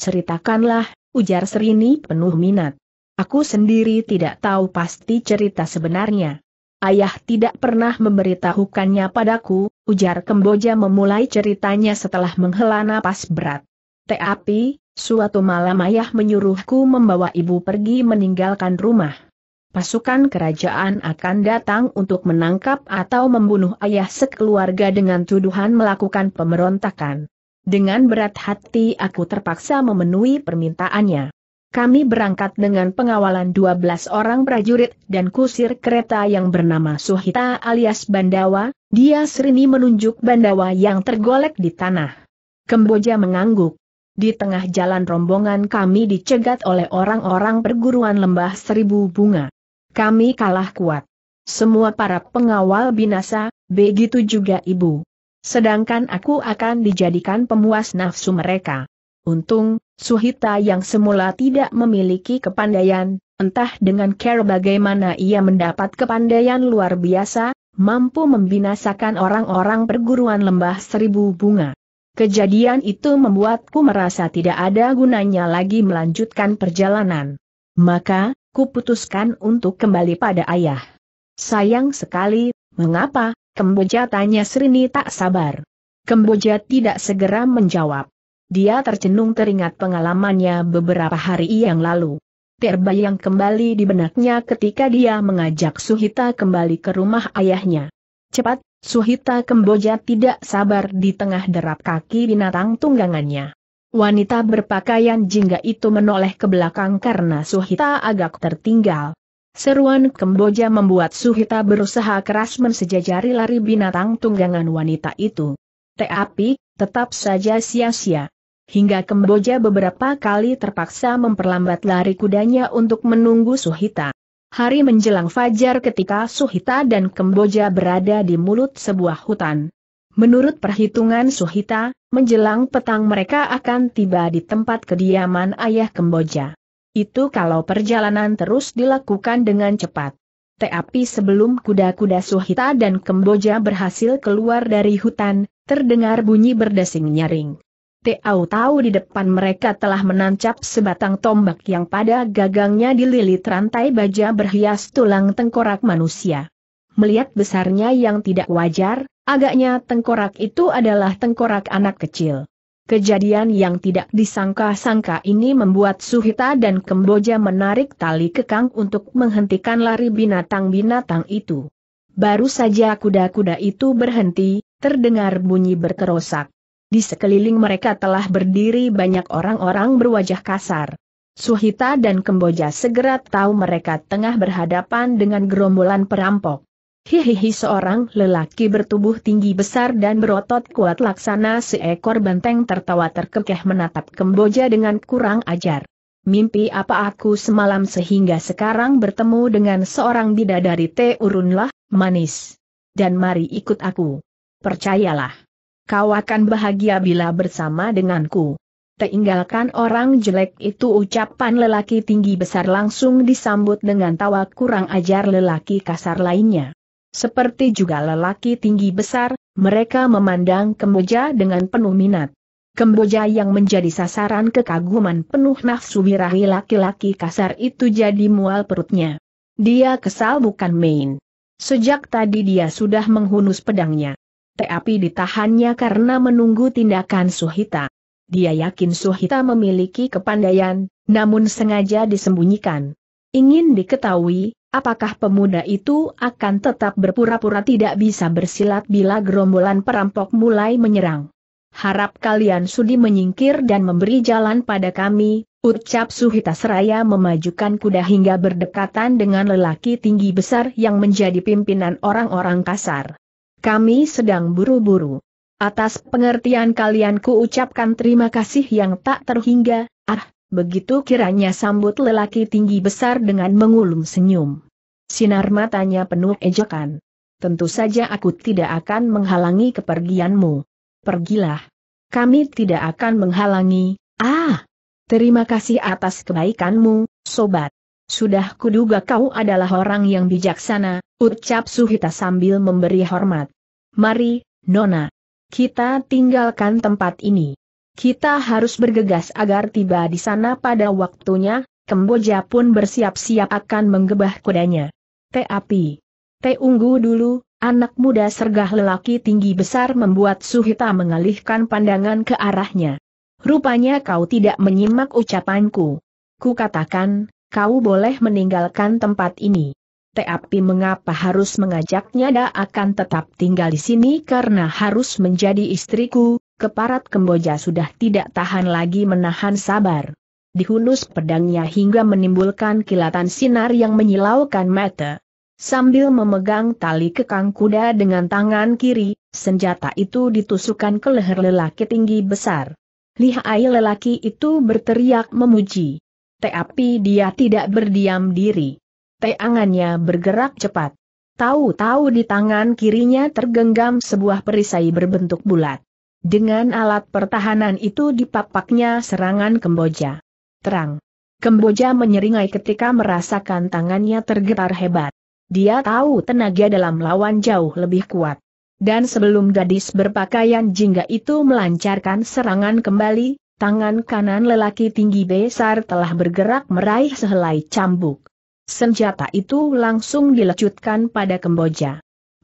Ceritakanlah, ujar Serini penuh minat. Aku sendiri tidak tahu pasti cerita sebenarnya. Ayah tidak pernah memberitahukannya padaku, ujar Kemboja memulai ceritanya setelah menghela napas berat. Tapi, suatu malam ayah menyuruhku membawa ibu pergi meninggalkan rumah. Pasukan kerajaan akan datang untuk menangkap atau membunuh ayah sekeluarga dengan tuduhan melakukan pemberontakan. Dengan berat hati aku terpaksa memenuhi permintaannya. Kami berangkat dengan pengawalan 12 orang prajurit dan kusir kereta yang bernama Suhita alias Bandawa, dia serini menunjuk Bandawa yang tergolek di tanah. Kemboja mengangguk. Di tengah jalan rombongan kami dicegat oleh orang-orang perguruan lembah seribu bunga. Kami kalah kuat. Semua para pengawal binasa, begitu juga ibu. Sedangkan aku akan dijadikan pemuas nafsu mereka. Untung, Suhita yang semula tidak memiliki kepandaian, entah dengan cara bagaimana ia mendapat kepandaian luar biasa, mampu membinasakan orang-orang perguruan lembah seribu bunga. Kejadian itu membuatku merasa tidak ada gunanya lagi melanjutkan perjalanan. Maka, kuputuskan untuk kembali pada ayah. Sayang sekali, mengapa? Kemboja tanya Srini tak sabar. Kemboja tidak segera menjawab. Dia tercenung teringat pengalamannya beberapa hari yang lalu. Terbayang kembali di benaknya ketika dia mengajak Suhita kembali ke rumah ayahnya. Cepat, Suhita Kemboja tidak sabar di tengah derap kaki binatang tunggangannya. Wanita berpakaian jingga itu menoleh ke belakang karena Suhita agak tertinggal. Seruan Kemboja membuat Suhita berusaha keras mensejajari lari binatang tunggangan wanita itu. Tapi, tetap saja sia-sia hingga Kemboja beberapa kali terpaksa memperlambat lari kudanya untuk menunggu Suhita. Hari menjelang fajar ketika Suhita dan Kemboja berada di mulut sebuah hutan. Menurut perhitungan Suhita, menjelang petang mereka akan tiba di tempat kediaman ayah Kemboja. Itu kalau perjalanan terus dilakukan dengan cepat. Tapi sebelum kuda-kuda Suhita dan Kemboja berhasil keluar dari hutan, terdengar bunyi berdesing nyaring. Tahu-tahu di depan mereka telah menancap sebatang tombak yang pada gagangnya dililit rantai baja berhias tulang tengkorak manusia. Melihat besarnya yang tidak wajar, agaknya tengkorak itu adalah tengkorak anak kecil. Kejadian yang tidak disangka-sangka ini membuat Suhita dan Kemboja menarik tali kekang untuk menghentikan lari binatang-binatang itu. Baru saja kuda-kuda itu berhenti, terdengar bunyi berkerosak. Di sekeliling mereka telah berdiri banyak orang-orang berwajah kasar. Suhita dan Kemboja segera tahu mereka tengah berhadapan dengan gerombolan perampok. Hihihi seorang lelaki bertubuh tinggi besar dan berotot kuat laksana seekor benteng tertawa terkekeh menatap Kemboja dengan kurang ajar. Mimpi apa aku semalam sehingga sekarang bertemu dengan seorang bidadari Te urunlah, manis. Dan mari ikut aku. Percayalah. Kau akan bahagia bila bersama denganku. Tinggalkan orang jelek itu ucapan lelaki tinggi besar langsung disambut dengan tawa kurang ajar lelaki kasar lainnya. Seperti juga lelaki tinggi besar, mereka memandang Kemboja dengan penuh minat. Kemboja yang menjadi sasaran kekaguman penuh nafsu birahi laki-laki kasar itu jadi mual perutnya. Dia kesal bukan main. Sejak tadi dia sudah menghunus pedangnya. Tapi ditahannya karena menunggu tindakan Suhita. Dia yakin Suhita memiliki kepandaian, namun sengaja disembunyikan. Ingin diketahui, Apakah pemuda itu akan tetap berpura-pura tidak bisa bersilat bila gerombolan perampok mulai menyerang? Harap kalian sudi menyingkir dan memberi jalan pada kami, ucap Suhita Seraya memajukan kuda hingga berdekatan dengan lelaki tinggi besar yang menjadi pimpinan orang-orang kasar. Kami sedang buru-buru. Atas pengertian kalian ku ucapkan terima kasih yang tak terhingga, ah, Begitu kiranya sambut lelaki tinggi besar dengan mengulum senyum. Sinar matanya penuh ejekan. Tentu saja aku tidak akan menghalangi kepergianmu. Pergilah. Kami tidak akan menghalangi, ah! Terima kasih atas kebaikanmu, sobat. Sudah kuduga kau adalah orang yang bijaksana, ucap Suhita sambil memberi hormat. Mari, Nona. Kita tinggalkan tempat ini. Kita harus bergegas agar tiba di sana pada waktunya, Kemboja pun bersiap-siap akan menggebah kudanya. Te api. Te unggu dulu, anak muda sergah lelaki tinggi besar membuat Suhita mengalihkan pandangan ke arahnya. Rupanya kau tidak menyimak ucapanku. Ku katakan, kau boleh meninggalkan tempat ini. Tapi mengapa harus mengajaknya da akan tetap tinggal di sini karena harus menjadi istriku, keparat Kemboja sudah tidak tahan lagi menahan sabar. Dihunus pedangnya hingga menimbulkan kilatan sinar yang menyilaukan mata. Sambil memegang tali kekang kuda dengan tangan kiri, senjata itu ditusukkan ke leher lelaki tinggi besar. Lihai lelaki itu berteriak memuji. Tapi dia tidak berdiam diri. Teangannya bergerak cepat. Tahu-tahu di tangan kirinya tergenggam sebuah perisai berbentuk bulat. Dengan alat pertahanan itu dipapaknya serangan Kemboja. Terang. Kemboja menyeringai ketika merasakan tangannya tergetar hebat. Dia tahu tenaga dalam lawan jauh lebih kuat. Dan sebelum gadis berpakaian jingga itu melancarkan serangan kembali, tangan kanan lelaki tinggi besar telah bergerak meraih sehelai cambuk. Senjata itu langsung dilecutkan pada Kemboja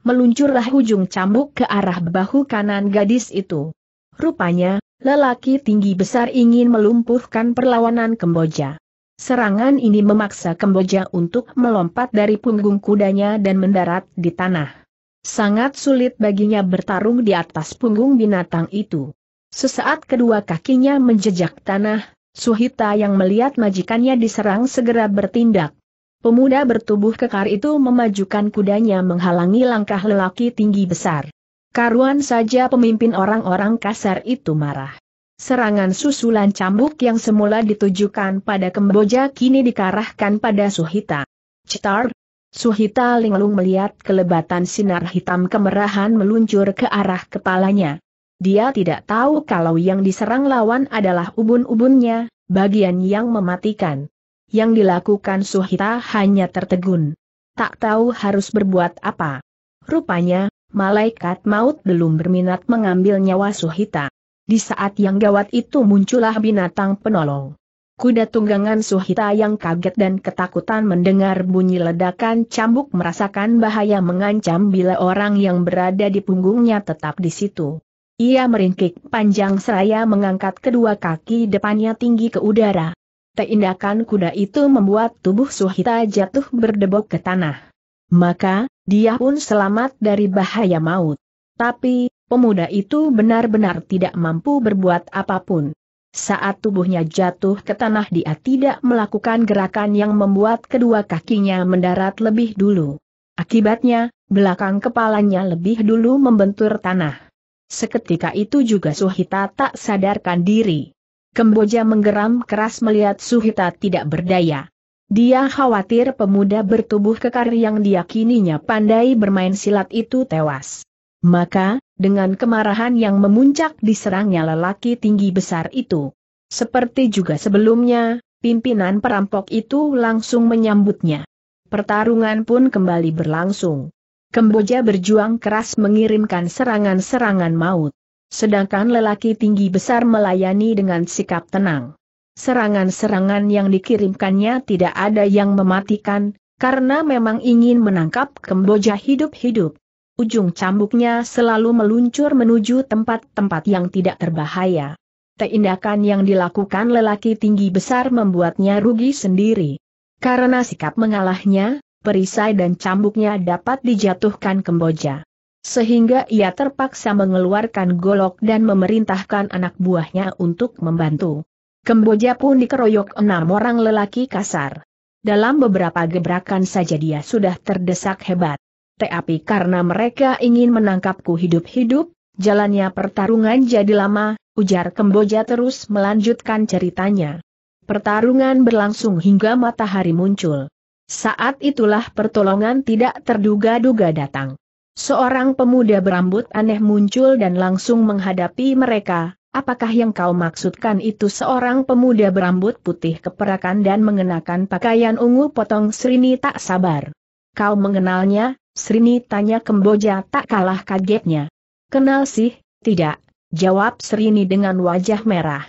meluncurlah ujung cambuk ke arah bahu kanan gadis itu. Rupanya, lelaki tinggi besar ingin melumpuhkan perlawanan Kemboja. Serangan ini memaksa Kemboja untuk melompat dari punggung kudanya dan mendarat di tanah. Sangat sulit baginya bertarung di atas punggung binatang itu. Sesaat kedua kakinya menjejak tanah, Suhita yang melihat majikannya diserang segera bertindak. Pemuda bertubuh kekar itu memajukan kudanya menghalangi langkah lelaki tinggi besar. Karuan saja pemimpin orang-orang kasar itu marah. Serangan susulan cambuk yang semula ditujukan pada Kemboja kini dikarahkan pada Suhita. Cetar! Suhita linglung melihat kelebatan sinar hitam kemerahan meluncur ke arah kepalanya. Dia tidak tahu kalau yang diserang lawan adalah ubun-ubunnya, bagian yang mematikan. Yang dilakukan Suhita hanya tertegun. Tak tahu harus berbuat apa. Rupanya, malaikat maut belum berminat mengambil nyawa Suhita. Di saat yang gawat itu muncullah binatang penolong. Kuda tunggangan Suhita yang kaget dan ketakutan mendengar bunyi ledakan cambuk merasakan bahaya mengancam bila orang yang berada di punggungnya tetap di situ. Ia meringkik panjang seraya mengangkat kedua kaki depannya tinggi ke udara. Tindakan kuda itu membuat tubuh Suhita jatuh berdebok ke tanah. Maka, dia pun selamat dari bahaya maut. Tapi, pemuda itu benar-benar tidak mampu berbuat apa pun. Saat tubuhnya jatuh ke tanah dia tidak melakukan gerakan yang membuat kedua kakinya mendarat lebih dulu. Akibatnya, belakang kepalanya lebih dulu membentur tanah. Seketika itu juga Suhita tak sadarkan diri. Kemboja menggeram keras melihat Suhita tidak berdaya. Dia khawatir pemuda bertubuh kekar yang diyakininya pandai bermain silat itu tewas. Maka, dengan kemarahan yang memuncak diserangnya lelaki tinggi besar itu. Seperti juga sebelumnya, pimpinan perampok itu langsung menyambutnya. Pertarungan pun kembali berlangsung. Kemboja berjuang keras mengirimkan serangan-serangan maut. Sedangkan lelaki tinggi besar melayani dengan sikap tenang. Serangan-serangan yang dikirimkannya tidak ada yang mematikan, karena memang ingin menangkap Kemboja hidup-hidup ujung cambuknya selalu meluncur menuju tempat-tempat yang tidak terbahaya. Tindakan yang dilakukan lelaki tinggi besar membuatnya rugi sendiri. Karena sikap mengalahnya, perisai dan cambuknya dapat dijatuhkan Kemboja. Sehingga ia terpaksa mengeluarkan golok dan memerintahkan anak buahnya untuk membantu. Kemboja pun dikeroyok enam orang lelaki kasar. Dalam beberapa gebrakan saja dia sudah terdesak hebat tapi karena mereka ingin menangkapku hidup-hidup, jalannya pertarungan jadi lama, ujar Kemboja terus melanjutkan ceritanya. Pertarungan berlangsung hingga matahari muncul. Saat itulah pertolongan tidak terduga-duga datang. Seorang pemuda berambut aneh muncul dan langsung menghadapi mereka, apakah yang kau maksudkan itu seorang pemuda berambut putih keperakan dan mengenakan pakaian ungu potong Srini tak sabar. Kau mengenalnya, Srini tanya Kemboja tak kalah kagetnya. Kenal sih, tidak, jawab Srini dengan wajah merah.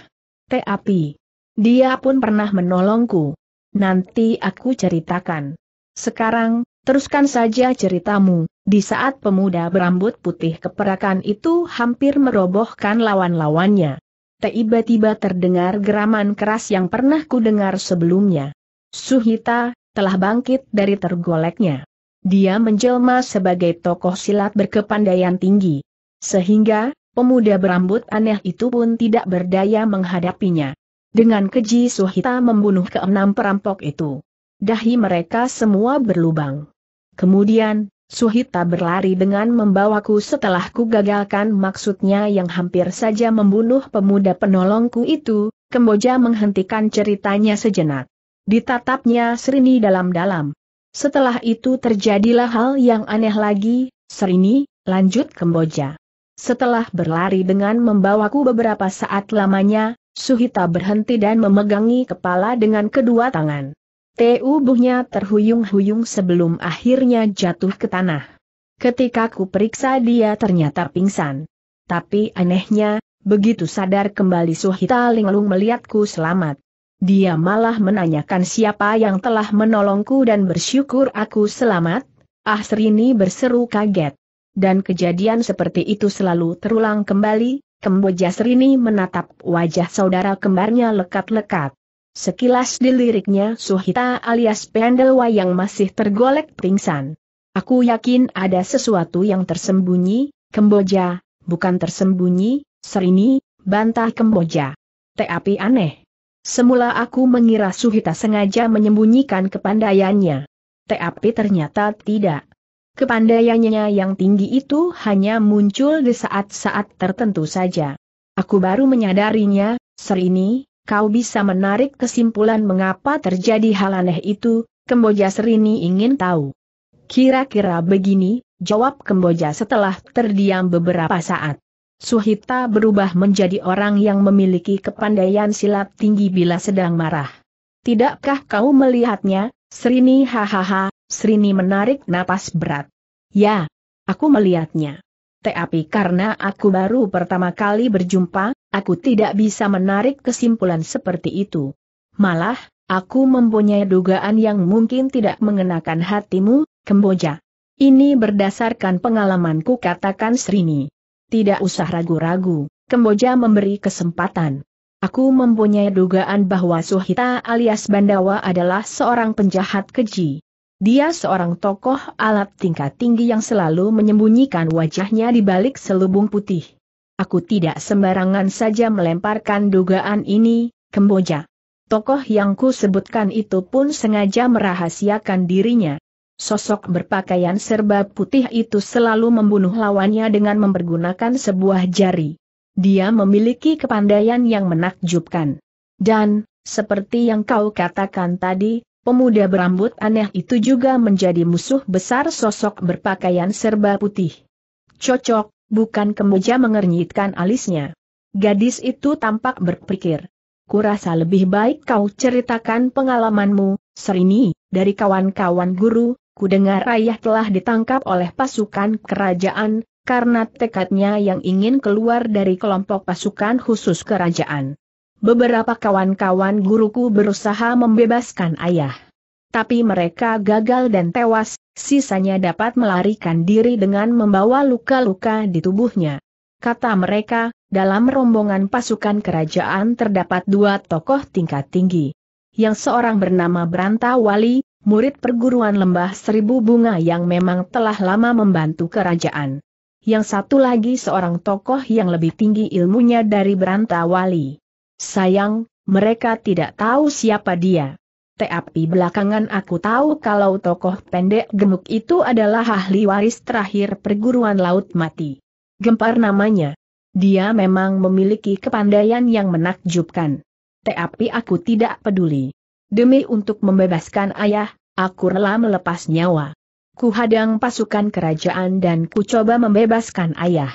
Tapi, dia pun pernah menolongku. Nanti aku ceritakan. Sekarang, teruskan saja ceritamu. Di saat pemuda berambut putih keperakan itu hampir merobohkan lawan-lawannya. Tiba-tiba terdengar geraman keras yang pernah ku dengar sebelumnya. Suhita, telah bangkit dari tergoleknya. Dia menjelma sebagai tokoh silat berkepandaian tinggi. Sehingga, pemuda berambut aneh itu pun tidak berdaya menghadapinya. Dengan keji Suhita membunuh keenam perampok itu. Dahi mereka semua berlubang. Kemudian, Suhita berlari dengan membawaku setelah ku gagalkan maksudnya yang hampir saja membunuh pemuda penolongku itu, Kemboja menghentikan ceritanya sejenak. Ditatapnya Srini dalam-dalam. Setelah itu terjadilah hal yang aneh lagi, Serini, lanjut Kemboja. Setelah berlari dengan membawaku beberapa saat lamanya, Suhita berhenti dan memegangi kepala dengan kedua tangan. Tubuhnya terhuyung-huyung sebelum akhirnya jatuh ke tanah. Ketika ku periksa dia ternyata pingsan. Tapi anehnya, begitu sadar kembali Suhita linglung melihatku selamat. Dia malah menanyakan siapa yang telah menolongku dan bersyukur aku selamat, ah Srini berseru kaget. Dan kejadian seperti itu selalu terulang kembali, Kemboja Srini menatap wajah saudara kembarnya lekat-lekat. Sekilas diliriknya Suhita alias Pendelwa yang masih tergolek pingsan. Aku yakin ada sesuatu yang tersembunyi, Kemboja, bukan tersembunyi, Serini, bantah Kemboja. Tapi aneh. Semula aku mengira Suhita sengaja menyembunyikan kepandaiannya. Tapi ternyata tidak. Kepandaiannya yang tinggi itu hanya muncul di saat-saat tertentu saja. Aku baru menyadarinya, Serini, kau bisa menarik kesimpulan mengapa terjadi hal aneh itu, Kemboja Serini ingin tahu. Kira-kira begini, jawab Kemboja setelah terdiam beberapa saat. Suhita berubah menjadi orang yang memiliki kepandaian silat tinggi bila sedang marah. Tidakkah kau melihatnya, Srini hahaha, Srini menarik napas berat. Ya, aku melihatnya. Tapi karena aku baru pertama kali berjumpa, aku tidak bisa menarik kesimpulan seperti itu. Malah, aku mempunyai dugaan yang mungkin tidak mengenakan hatimu, Kemboja. Ini berdasarkan pengalamanku katakan Srini. Tidak usah ragu-ragu, Kemboja memberi kesempatan. Aku mempunyai dugaan bahwa Suhita alias Bandawa adalah seorang penjahat keji. Dia seorang tokoh alat tingkat tinggi yang selalu menyembunyikan wajahnya di balik selubung putih. Aku tidak sembarangan saja melemparkan dugaan ini, Kemboja. Tokoh yang ku sebutkan itu pun sengaja merahasiakan dirinya. Sosok berpakaian serba putih itu selalu membunuh lawannya dengan mempergunakan sebuah jari. Dia memiliki kepandaian yang menakjubkan. Dan, seperti yang kau katakan tadi, Pemuda berambut aneh itu juga menjadi musuh besar sosok berpakaian serba putih. Cocok, bukan kemuja mengernyitkan alisnya. Gadis itu tampak berpikir. Kurasa lebih baik kau ceritakan pengalamanmu, Serini, dari kawan-kawan guru, ku dengar ayah telah ditangkap oleh pasukan kerajaan, karena tekadnya yang ingin keluar dari kelompok pasukan khusus kerajaan. Beberapa kawan-kawan guruku berusaha membebaskan ayah. Tapi mereka gagal dan tewas, sisanya dapat melarikan diri dengan membawa luka-luka di tubuhnya. Kata mereka, dalam rombongan pasukan kerajaan terdapat dua tokoh tingkat tinggi. Yang seorang bernama Branta Wali, murid perguruan lembah seribu bunga yang memang telah lama membantu kerajaan. Yang satu lagi seorang tokoh yang lebih tinggi ilmunya dari Branta Wali. Sayang, mereka tidak tahu siapa dia. Tapi belakangan aku tahu kalau tokoh pendek gemuk itu adalah ahli waris terakhir perguruan laut mati. Gempar namanya. Dia memang memiliki kepandaian yang menakjubkan. Tapi aku tidak peduli. Demi untuk membebaskan ayah, aku rela melepas nyawa. Ku hadang pasukan kerajaan dan ku coba membebaskan ayah.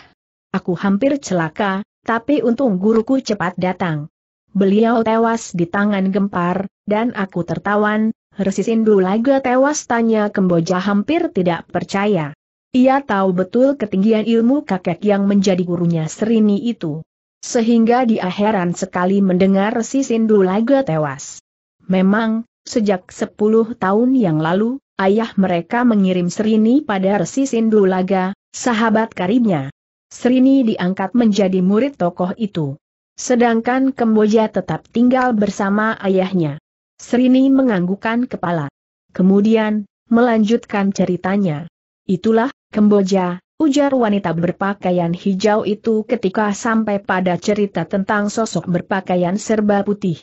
Aku hampir celaka, tapi untung guruku cepat datang. Beliau tewas di tangan gempar, dan aku tertawan, Resisindu Laga tewas tanya Kemboja hampir tidak percaya. Ia tahu betul ketinggian ilmu kakek yang menjadi gurunya Serini itu. Sehingga dia heran sekali mendengar Resisindu Laga tewas. Memang, sejak sepuluh tahun yang lalu, ayah mereka mengirim Serini pada Resi Sindulaga, sahabat karibnya. Serini diangkat menjadi murid tokoh itu. Sedangkan Kemboja tetap tinggal bersama ayahnya. Serini menganggukkan kepala. Kemudian, melanjutkan ceritanya. Itulah, Kemboja, ujar wanita berpakaian hijau itu ketika sampai pada cerita tentang sosok berpakaian serba putih.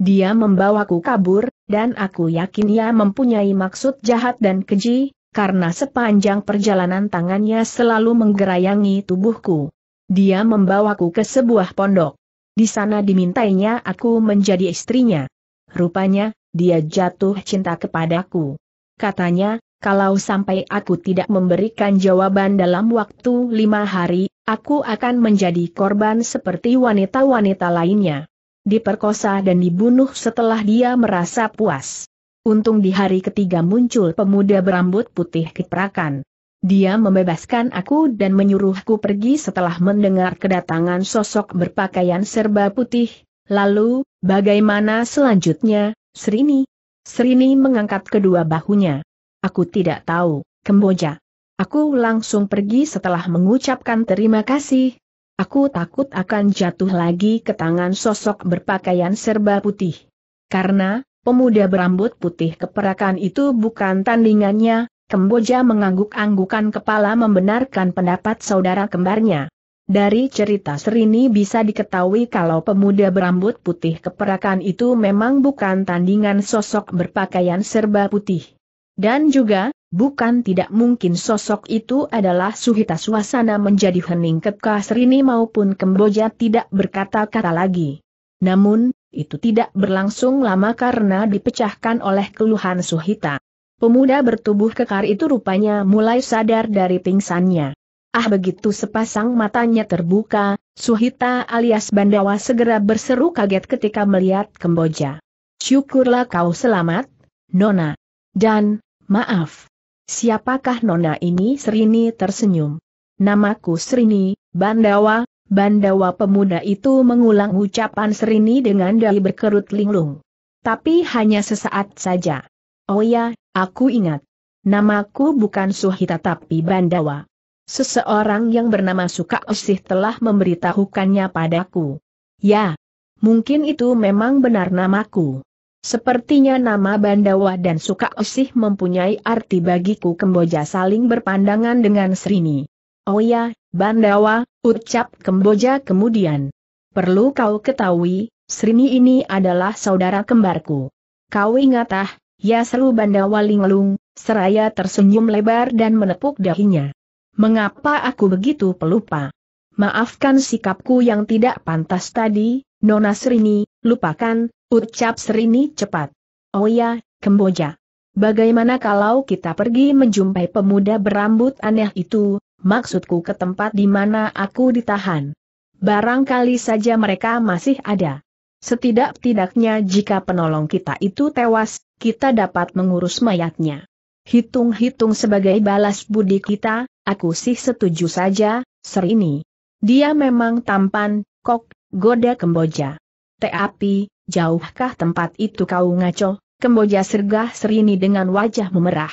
Dia membawaku kabur, dan aku yakin ia mempunyai maksud jahat dan keji, karena sepanjang perjalanan tangannya selalu menggerayangi tubuhku. Dia membawaku ke sebuah pondok. Di sana dimintainya aku menjadi istrinya. Rupanya, dia jatuh cinta kepadaku. Katanya, kalau sampai aku tidak memberikan jawaban dalam waktu lima hari, aku akan menjadi korban seperti wanita-wanita lainnya. Diperkosa dan dibunuh setelah dia merasa puas. Untung di hari ketiga muncul pemuda berambut putih keperakan. Dia membebaskan aku dan menyuruhku pergi setelah mendengar kedatangan sosok berpakaian serba putih. Lalu, bagaimana selanjutnya, Srini? Srini mengangkat kedua bahunya. Aku tidak tahu, Kemboja. Aku langsung pergi setelah mengucapkan terima kasih. Aku takut akan jatuh lagi ke tangan sosok berpakaian serba putih. Karena, pemuda berambut putih keperakan itu bukan tandingannya, Kemboja mengangguk-anggukan kepala membenarkan pendapat saudara kembarnya. Dari cerita Serini bisa diketahui kalau pemuda berambut putih keperakan itu memang bukan tandingan sosok berpakaian serba putih. Dan juga, bukan tidak mungkin sosok itu adalah Suhita suasana menjadi hening ketika Serini maupun Kemboja tidak berkata-kata lagi. Namun, itu tidak berlangsung lama karena dipecahkan oleh keluhan Suhita. Pemuda bertubuh kekar itu rupanya mulai sadar dari pingsannya. Ah begitu sepasang matanya terbuka, Suhita alias Bandawa segera berseru kaget ketika melihat Kemboja. Syukurlah kau selamat, Nona. Dan, maaf. Siapakah Nona ini? Serini tersenyum. Namaku Serini, Bandawa, Bandawa pemuda itu mengulang ucapan Serini dengan dai berkerut linglung. Tapi hanya sesaat saja. Oh ya, aku ingat. Namaku bukan Suhita tapi Bandawa. Seseorang yang bernama Suka Osih telah memberitahukannya padaku. Ya, mungkin itu memang benar namaku. Sepertinya nama Bandawa dan Suka Osih mempunyai arti bagiku Kemboja saling berpandangan dengan Srini. Oh ya, Bandawa, ucap Kemboja kemudian. Perlu kau ketahui, Srini ini adalah saudara kembarku. Kau ingat ah, ya seru Bandawa linglung, seraya tersenyum lebar dan menepuk dahinya. Mengapa aku begitu pelupa? Maafkan sikapku yang tidak pantas tadi, Nona Srini, lupakan, Ucap Serini cepat. Oh ya, Kemboja. Bagaimana kalau kita pergi menjumpai pemuda berambut aneh itu, maksudku ke tempat di mana aku ditahan. Barangkali saja mereka masih ada. Setidak-tidaknya jika penolong kita itu tewas, kita dapat mengurus mayatnya. Hitung-hitung sebagai balas budi kita, aku sih setuju saja, Serini. Dia memang tampan, kok, goda Kemboja. Tapi, Jauhkah tempat itu kau ngaco? Kemboja sergah Serini dengan wajah memerah.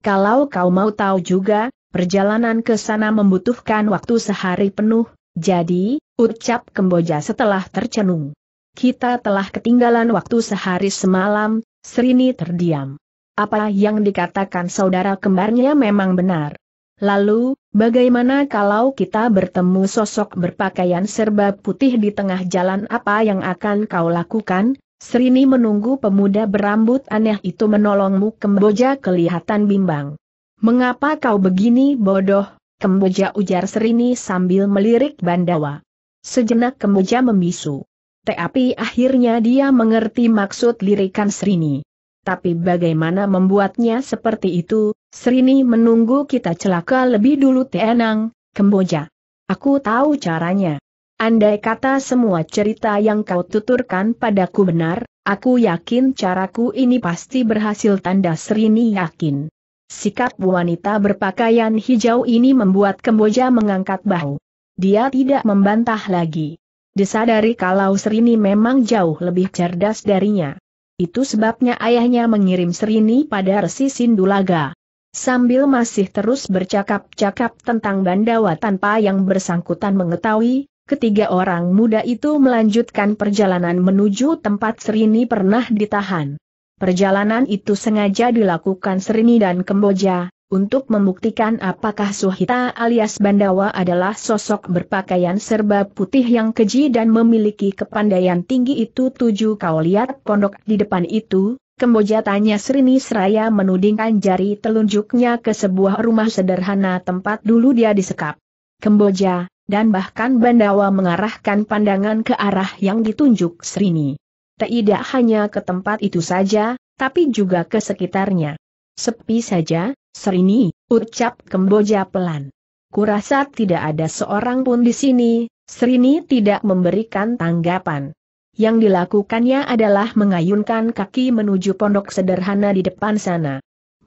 Kalau kau mau tahu juga, perjalanan ke sana membutuhkan waktu sehari penuh, jadi, ucap Kemboja setelah tercenung. Kita telah ketinggalan waktu sehari semalam, Serini terdiam. Apa yang dikatakan saudara kembarnya memang benar. Lalu, bagaimana kalau kita bertemu sosok berpakaian serba putih di tengah jalan apa yang akan kau lakukan? Serini menunggu pemuda berambut aneh itu menolongmu Kemboja kelihatan bimbang. Mengapa kau begini bodoh? Kemboja ujar Serini sambil melirik Bandawa. Sejenak Kemboja membisu. Tapi akhirnya dia mengerti maksud lirikan Serini. Tapi bagaimana membuatnya seperti itu, Srini menunggu kita celaka lebih dulu tenang, Kemboja. Aku tahu caranya. Andai kata semua cerita yang kau tuturkan padaku benar, aku yakin caraku ini pasti berhasil tanda Srini yakin. Sikap wanita berpakaian hijau ini membuat Kemboja mengangkat bahu. Dia tidak membantah lagi. Disadari kalau Srini memang jauh lebih cerdas darinya. Itu sebabnya ayahnya mengirim Serini pada Resi Sindulaga. Sambil masih terus bercakap-cakap tentang Bandawa tanpa yang bersangkutan mengetahui, ketiga orang muda itu melanjutkan perjalanan menuju tempat Serini pernah ditahan. Perjalanan itu sengaja dilakukan Serini dan Kemboja, untuk membuktikan apakah Suhita alias Bandawa adalah sosok berpakaian serba putih yang keji dan memiliki kepandaian tinggi itu tujuh kau lihat pondok di depan itu, Kemboja tanya Srini Seraya menudingkan jari telunjuknya ke sebuah rumah sederhana tempat dulu dia disekap. Kemboja, dan bahkan Bandawa mengarahkan pandangan ke arah yang ditunjuk Srini. Tidak hanya ke tempat itu saja, tapi juga ke sekitarnya. Sepi saja, Serini, ucap Kemboja pelan. Kurasa tidak ada seorang pun di sini, Serini tidak memberikan tanggapan. Yang dilakukannya adalah mengayunkan kaki menuju pondok sederhana di depan sana.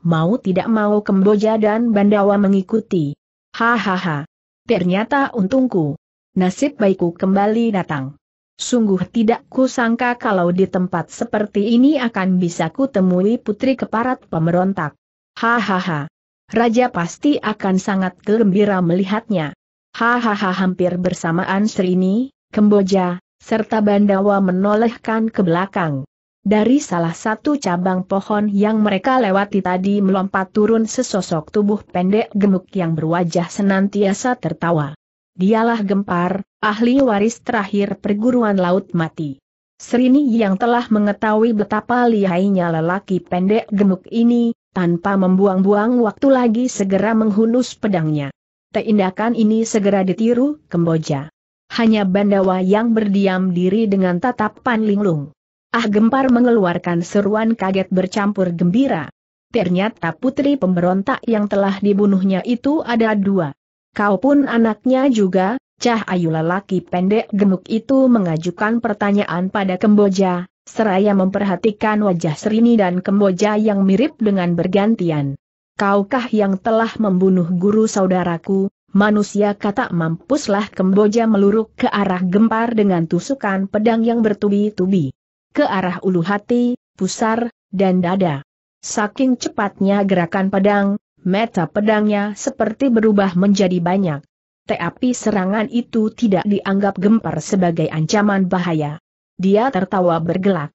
Mau tidak mau Kemboja dan Bandawa mengikuti. Hahaha. Ternyata untungku. Nasib baikku kembali datang. Sungguh tidak kusangka kalau di tempat seperti ini akan bisa kutemui putri keparat pemberontak. Hahaha. Raja pasti akan sangat gembira melihatnya. Hahaha hampir bersamaan Serini, Kemboja, serta Bandawa menolehkan ke belakang. Dari salah satu cabang pohon yang mereka lewati tadi melompat turun sesosok tubuh pendek gemuk yang berwajah senantiasa tertawa. Dialah Gempar, ahli waris terakhir perguruan laut mati. Serini yang telah mengetahui betapa lihainya lelaki pendek gemuk ini, tanpa membuang-buang waktu lagi segera menghunus pedangnya. Tindakan ini segera ditiru, Kemboja. Hanya Bandawa yang berdiam diri dengan tatapan linglung. Ah gempar mengeluarkan seruan kaget bercampur gembira. Ternyata putri pemberontak yang telah dibunuhnya itu ada dua. Kau pun anaknya juga, cah ayu lelaki pendek gemuk itu mengajukan pertanyaan pada Kemboja, seraya memperhatikan wajah Serini dan Kemboja yang mirip dengan bergantian. Kaukah yang telah membunuh guru saudaraku, manusia kata mampuslah Kemboja meluruk ke arah gempar dengan tusukan pedang yang bertubi-tubi. ke arah ulu hati, pusar, dan dada. Saking cepatnya gerakan pedang, mata pedangnya seperti berubah menjadi banyak. Tetapi serangan itu tidak dianggap gempar sebagai ancaman bahaya. Dia tertawa bergelak.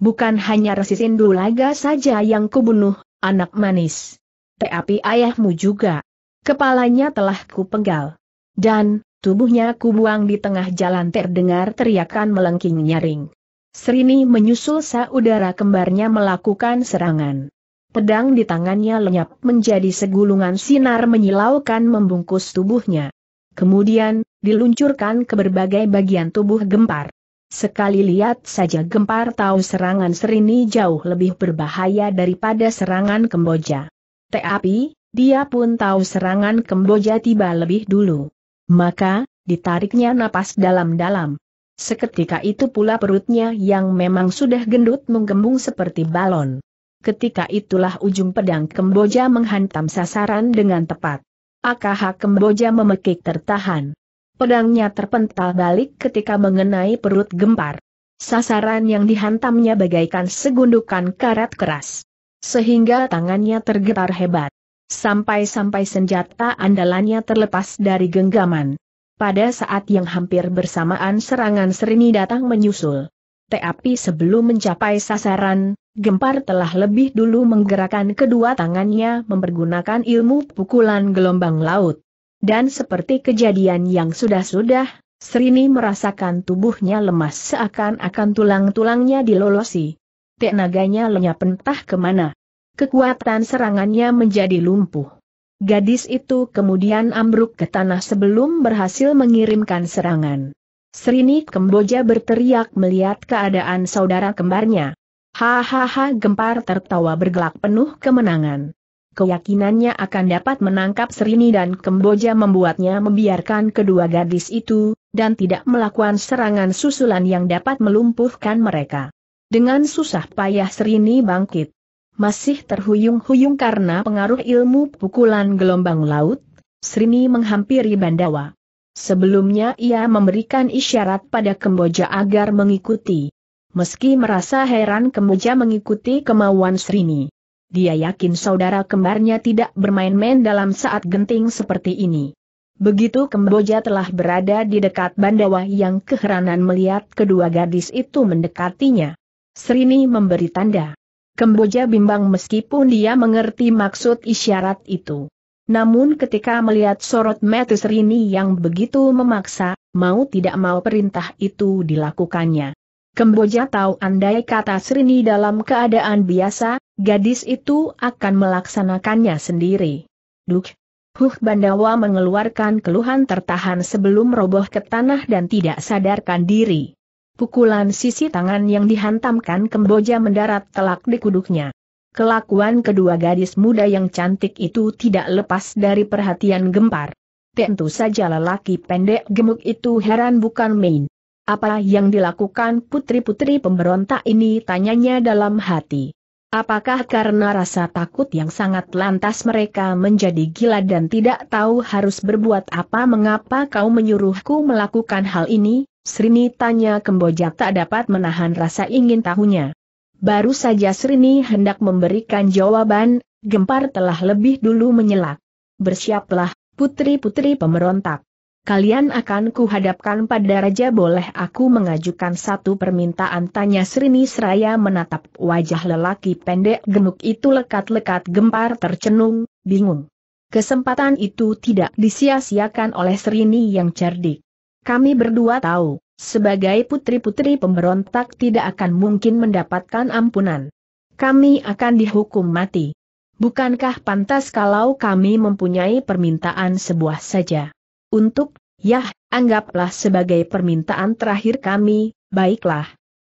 Bukan hanya Resi Sindulaga saja yang kubunuh, anak manis. Tetapi ayahmu juga. Kepalanya telah kupenggal. Dan, tubuhnya kubuang di tengah jalan terdengar teriakan melengking nyaring. Serini menyusul saudara kembarnya melakukan serangan. Pedang di tangannya lenyap menjadi segulungan sinar menyilaukan membungkus tubuhnya. Kemudian, diluncurkan ke berbagai bagian tubuh gempar. Sekali lihat saja gempar tahu serangan Serini jauh lebih berbahaya daripada serangan Kemboja. Tetapi, dia pun tahu serangan Kemboja tiba lebih dulu. Maka, ditariknya napas dalam-dalam. Seketika itu pula perutnya yang memang sudah gendut menggembung seperti balon. Ketika itulah ujung pedang Kemboja menghantam sasaran dengan tepat. AKH Kemboja memekik tertahan. Pedangnya terpental balik ketika mengenai perut gempar. Sasaran yang dihantamnya bagaikan segundukan karat keras. Sehingga tangannya tergetar hebat. Sampai-sampai senjata andalannya terlepas dari genggaman. Pada saat yang hampir bersamaan serangan Serini datang menyusul. Tetapi sebelum mencapai sasaran, Gempar telah lebih dulu menggerakkan kedua tangannya mempergunakan ilmu pukulan gelombang laut. Dan seperti kejadian yang sudah-sudah, Serini merasakan tubuhnya lemas seakan-akan tulang-tulangnya dilolosi. Tenaganya lenyap entah ke mana kekuatan serangannya menjadi lumpuh. Gadis itu kemudian ambruk ke tanah sebelum berhasil mengirimkan serangan. Serini Kemboja berteriak melihat keadaan saudara kembarnya. Hahaha gempar tertawa bergelak penuh kemenangan. Keyakinannya akan dapat menangkap Serini dan Kemboja membuatnya membiarkan kedua gadis itu, dan tidak melakukan serangan susulan yang dapat melumpuhkan mereka. Dengan susah payah Serini bangkit masih terhuyung-huyung karena pengaruh ilmu pukulan gelombang laut, Srini menghampiri Bandawa. Sebelumnya ia memberikan isyarat pada Kemboja agar mengikuti. Meski merasa heran Kemboja mengikuti kemauan Srini. Dia yakin saudara kembarnya tidak bermain-main dalam saat genting seperti ini. Begitu Kemboja telah berada di dekat Bandawa yang keheranan melihat kedua gadis itu mendekatinya. Srini memberi tanda. Kemboja bimbang meskipun dia mengerti maksud isyarat itu. Namun ketika melihat sorot mata Serini yang begitu memaksa, mau tidak mau perintah itu dilakukannya. Kemboja tahu andai kata Serini dalam keadaan biasa, gadis itu akan melaksanakannya sendiri. Duk! Huh Bandawa mengeluarkan keluhan tertahan sebelum roboh ke tanah dan tidak sadarkan diri. Pukulan sisi tangan yang dihantamkan Kemboja mendarat telak di kuduknya. Kelakuan kedua gadis muda yang cantik itu tidak lepas dari perhatian gempar. Tentu saja lelaki pendek gemuk itu heran bukan main. Apa yang dilakukan putri-putri pemberontak ini tanyanya dalam hati. Apakah karena rasa takut yang sangat lantas mereka menjadi gila dan tidak tahu harus berbuat apa mengapa kau menyuruhku melakukan hal ini? Srini tanya Kemboja tak dapat menahan rasa ingin tahunya. Baru saja Srini hendak memberikan jawaban, Gempar telah lebih dulu menyelak. Bersiaplah, putri-putri pemberontak. Kalian akan kuhadapkan pada raja boleh aku mengajukan satu permintaan tanya Srini Seraya menatap wajah lelaki pendek gemuk itu lekat-lekat gempar tercenung, bingung. Kesempatan itu tidak disia-siakan oleh Srini yang cerdik. Kami berdua tahu, sebagai putri-putri pemberontak tidak akan mungkin mendapatkan ampunan. Kami akan dihukum mati. Bukankah pantas kalau kami mempunyai permintaan sebuah saja? Untuk, yah, anggaplah sebagai permintaan terakhir kami, baiklah.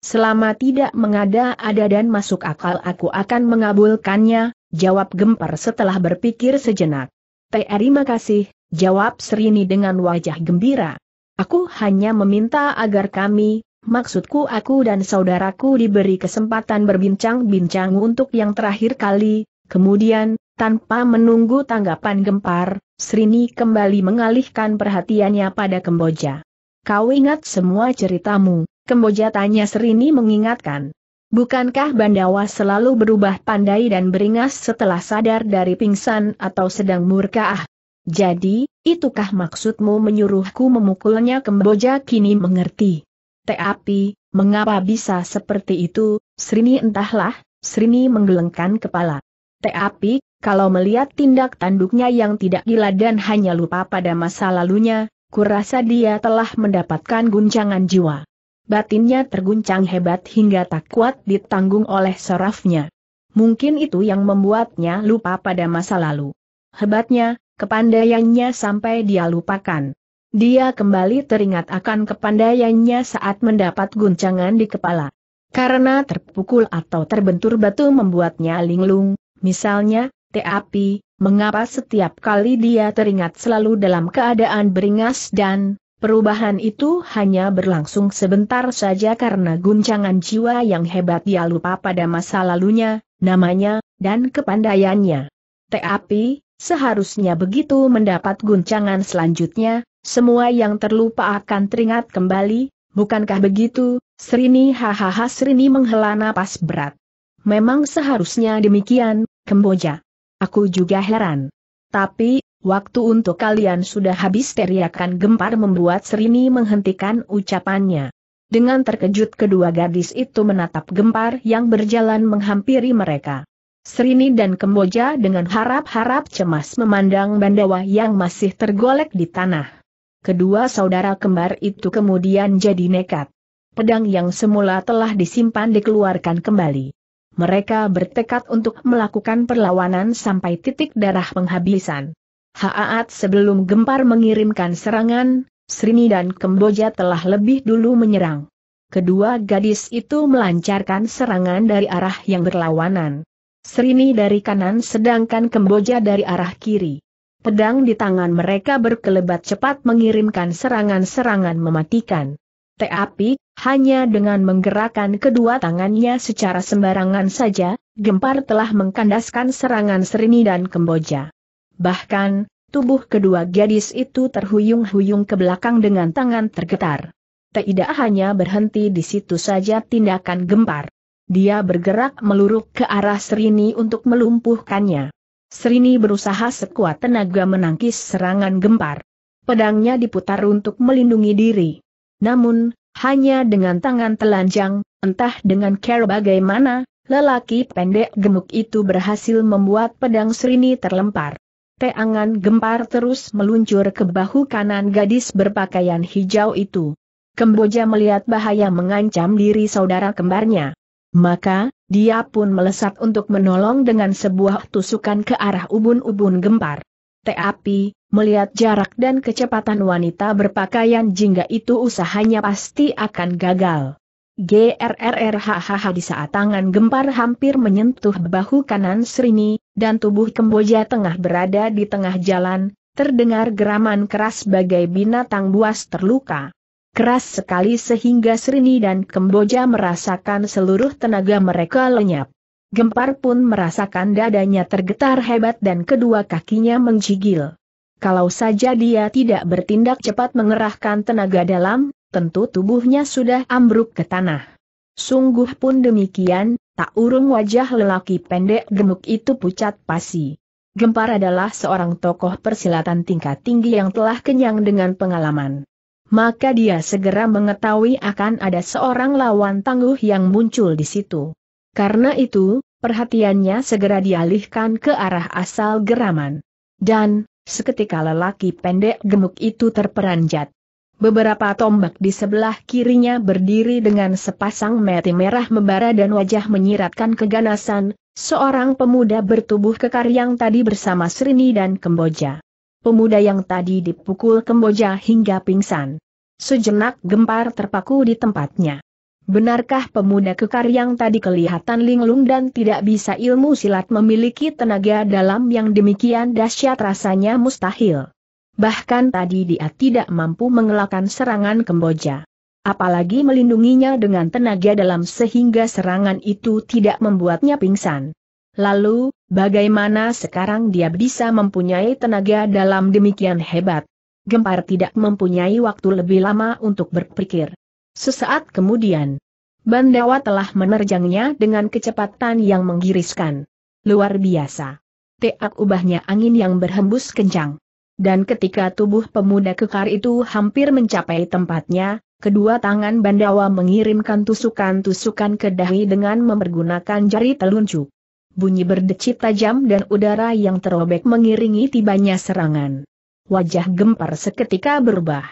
Selama tidak mengada-ada dan masuk akal aku akan mengabulkannya, jawab Gempar setelah berpikir sejenak. Terima kasih, jawab Serini dengan wajah gembira. Aku hanya meminta agar kami, maksudku aku dan saudaraku diberi kesempatan berbincang-bincang untuk yang terakhir kali, kemudian, tanpa menunggu tanggapan gempar, Srini kembali mengalihkan perhatiannya pada Kemboja. Kau ingat semua ceritamu, Kemboja tanya Serini mengingatkan. Bukankah Bandawa selalu berubah pandai dan beringas setelah sadar dari pingsan atau sedang murka ah? Jadi, itukah maksudmu menyuruhku memukulnya Kemboja kini mengerti. Tapi, mengapa bisa seperti itu, Srini entahlah, Srini menggelengkan kepala. Tapi, kalau melihat tindak tanduknya yang tidak gila dan hanya lupa pada masa lalunya, kurasa dia telah mendapatkan guncangan jiwa. Batinnya terguncang hebat hingga tak kuat ditanggung oleh sarafnya. Mungkin itu yang membuatnya lupa pada masa lalu. Hebatnya, kepandaiannya sampai dia lupakan. Dia kembali teringat akan kepandaiannya saat mendapat guncangan di kepala. Karena terpukul atau terbentur batu membuatnya linglung, misalnya, tapi, mengapa setiap kali dia teringat selalu dalam keadaan beringas dan, perubahan itu hanya berlangsung sebentar saja karena guncangan jiwa yang hebat dia lupa pada masa lalunya, namanya, dan kepandaiannya. Tapi, seharusnya begitu mendapat guncangan selanjutnya, semua yang terlupa akan teringat kembali, bukankah begitu, Srini hahaha Srini menghela napas berat. Memang seharusnya demikian, Kemboja. Aku juga heran. Tapi, waktu untuk kalian sudah habis teriakan gempar membuat Serini menghentikan ucapannya. Dengan terkejut kedua gadis itu menatap gempar yang berjalan menghampiri mereka. Serini dan Kemboja dengan harap-harap cemas memandang Bandawa yang masih tergolek di tanah. Kedua saudara kembar itu kemudian jadi nekat. Pedang yang semula telah disimpan dikeluarkan kembali mereka bertekad untuk melakukan perlawanan sampai titik darah penghabisan. Haat sebelum Gempar mengirimkan serangan, Srini dan Kemboja telah lebih dulu menyerang. Kedua gadis itu melancarkan serangan dari arah yang berlawanan. Srini dari kanan sedangkan Kemboja dari arah kiri. Pedang di tangan mereka berkelebat cepat mengirimkan serangan-serangan mematikan. Tapi, hanya dengan menggerakkan kedua tangannya secara sembarangan saja, Gempar telah mengkandaskan serangan Serini dan Kemboja. Bahkan, tubuh kedua gadis itu terhuyung-huyung ke belakang dengan tangan tergetar. Tidak hanya berhenti di situ saja tindakan Gempar. Dia bergerak meluruk ke arah Serini untuk melumpuhkannya. Serini berusaha sekuat tenaga menangkis serangan Gempar. Pedangnya diputar untuk melindungi diri. Namun, hanya dengan tangan telanjang, entah dengan care bagaimana, lelaki pendek gemuk itu berhasil membuat pedang Srini terlempar. Teangan gempar terus meluncur ke bahu kanan gadis berpakaian hijau itu. Kemboja melihat bahaya mengancam diri saudara kembarnya. Maka, dia pun melesat untuk menolong dengan sebuah tusukan ke arah ubun-ubun gempar. Tapi, melihat jarak dan kecepatan wanita berpakaian jingga itu usahanya pasti akan gagal. GRRRHHH di saat tangan gempar hampir menyentuh bahu kanan Srini, dan tubuh Kemboja tengah berada di tengah jalan, terdengar geraman keras bagai binatang buas terluka. Keras sekali sehingga Srini dan Kemboja merasakan seluruh tenaga mereka lenyap. Gempar pun merasakan dadanya tergetar hebat dan kedua kakinya menggigil. Kalau saja dia tidak bertindak cepat mengerahkan tenaga dalam, tentu tubuhnya sudah ambruk ke tanah. Sungguh pun demikian, tak urung wajah lelaki pendek gemuk itu pucat pasi. Gempar adalah seorang tokoh persilatan tingkat tinggi yang telah kenyang dengan pengalaman. Maka dia segera mengetahui akan ada seorang lawan tangguh yang muncul di situ. Karena itu, perhatiannya segera dialihkan ke arah asal geraman. Dan, seketika lelaki pendek gemuk itu terperanjat. Beberapa tombak di sebelah kirinya berdiri dengan sepasang mati merah membara dan wajah menyiratkan keganasan, seorang pemuda bertubuh kekar yang tadi bersama Srini dan Kemboja. Pemuda yang tadi dipukul Kemboja hingga pingsan. Sejenak gempar terpaku di tempatnya. Benarkah pemuda kekar yang tadi kelihatan linglung dan tidak bisa ilmu silat memiliki tenaga dalam yang demikian dahsyat rasanya mustahil. Bahkan tadi dia tidak mampu mengelakkan serangan Kemboja. Apalagi melindunginya dengan tenaga dalam sehingga serangan itu tidak membuatnya pingsan. Lalu, bagaimana sekarang dia bisa mempunyai tenaga dalam demikian hebat? Gempar tidak mempunyai waktu lebih lama untuk berpikir. Sesaat kemudian, Bandawa telah menerjangnya dengan kecepatan yang menggiriskan. Luar biasa. Teak ubahnya angin yang berhembus kencang. Dan ketika tubuh pemuda kekar itu hampir mencapai tempatnya, kedua tangan Bandawa mengirimkan tusukan-tusukan ke dahi dengan mempergunakan jari telunjuk. Bunyi berdecit tajam dan udara yang terobek mengiringi tibanya serangan. Wajah gempar seketika berubah.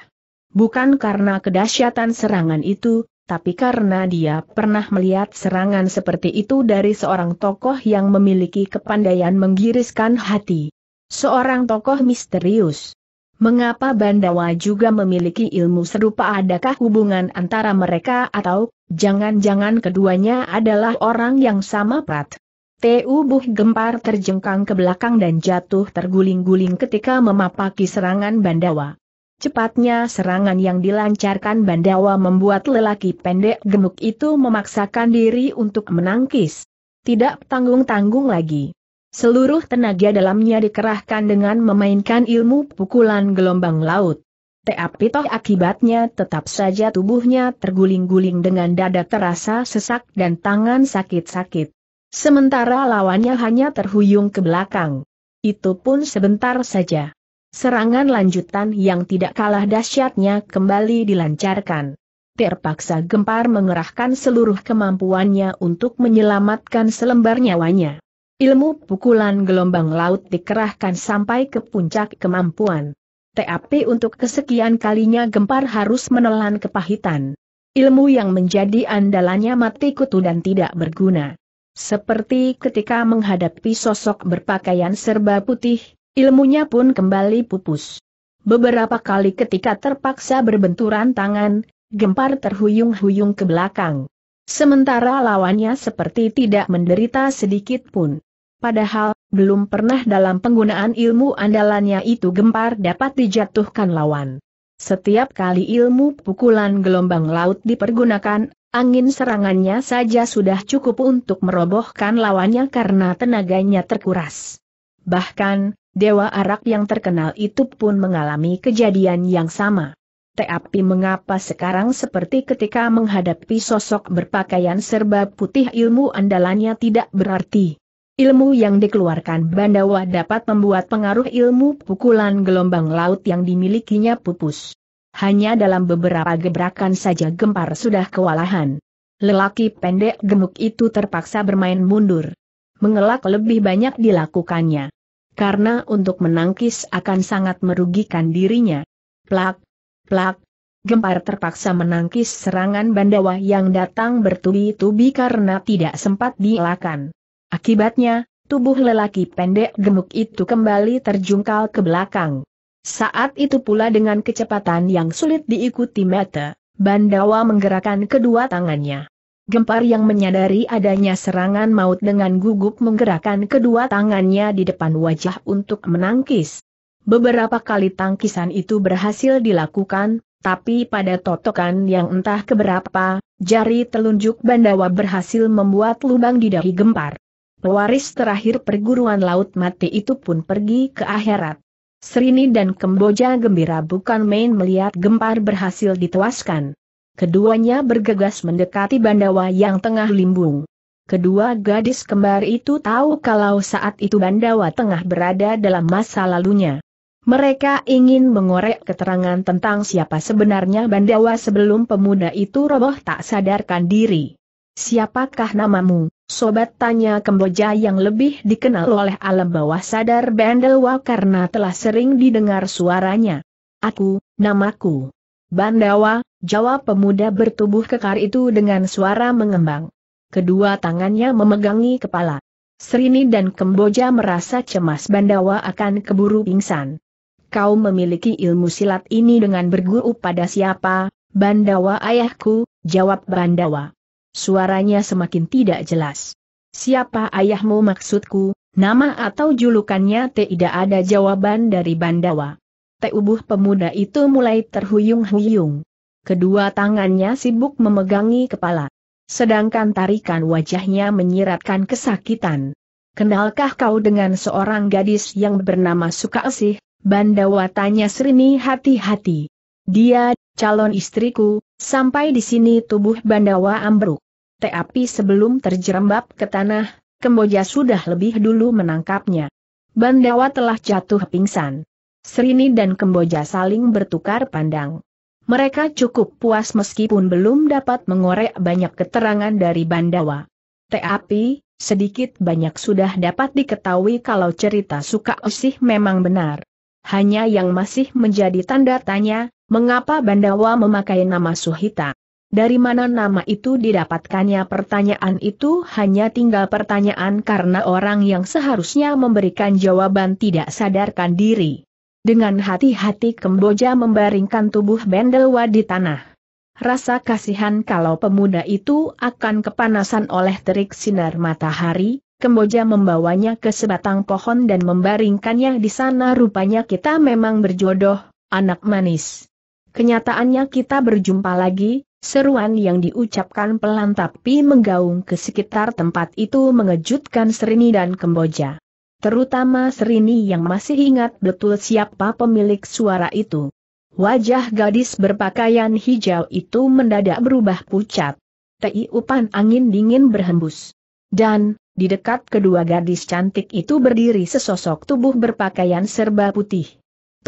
Bukan karena kedahsyatan serangan itu, tapi karena dia pernah melihat serangan seperti itu dari seorang tokoh yang memiliki kepandaian menggiriskan hati. Seorang tokoh misterius. Mengapa Bandawa juga memiliki ilmu serupa adakah hubungan antara mereka atau, jangan-jangan keduanya adalah orang yang sama prat? Tubuh gempar terjengkang ke belakang dan jatuh terguling-guling ketika memapaki serangan Bandawa. Cepatnya serangan yang dilancarkan Bandawa membuat lelaki pendek gemuk itu memaksakan diri untuk menangkis. Tidak tanggung-tanggung lagi. Seluruh tenaga dalamnya dikerahkan dengan memainkan ilmu pukulan gelombang laut. Tapi toh akibatnya tetap saja tubuhnya terguling-guling dengan dada terasa sesak dan tangan sakit-sakit. Sementara lawannya hanya terhuyung ke belakang. Itu pun sebentar saja. Serangan lanjutan yang tidak kalah dahsyatnya kembali dilancarkan. Terpaksa gempar mengerahkan seluruh kemampuannya untuk menyelamatkan selembar nyawanya. Ilmu pukulan gelombang laut dikerahkan sampai ke puncak kemampuan. Tapi untuk kesekian kalinya gempar harus menelan kepahitan. Ilmu yang menjadi andalannya mati kutu dan tidak berguna. Seperti ketika menghadapi sosok berpakaian serba putih, Ilmunya pun kembali pupus. Beberapa kali ketika terpaksa berbenturan tangan, gempar terhuyung-huyung ke belakang. Sementara lawannya seperti tidak menderita sedikit pun. Padahal, belum pernah dalam penggunaan ilmu andalannya itu gempar dapat dijatuhkan lawan. Setiap kali ilmu pukulan gelombang laut dipergunakan, angin serangannya saja sudah cukup untuk merobohkan lawannya karena tenaganya terkuras. Bahkan, Dewa Arak yang terkenal itu pun mengalami kejadian yang sama. Tapi mengapa sekarang seperti ketika menghadapi sosok berpakaian serba putih ilmu andalannya tidak berarti. Ilmu yang dikeluarkan Bandawa dapat membuat pengaruh ilmu pukulan gelombang laut yang dimilikinya pupus. Hanya dalam beberapa gebrakan saja gempar sudah kewalahan. Lelaki pendek gemuk itu terpaksa bermain mundur. Mengelak lebih banyak dilakukannya karena untuk menangkis akan sangat merugikan dirinya. Plak, plak, gempar terpaksa menangkis serangan Bandawa yang datang bertubi-tubi karena tidak sempat dielakkan. Akibatnya, tubuh lelaki pendek gemuk itu kembali terjungkal ke belakang. Saat itu pula dengan kecepatan yang sulit diikuti mata, Bandawa menggerakkan kedua tangannya. Gempar yang menyadari adanya serangan maut dengan gugup menggerakkan kedua tangannya di depan wajah untuk menangkis. Beberapa kali tangkisan itu berhasil dilakukan, tapi pada totokan yang entah keberapa, jari telunjuk Bandawa berhasil membuat lubang di dahi gempar. Pewaris terakhir perguruan laut mati itu pun pergi ke akhirat. Serini dan Kemboja gembira bukan main melihat gempar berhasil ditewaskan. Keduanya bergegas mendekati Bandawa yang tengah limbung. Kedua gadis kembar itu tahu kalau saat itu Bandawa tengah berada dalam masa lalunya. Mereka ingin mengorek keterangan tentang siapa sebenarnya Bandawa sebelum pemuda itu roboh tak sadarkan diri. Siapakah namamu, sobat tanya Kemboja yang lebih dikenal oleh alam bawah sadar Bandawa karena telah sering didengar suaranya. Aku, namaku. Bandawa, jawab pemuda bertubuh kekar itu dengan suara mengembang. Kedua tangannya memegangi kepala. Serini dan Kemboja merasa cemas Bandawa akan keburu pingsan. Kau memiliki ilmu silat ini dengan berguru pada siapa? Bandawa ayahku, jawab Bandawa. Suaranya semakin tidak jelas. Siapa ayahmu maksudku, nama atau julukannya tidak ada jawaban dari Bandawa tubuh pemuda itu mulai terhuyung-huyung. Kedua tangannya sibuk memegangi kepala. Sedangkan tarikan wajahnya menyiratkan kesakitan. Kenalkah kau dengan seorang gadis yang bernama Sukaesih? Bandawa tanya Srini hati-hati. Dia, calon istriku, Sampai di sini tubuh Bandawa ambruk. Tapi sebelum terjerembab ke tanah, Kemboja sudah lebih dulu menangkapnya. Bandawa telah jatuh pingsan. Serini dan Kemboja saling bertukar pandang. Mereka cukup puas meskipun belum dapat mengorek banyak keterangan dari Bandawa. Tapi, sedikit banyak sudah dapat diketahui kalau cerita suka usih memang benar. Hanya yang masih menjadi tanda tanya, mengapa Bandawa memakai nama Suhita? Dari mana nama itu didapatkannya pertanyaan itu hanya tinggal pertanyaan karena orang yang seharusnya memberikan jawaban tidak sadarkan diri. Dengan hati-hati Kemboja membaringkan tubuh Bendelwa di tanah. Rasa kasihan kalau pemuda itu akan kepanasan oleh terik sinar matahari, Kemboja membawanya ke sebatang pohon dan membaringkannya di sana rupanya kita memang berjodoh, anak manis. Kenyataannya kita berjumpa lagi, seruan yang diucapkan pelan tapi menggaung ke sekitar tempat itu mengejutkan Serini dan Kemboja terutama Serini yang masih ingat betul siapa pemilik suara itu. Wajah gadis berpakaian hijau itu mendadak berubah pucat. Tiupan angin dingin berhembus. Dan, di dekat kedua gadis cantik itu berdiri sesosok tubuh berpakaian serba putih.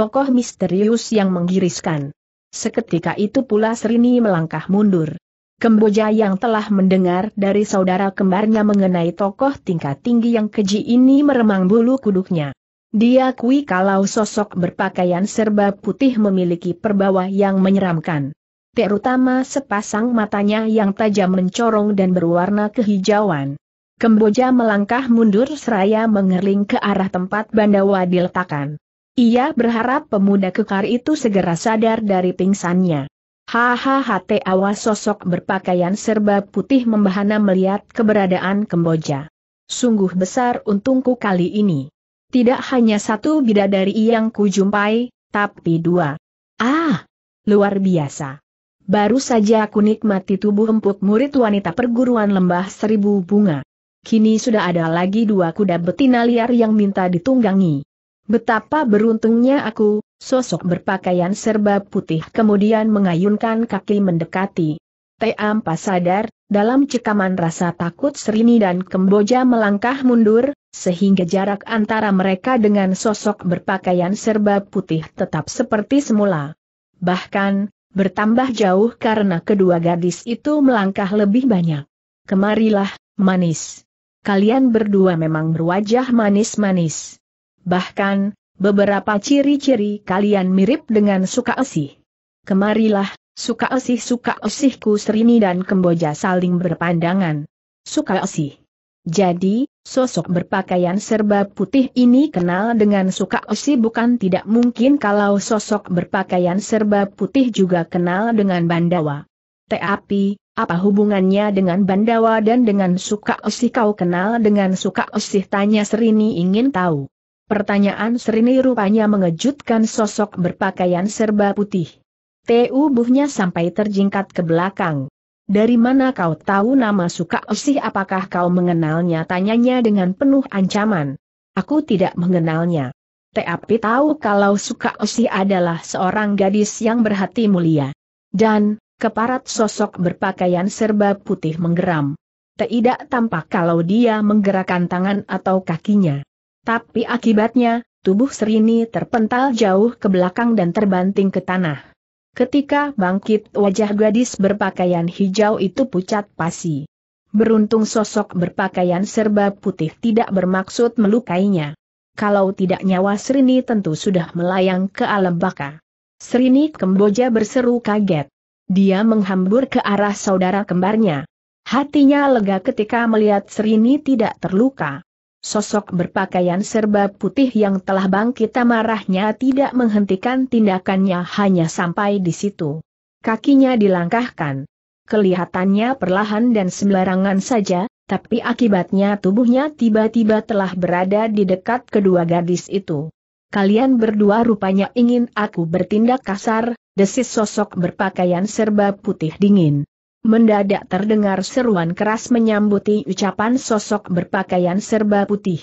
Tokoh misterius yang menggiriskan. Seketika itu pula Serini melangkah mundur. Kemboja yang telah mendengar dari saudara kembarnya mengenai tokoh tingkat tinggi yang keji ini meremang bulu kuduknya. Dia kui kalau sosok berpakaian serba putih memiliki perbawa yang menyeramkan. Terutama sepasang matanya yang tajam mencorong dan berwarna kehijauan. Kemboja melangkah mundur seraya mengerling ke arah tempat Bandawa diletakkan. Ia berharap pemuda kekar itu segera sadar dari pingsannya. Hahaha awas sosok berpakaian serba putih membahana melihat keberadaan Kemboja. Sungguh besar untungku kali ini. Tidak hanya satu bidadari yang kujumpai, tapi dua. Ah, luar biasa. Baru saja aku nikmati tubuh empuk murid wanita perguruan lembah seribu bunga. Kini sudah ada lagi dua kuda betina liar yang minta ditunggangi. Betapa beruntungnya aku, Sosok berpakaian serba putih kemudian mengayunkan kaki mendekati. Teampa sadar, dalam cekaman rasa takut Serini dan Kemboja melangkah mundur, sehingga jarak antara mereka dengan sosok berpakaian serba putih tetap seperti semula. Bahkan, bertambah jauh karena kedua gadis itu melangkah lebih banyak. Kemarilah, manis. Kalian berdua memang berwajah manis-manis. Bahkan, Beberapa ciri-ciri kalian mirip dengan suka esih. Kemarilah, suka esih suka esihku Serini dan Kemboja saling berpandangan. Suka esih. Jadi, sosok berpakaian serba putih ini kenal dengan suka esih bukan tidak mungkin kalau sosok berpakaian serba putih juga kenal dengan Bandawa. Tapi, apa hubungannya dengan Bandawa dan dengan suka esih kau kenal dengan suka esih tanya Serini ingin tahu. Pertanyaan Serini rupanya mengejutkan sosok berpakaian serba putih. Tubuhnya sampai terjingkat ke belakang. Dari mana kau tahu nama Suka Osih apakah kau mengenalnya tanyanya dengan penuh ancaman. Aku tidak mengenalnya. Tapi tahu kalau Suka Osih adalah seorang gadis yang berhati mulia. Dan, keparat sosok berpakaian serba putih menggeram. Tidak tampak kalau dia menggerakkan tangan atau kakinya. Tapi akibatnya, tubuh Serini terpental jauh ke belakang dan terbanting ke tanah. Ketika bangkit wajah gadis berpakaian hijau itu pucat pasi. Beruntung sosok berpakaian serba putih tidak bermaksud melukainya. Kalau tidak nyawa Serini tentu sudah melayang ke alam baka. Serini Kemboja berseru kaget. Dia menghambur ke arah saudara kembarnya. Hatinya lega ketika melihat Serini tidak terluka. Sosok berpakaian serba putih yang telah bangkit amarahnya tidak menghentikan tindakannya hanya sampai di situ. Kakinya dilangkahkan. Kelihatannya perlahan dan sembarangan saja, tapi akibatnya tubuhnya tiba-tiba telah berada di dekat kedua gadis itu. Kalian berdua rupanya ingin aku bertindak kasar, desis sosok berpakaian serba putih dingin. Mendadak terdengar seruan keras menyambuti ucapan sosok berpakaian serba putih.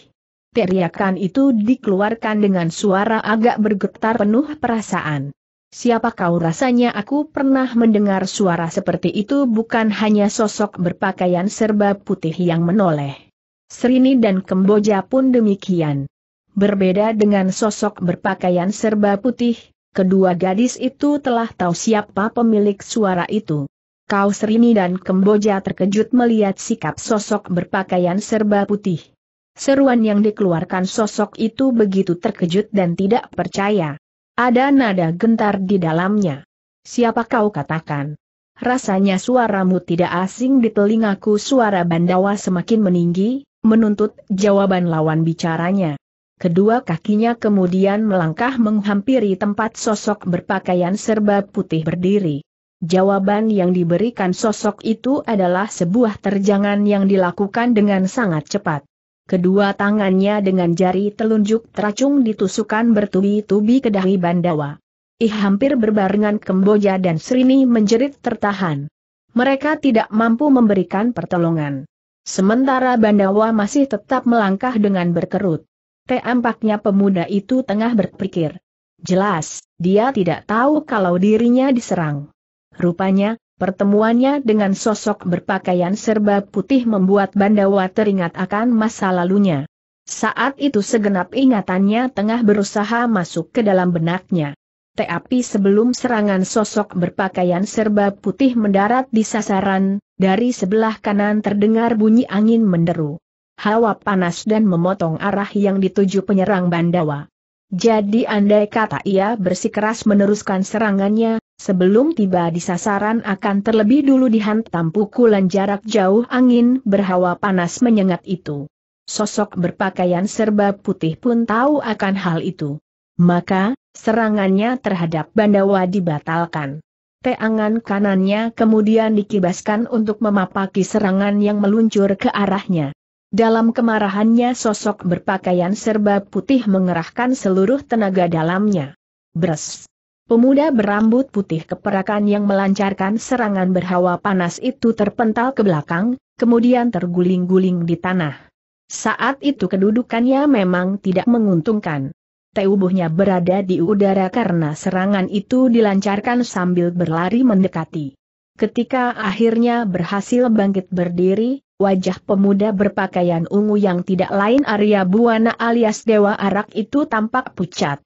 Teriakan itu dikeluarkan dengan suara agak bergetar penuh perasaan. Siapa kau rasanya aku pernah mendengar suara seperti itu bukan hanya sosok berpakaian serba putih yang menoleh. Serini dan Kemboja pun demikian. Berbeda dengan sosok berpakaian serba putih, kedua gadis itu telah tahu siapa pemilik suara itu. Kau Serini dan Kemboja terkejut melihat sikap sosok berpakaian serba putih. Seruan yang dikeluarkan sosok itu begitu terkejut dan tidak percaya. Ada nada gentar di dalamnya. Siapa kau katakan? Rasanya suaramu tidak asing di telingaku suara Bandawa semakin meninggi, menuntut jawaban lawan bicaranya. Kedua kakinya kemudian melangkah menghampiri tempat sosok berpakaian serba putih berdiri. Jawaban yang diberikan sosok itu adalah sebuah terjangan yang dilakukan dengan sangat cepat. Kedua tangannya dengan jari telunjuk teracung ditusukkan bertubi-tubi ke dahi Bandawa. Ih hampir berbarengan Kemboja dan Srini menjerit tertahan. Mereka tidak mampu memberikan pertolongan. Sementara Bandawa masih tetap melangkah dengan berkerut. Tampaknya pemuda itu tengah berpikir. Jelas, dia tidak tahu kalau dirinya diserang. Rupanya, Pertemuannya dengan sosok berpakaian serba putih membuat Bandawa teringat akan masa lalunya. Saat itu segenap ingatannya tengah berusaha masuk ke dalam benaknya. Tapi sebelum serangan sosok berpakaian serba putih mendarat di sasaran, dari sebelah kanan terdengar bunyi angin menderu. Hawa panas dan memotong arah yang dituju penyerang Bandawa. Jadi andai kata ia bersikeras meneruskan serangannya, sebelum tiba di sasaran akan terlebih dulu dihantam pukulan jarak jauh angin berhawa panas menyengat itu. Sosok berpakaian serba putih pun tahu akan hal itu. Maka, serangannya terhadap Bandawa dibatalkan. Teangan kanannya kemudian dikibaskan untuk memapaki serangan yang meluncur ke arahnya. Dalam kemarahannya sosok berpakaian serba putih mengerahkan seluruh tenaga dalamnya. Bres. Pemuda berambut putih keperakan yang melancarkan serangan berhawa panas itu terpental ke belakang, kemudian terguling-guling di tanah. Saat itu kedudukannya memang tidak menguntungkan. Tubuhnya berada di udara karena serangan itu dilancarkan sambil berlari mendekati. Ketika akhirnya berhasil bangkit berdiri, wajah pemuda berpakaian ungu yang tidak lain Arya Buana alias Dewa Arak itu tampak pucat.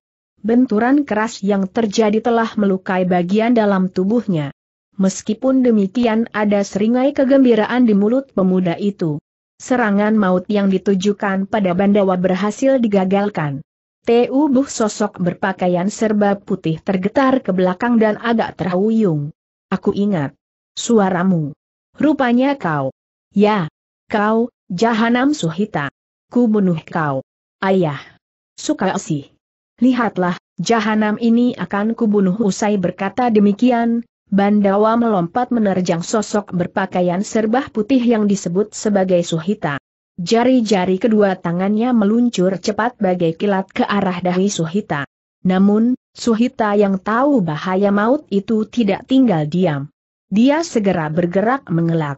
Benturan keras yang terjadi telah melukai bagian dalam tubuhnya. Meskipun demikian ada seringai kegembiraan di mulut pemuda itu. Serangan maut yang ditujukan pada Bandawa berhasil digagalkan. Tubuh sosok berpakaian serba putih tergetar ke belakang dan agak terhuyung. Aku ingat. Suaramu. Rupanya kau. Ya, kau, Jahanam Suhita. Ku bunuh kau. Ayah. Suka sih. Lihatlah, Jahanam ini akan kubunuh usai berkata demikian, Bandawa melompat menerjang sosok berpakaian serbah putih yang disebut sebagai Suhita. Jari-jari kedua tangannya meluncur cepat bagai kilat ke arah dahi Suhita. Namun, Suhita yang tahu bahaya maut itu tidak tinggal diam. Dia segera bergerak mengelak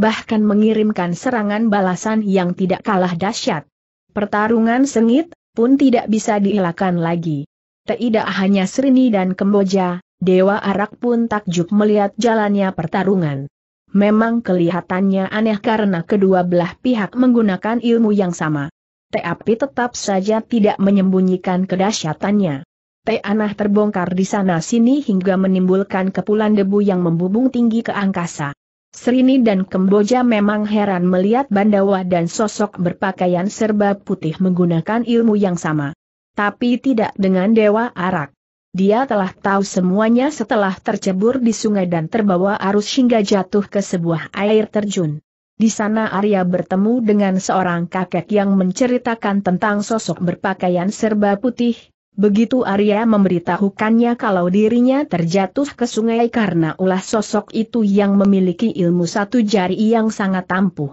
bahkan mengirimkan serangan balasan yang tidak kalah dahsyat. Pertarungan sengit, pun tidak bisa dielakkan lagi. Tidak hanya Srini dan Kemboja, Dewa Arak pun takjub melihat jalannya pertarungan. Memang kelihatannya aneh karena kedua belah pihak menggunakan ilmu yang sama. Tapi tetap saja tidak menyembunyikan kedahsyatannya. Teh anah terbongkar di sana-sini hingga menimbulkan kepulan debu yang membubung tinggi ke angkasa. Srini dan Kemboja memang heran melihat Bandawa dan sosok berpakaian serba putih menggunakan ilmu yang sama. Tapi tidak dengan Dewa Arak. Dia telah tahu semuanya setelah tercebur di sungai dan terbawa arus hingga jatuh ke sebuah air terjun. Di sana Arya bertemu dengan seorang kakek yang menceritakan tentang sosok berpakaian serba putih, Begitu Arya memberitahukannya kalau dirinya terjatuh ke sungai karena ulah sosok itu yang memiliki ilmu satu jari yang sangat ampuh.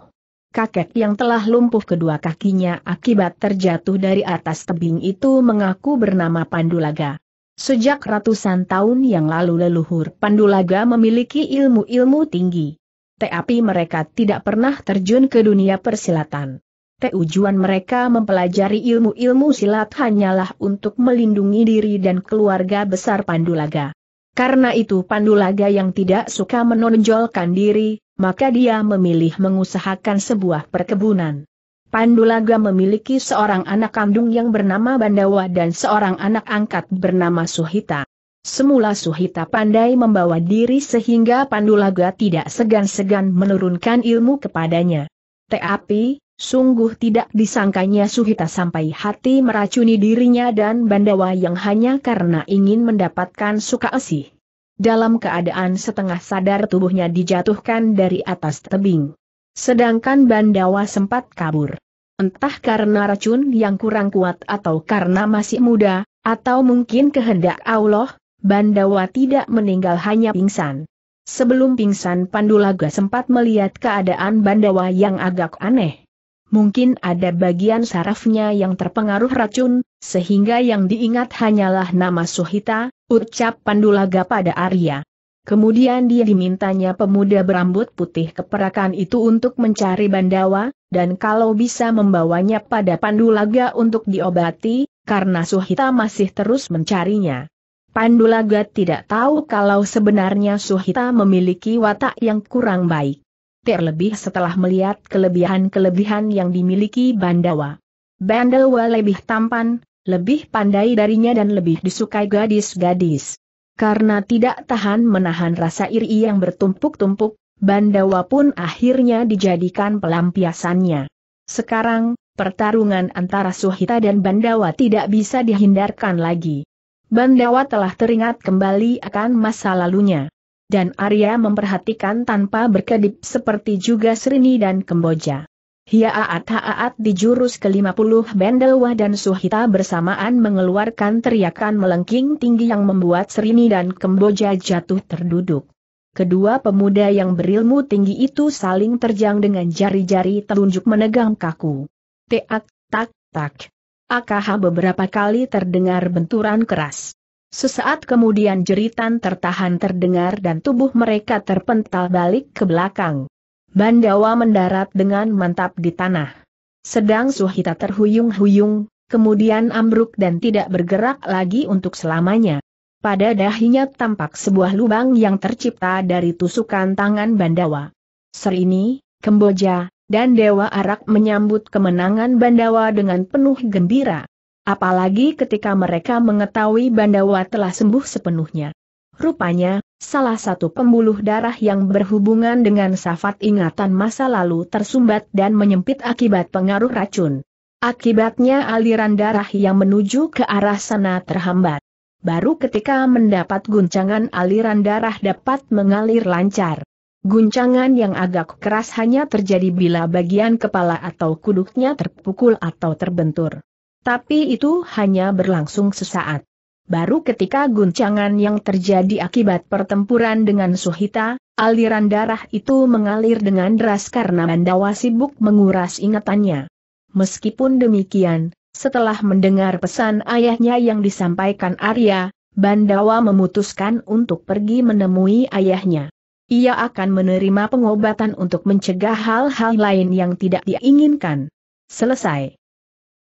Kakek yang telah lumpuh kedua kakinya akibat terjatuh dari atas tebing itu mengaku bernama Pandulaga. Sejak ratusan tahun yang lalu leluhur Pandulaga memiliki ilmu-ilmu tinggi. Tapi mereka tidak pernah terjun ke dunia persilatan. Tujuan mereka mempelajari ilmu-ilmu silat hanyalah untuk melindungi diri dan keluarga besar Pandulaga. Karena itu Pandulaga yang tidak suka menonjolkan diri, maka dia memilih mengusahakan sebuah perkebunan. Pandulaga memiliki seorang anak kandung yang bernama Bandawa dan seorang anak angkat bernama Suhita. Semula Suhita pandai membawa diri sehingga Pandulaga tidak segan-segan menurunkan ilmu kepadanya. Tetapi, sungguh tidak disangkanya Suhita sampai hati meracuni dirinya dan Bandawa yang hanya karena ingin mendapatkan suka asih. Dalam keadaan setengah sadar tubuhnya dijatuhkan dari atas tebing. Sedangkan Bandawa sempat kabur. Entah karena racun yang kurang kuat atau karena masih muda, atau mungkin kehendak Allah, Bandawa tidak meninggal hanya pingsan. Sebelum pingsan Pandulaga sempat melihat keadaan Bandawa yang agak aneh. Mungkin ada bagian sarafnya yang terpengaruh racun, sehingga yang diingat hanyalah nama Suhita, ucap Pandulaga pada Arya. Kemudian dia dimintanya pemuda berambut putih keperakan itu untuk mencari Bandawa, dan kalau bisa membawanya pada Pandulaga untuk diobati, karena Suhita masih terus mencarinya. Pandulaga tidak tahu kalau sebenarnya Suhita memiliki watak yang kurang baik. Terlebih setelah melihat kelebihan-kelebihan yang dimiliki Bandawa. Bandawa lebih tampan, lebih pandai darinya dan lebih disukai gadis-gadis. Karena tidak tahan menahan rasa iri yang bertumpuk-tumpuk, Bandawa pun akhirnya dijadikan pelampiasannya. Sekarang, pertarungan antara Suhita dan Bandawa tidak bisa dihindarkan lagi. Bandawa telah teringat kembali akan masa lalunya. Dan Arya memperhatikan tanpa berkedip seperti juga Srini dan Kemboja. Hiaat-haat di jurus ke-50 Bandawa dan Suhita bersamaan mengeluarkan teriakan melengking tinggi yang membuat Srini dan Kemboja jatuh terduduk. Kedua pemuda yang berilmu tinggi itu saling terjang dengan jari-jari telunjuk menegang kaku. Teak, tak, tak. AKH beberapa kali terdengar benturan keras. Sesaat kemudian jeritan tertahan terdengar dan tubuh mereka terpental balik ke belakang. Bandawa mendarat dengan mantap di tanah. Sedang Suhita terhuyung-huyung, kemudian ambruk dan tidak bergerak lagi untuk selamanya. Pada dahinya tampak sebuah lubang yang tercipta dari tusukan tangan Bandawa. Serini, Kemboja, dan Dewa Arak menyambut kemenangan Bandawa dengan penuh gembira. Apalagi ketika mereka mengetahui Bandawa telah sembuh sepenuhnya. Rupanya, salah satu pembuluh darah yang berhubungan dengan safat ingatan masa lalu tersumbat dan menyempit akibat pengaruh racun. Akibatnya aliran darah yang menuju ke arah sana terhambat. Baru ketika mendapat guncangan aliran darah dapat mengalir lancar. Guncangan yang agak keras hanya terjadi bila bagian kepala atau kuduknya terpukul atau terbentur. Tapi itu hanya berlangsung sesaat. Baru ketika guncangan yang terjadi akibat pertempuran dengan Suhita, aliran darah itu mengalir dengan deras karena Mandawa sibuk menguras ingatannya. Meskipun demikian, setelah mendengar pesan ayahnya yang disampaikan Arya, Bandawa memutuskan untuk pergi menemui ayahnya ia akan menerima pengobatan untuk mencegah hal-hal lain yang tidak diinginkan. Selesai.